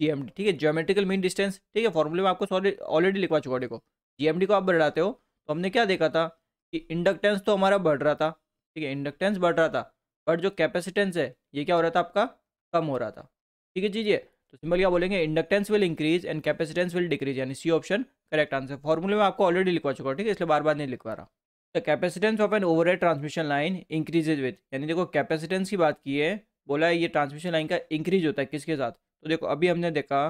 जीएमडी ठीक है? ज्योमेट्रिकल मीन डिस्टेंस ठीक है? फॉर्मूले में आपको ऑलरेडी लिखवा चुका देखो। जीएमडी को आप बढ़ाते हो तो हमने क्या देखा था कि इंडक्टेंस तो हमारा बढ़ रहा था, ठीक है? इंडक्टेंस बढ़ रहा था बट जो कैपेसिटेंस है, ये क्या हो रहा था आपका? कम हो रहा था। ठीक है चीजिए तो सिंपल क्या बोलेंगे? Inductance will increase and capacitance will decrease यानी सी ऑप्शन करेक्ट आंसर फॉर्मूले में आपको ऑलरेडी लिखवा चुका हूँ, ठीक है? इसलिए बार बार नहीं लिखवा रहा। The capacitance of an over transmission line increases with यानी देखो कैपेसिटेंस की बात की है, बोला है ये ट्रांसमिशन लाइन का इंक्रीज होता है किसके साथ? तो देखो अभी हमने देखा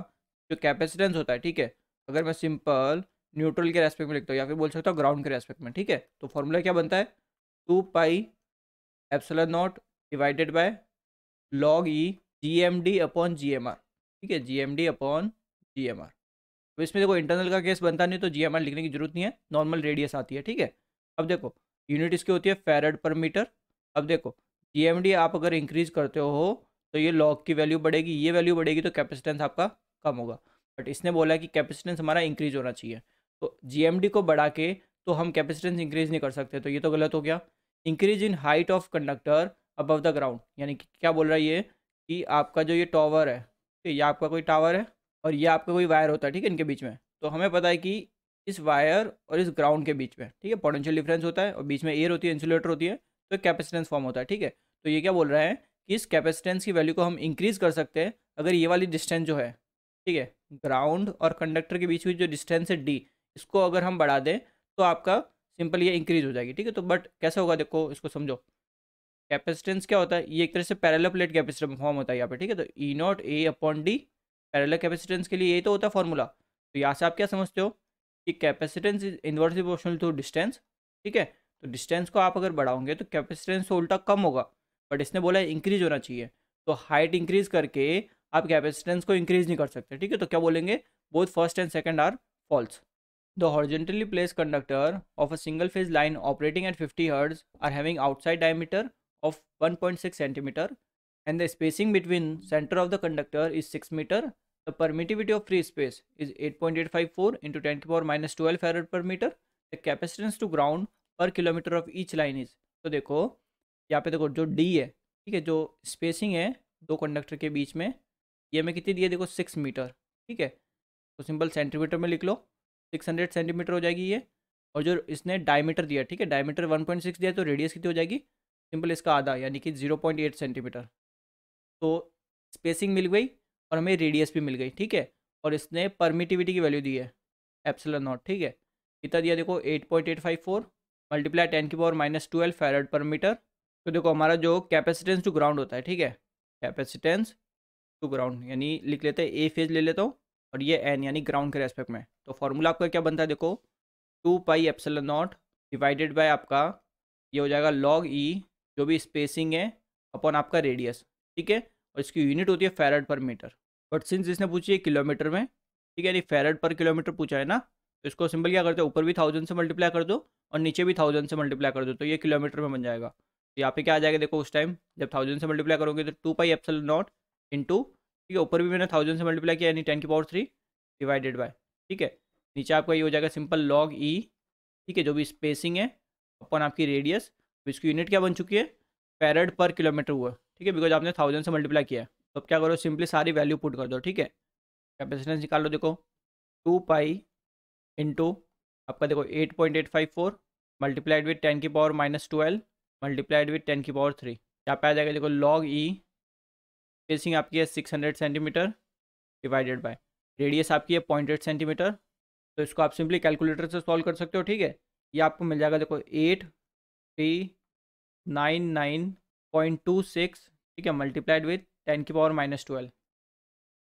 जो कैपेसिटेंस होता है, ठीक है? अगर मैं सिंपल न्यूट्रल के रेस्पेक्ट में लिखता हूँ या फिर बोल सकता हूँ ग्राउंड के रेस्पेक्ट में, ठीक है? तो फॉर्मूला क्या बनता है? Two pi epsilon not divided by log e G M D upon G M R ठीक है? G M D upon G M R तो इसमें देखो इंटरनल का केस बनता नहीं तो जी एम आर लिखने की ज़रूरत नहीं है नॉर्मल रेडियस आती है, ठीक है? अब देखो यूनिट इसकी होती है फेरड पर मीटर अब देखो जी एम डी आप अगर इंक्रीज करते हो तो ये लॉग की वैल्यू बढ़ेगी, ये वैल्यू बढ़ेगी तो कैपेसिटेंस आपका कम होगा। बट इसने बोला कि कैपेसिटेंस हमारा इंक्रीज होना चाहिए। तो GMD को बढ़ा के तो हम कैपेसिटेंस इंक्रीज नहीं कर सकते तो ये तो गलत हो गया। Increase in height of conductor above the ground यानी कि क्या बोल रहा है ये? कि आपका जो ये टावर है तो ये आपका कोई टावर है और ये आपका कोई वायर होता है, ठीक है, इनके बीच में। तो हमें पता है कि इस वायर और इस ग्राउंड के बीच में, ठीक है पोटेंशियल डिफरेंस होता है और बीच में एयर होती है इंसुलेटर होती है तो कैपेसिटेंस फॉर्म होता है, ठीक है। तो ये क्या बोल रहा है कि इस कैपेसिटेंस की वैल्यू को हम इंक्रीज़ कर सकते हैं अगर ये वाली डिस्टेंस जो है, ठीक है ग्राउंड और कंडक्टर के बीच में जो डिस्टेंस है डी इसको अगर हम बढ़ा दें तो आपका सिंपल ये इंक्रीज हो जाएगी, ठीक है। तो बट कैसे होगा, देखो, इसको समझो। कैपेसिटेंस क्या होता है? ये एक तरह से पैरेलल प्लेट कैपेसिटर फॉर्म होता है यहाँ पे, ठीक है? तो e not A upon D parallel capacitance के लिए यही तो होता है फॉर्मूला तो यहाँ से आप क्या समझते हो? कि capacitance is inversely proportional to distance ठीक है? तो डिस्टेंस को आप अगर बढ़ाओगे तो कैपेसिटेंस तो उल्टा कम होगा बट इसने बोला इंक्रीज होना चाहिए। तो हाइट इंक्रीज करके आप कैपेसिटेंस को इंक्रीज नहीं कर सकते, ठीक है? तो क्या बोलेंगे? Both first and second are false the horizontally place conductor of a single phase line operating at 50 hertz are having outside diameter of 1.6 centimetre and the spacing between centre of the conductor is 6 metre the permittivity of free space is 8.854 into 10 to power minus 12 farad per meter. The capacitance to ground per kilometer of each line is तो देखो, यहाँ पे देखो जो डी है, ठीक है, जो स्पेसिंग है दो कंडक्टर के बीच में, ये हमें कितनी दी है? देखो सिक्स मीटर ठीक है? तो सिंपल सेंटीमीटर में लिख लो सिक्स हंड्रेड सेंटीमीटर हो जाएगी ये, और जो इसने डायमीटर दिया, ठीक है डायमीटर वन पॉइंट सिक्स दिया तो रेडियस कितनी हो जाएगी? सिंपल इसका आधा, यानी कि ज़ीरो पॉइंट एट सेंटीमीटर। तो स्पेसिंग मिल गई और हमें रेडियस भी मिल गई, ठीक है? और इसने परमिटिविटी की वैल्यू दी है, एप्सलन नॉट, ठीक है? कितना दिया देखो? Eight point eight five four multiply ten की power minus twelve farad per metre. तो देखो हमारा जो कैपेसिटेंस टू ग्राउंड होता है, ठीक है? कैपेसिटेंस टू ग्राउंड, यानी लिख लेते हैं, ए फ़ेज़ ले लेता हूँ और ये एन, यानी ग्राउंड के रेस्पेक्ट में। तो फॉर्मूला आपका क्या बनता है देखो? Two pi epsilon not divided by आपका, ये हो जाएगा लॉग ई जो भी स्पेसिंग है अपॉन आपका रेडियस ठीक है? और इसकी यूनिट होती है farad per metre but since इसने पूछी है किलोमीटर में, ठीक है, यानी फेरड पर किलोमीटर पूछा है ना तो इसको सिंपल क्या करते हैं? ऊपर भी थाउज़ेंड से मल्टीप्लाई कर दो और नीचे भी थाउज़ेंड से मल्टीप्लाई कर दो तो ये किलोमीटर में बन जाएगा। तो यहाँ पे क्या आ जाएगा देखो उस टाइम जब थाउज़ेंड से मल्टीप्लाई करोगे तो two pi epsilon not into ठीक है, ऊपर भी मैंने थाउज़ेंड से मल्टीप्लाई किया, यानी टेन की पावर थ्री डिवाइडेड बाय ठीक है? नीचे आपका ये हो जाएगा सिंपल लॉग ई ठीक है, जो भी स्पेसिंग है अपन आपकी रेडियस इसकी यूनिट क्या बन चुकी है? पैरड पर किलोमीटर हुआ। ठीक है बिकॉज़ आपने थाउज़ेंड से मल्टीप्लाई किया तो अब क्या करो सिंपली सारी वैल्यू पुट कर दो, ठीक है? कैपेसिटेंस निकाल लो, देखो। टू पाई इंटू आपका देखो eight point eight five four multiplied with ten की power minus twelve multiplied with ten की पावर थ्री यहाँ पे आ जाएगा, देखो लॉग ई स्पेसिंग आपकी है six hundred centimetre divided by radius आपकी है पॉइंट एट सेंटीमीटर तो इसको आप सिंपली कैलकुलेटर से सॉल्व कर सकते हो, ठीक है? ये आपको मिल जाएगा, देखो eight three nine nine point two six, ठीक है मल्टीप्लाइड विथ टेन की पावर माइनस ट्वेल्व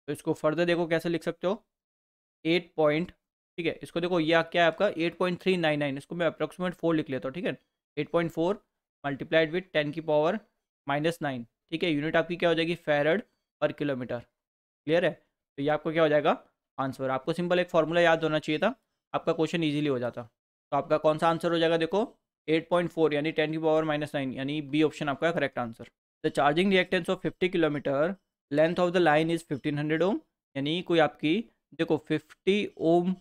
तो इसको फर्दर देखो कैसे लिख सकते हो? एट पॉइंट, ठीक है, इसको देखो, ये क्या है आपका? Eight point three nine nine, इसको मैं अप्रोक्सीमेट फोर लिख लेता हूँ, ठीक है? Eight point four multiplied with ten की पावर माइनस नाइन ठीक है? यूनिट आपकी क्या हो जाएगी? फेरड पर किलोमीटर क्लियर है? तो ये आपको क्या हो जाएगा? आंसर आपको सिंपल एक फॉर्मूला याद होना चाहिए था, आपका क्वेश्चन ईजिली हो जाता। तो आपका कौन सा आंसर हो जाएगा? देखो 8.4 यानी 10 की पावर माइनस नाइन, यानी बी ऑप्शन आपका correct answer the charging reactance of 50 kilometre length of the line is 1500 ohm यानी कोई आपकी, देखो 50 ओम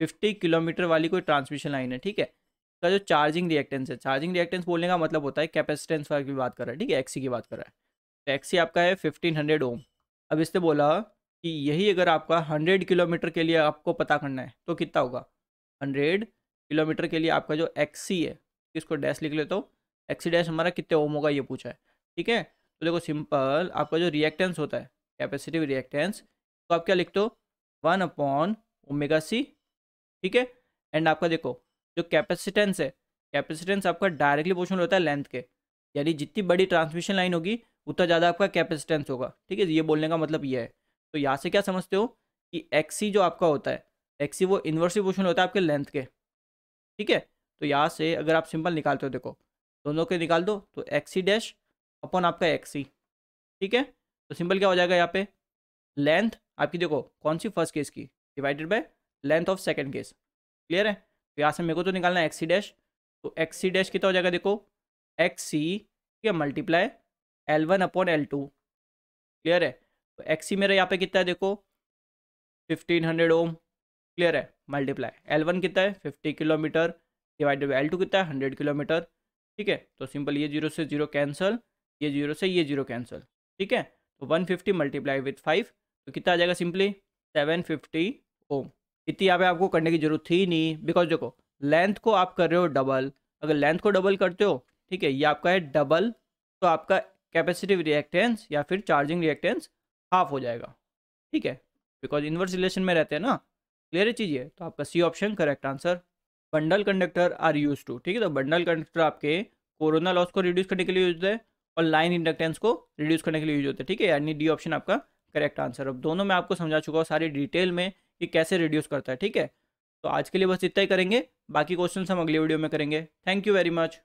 50 किलोमीटर वाली कोई ट्रांसमिशन लाइन है, ठीक है? का जो चार्जिंग रिएक्टेंस है चार्जिंग रिएक्टेंस बोलने का मतलब होता है कैपेसिटेंस की बात कर रहा है, ठीक है? एक्सी की बात कर रहा है। तो एक्सी आपका है फिफ्टीन हंड्रेड ओम अब इससे बोला कि यही अगर आपका हंड्रेड किलोमीटर के लिए आपको पता करना है तो कितना होगा? हंड्रेड किलोमीटर के लिए आपका जो एक्सी है इसको डैश लिख लेते हो। एक्सी डैश हमारा कितने ओम होगा, ये पूछा है। ठीक है? तो देखो सिंपल आपका जो रिएक्टेंस होता है कैपेसिटिव रिएक्टेंस तो आप क्या लिखते हो? वन अपॉन ओमेगा सी ठीक है? एंड आपका देखो, जो कैपेसिटेंस है कैपेसिटेंस आपका डायरेक्टली पोर्शन होता है लेंथ के। यानी जितनी बड़ी ट्रांसमिशन लाइन होगी, उतना ज़्यादा आपका कैपेसिटेंस होगा। ठीक है? ये बोलने का मतलब ये है। तो यहाँ से क्या समझते हो? कि एक्सी जो आपका होता है एक्सी वो इन्वर्सिव पोर्शन होता है आपके लेंथ के। ठीक है? तो यहाँ से अगर आप सिंपल निकालते हो, देखो, दोनों के निकाल दो तो एक्सी डैश अपॉन आपका एक्सी ठीक है? तो सिंपल क्या हो जाएगा यहाँ पे? लेंथ आपकी देखो, कौन सी फ़र्स्ट केस की? Divided by length of second case clear है? तो यहाँ से मेरे को तो निकालना है एक्सी डैश तो एक्सी डैश कितना हो जाएगा देखो? एक्स ठीक है multiply L one upon L two clear है? तो एक्स मेरा यहाँ पे कितना है देखो? फिफ्टीन हंड्रेड ओम क्लियर है? मल्टीप्लाई एल वन कितना है? Fifty kilometre divided by L two कितना है? Hundred kilometre. ठीक है? तो सिंपल ये ज़ीरो से ज़ीरो कैंसल, ये ज़ीरो से ये ज़ीरो कैंसल। ठीक है? तो one fifty multiply with five तो कितना आ जाएगा सिंपली? Seven fifty ohm. इतनी यहाँ पे आपको करने की ज़रूरत थी नहीं बिकॉज़ देखो लेंथ को आप कर रहे हो डबल अगर लेंथ को डबल करते हो, ठीक है, ये आपका है डबल तो आपका कैपेसिटिव रिएक्टेंस या फिर चार्जिंग रिएक्टेंस हाफ़ हो जाएगा। ठीक है? बिकॉज़ इन्वर्स रिलेशन में रहते हैं ना। क्लियर चीज़ है तो आपका C option correct answer bundle conductor are use to, ठीक है? तो बंडल कंडक्टर आपके कोरोना लॉस को रिड्यूस करने के लिए यूज़ है और लाइन इंडक्टेंस को रिड्यूस करने के लिए यूज़ होते हैं, ठीक है? यानी डी ऑप्शन आपका करेक्ट आंसर अब दोनों में आपको समझा चुका हूँ सारी डिटेल में कि कैसे रिड्यूस करता है, ठीक है? तो आज के लिए बस इतना ही करेंगे, बाकी क्वेश्चन हम अगले वीडियो में करेंगे. Thank you very much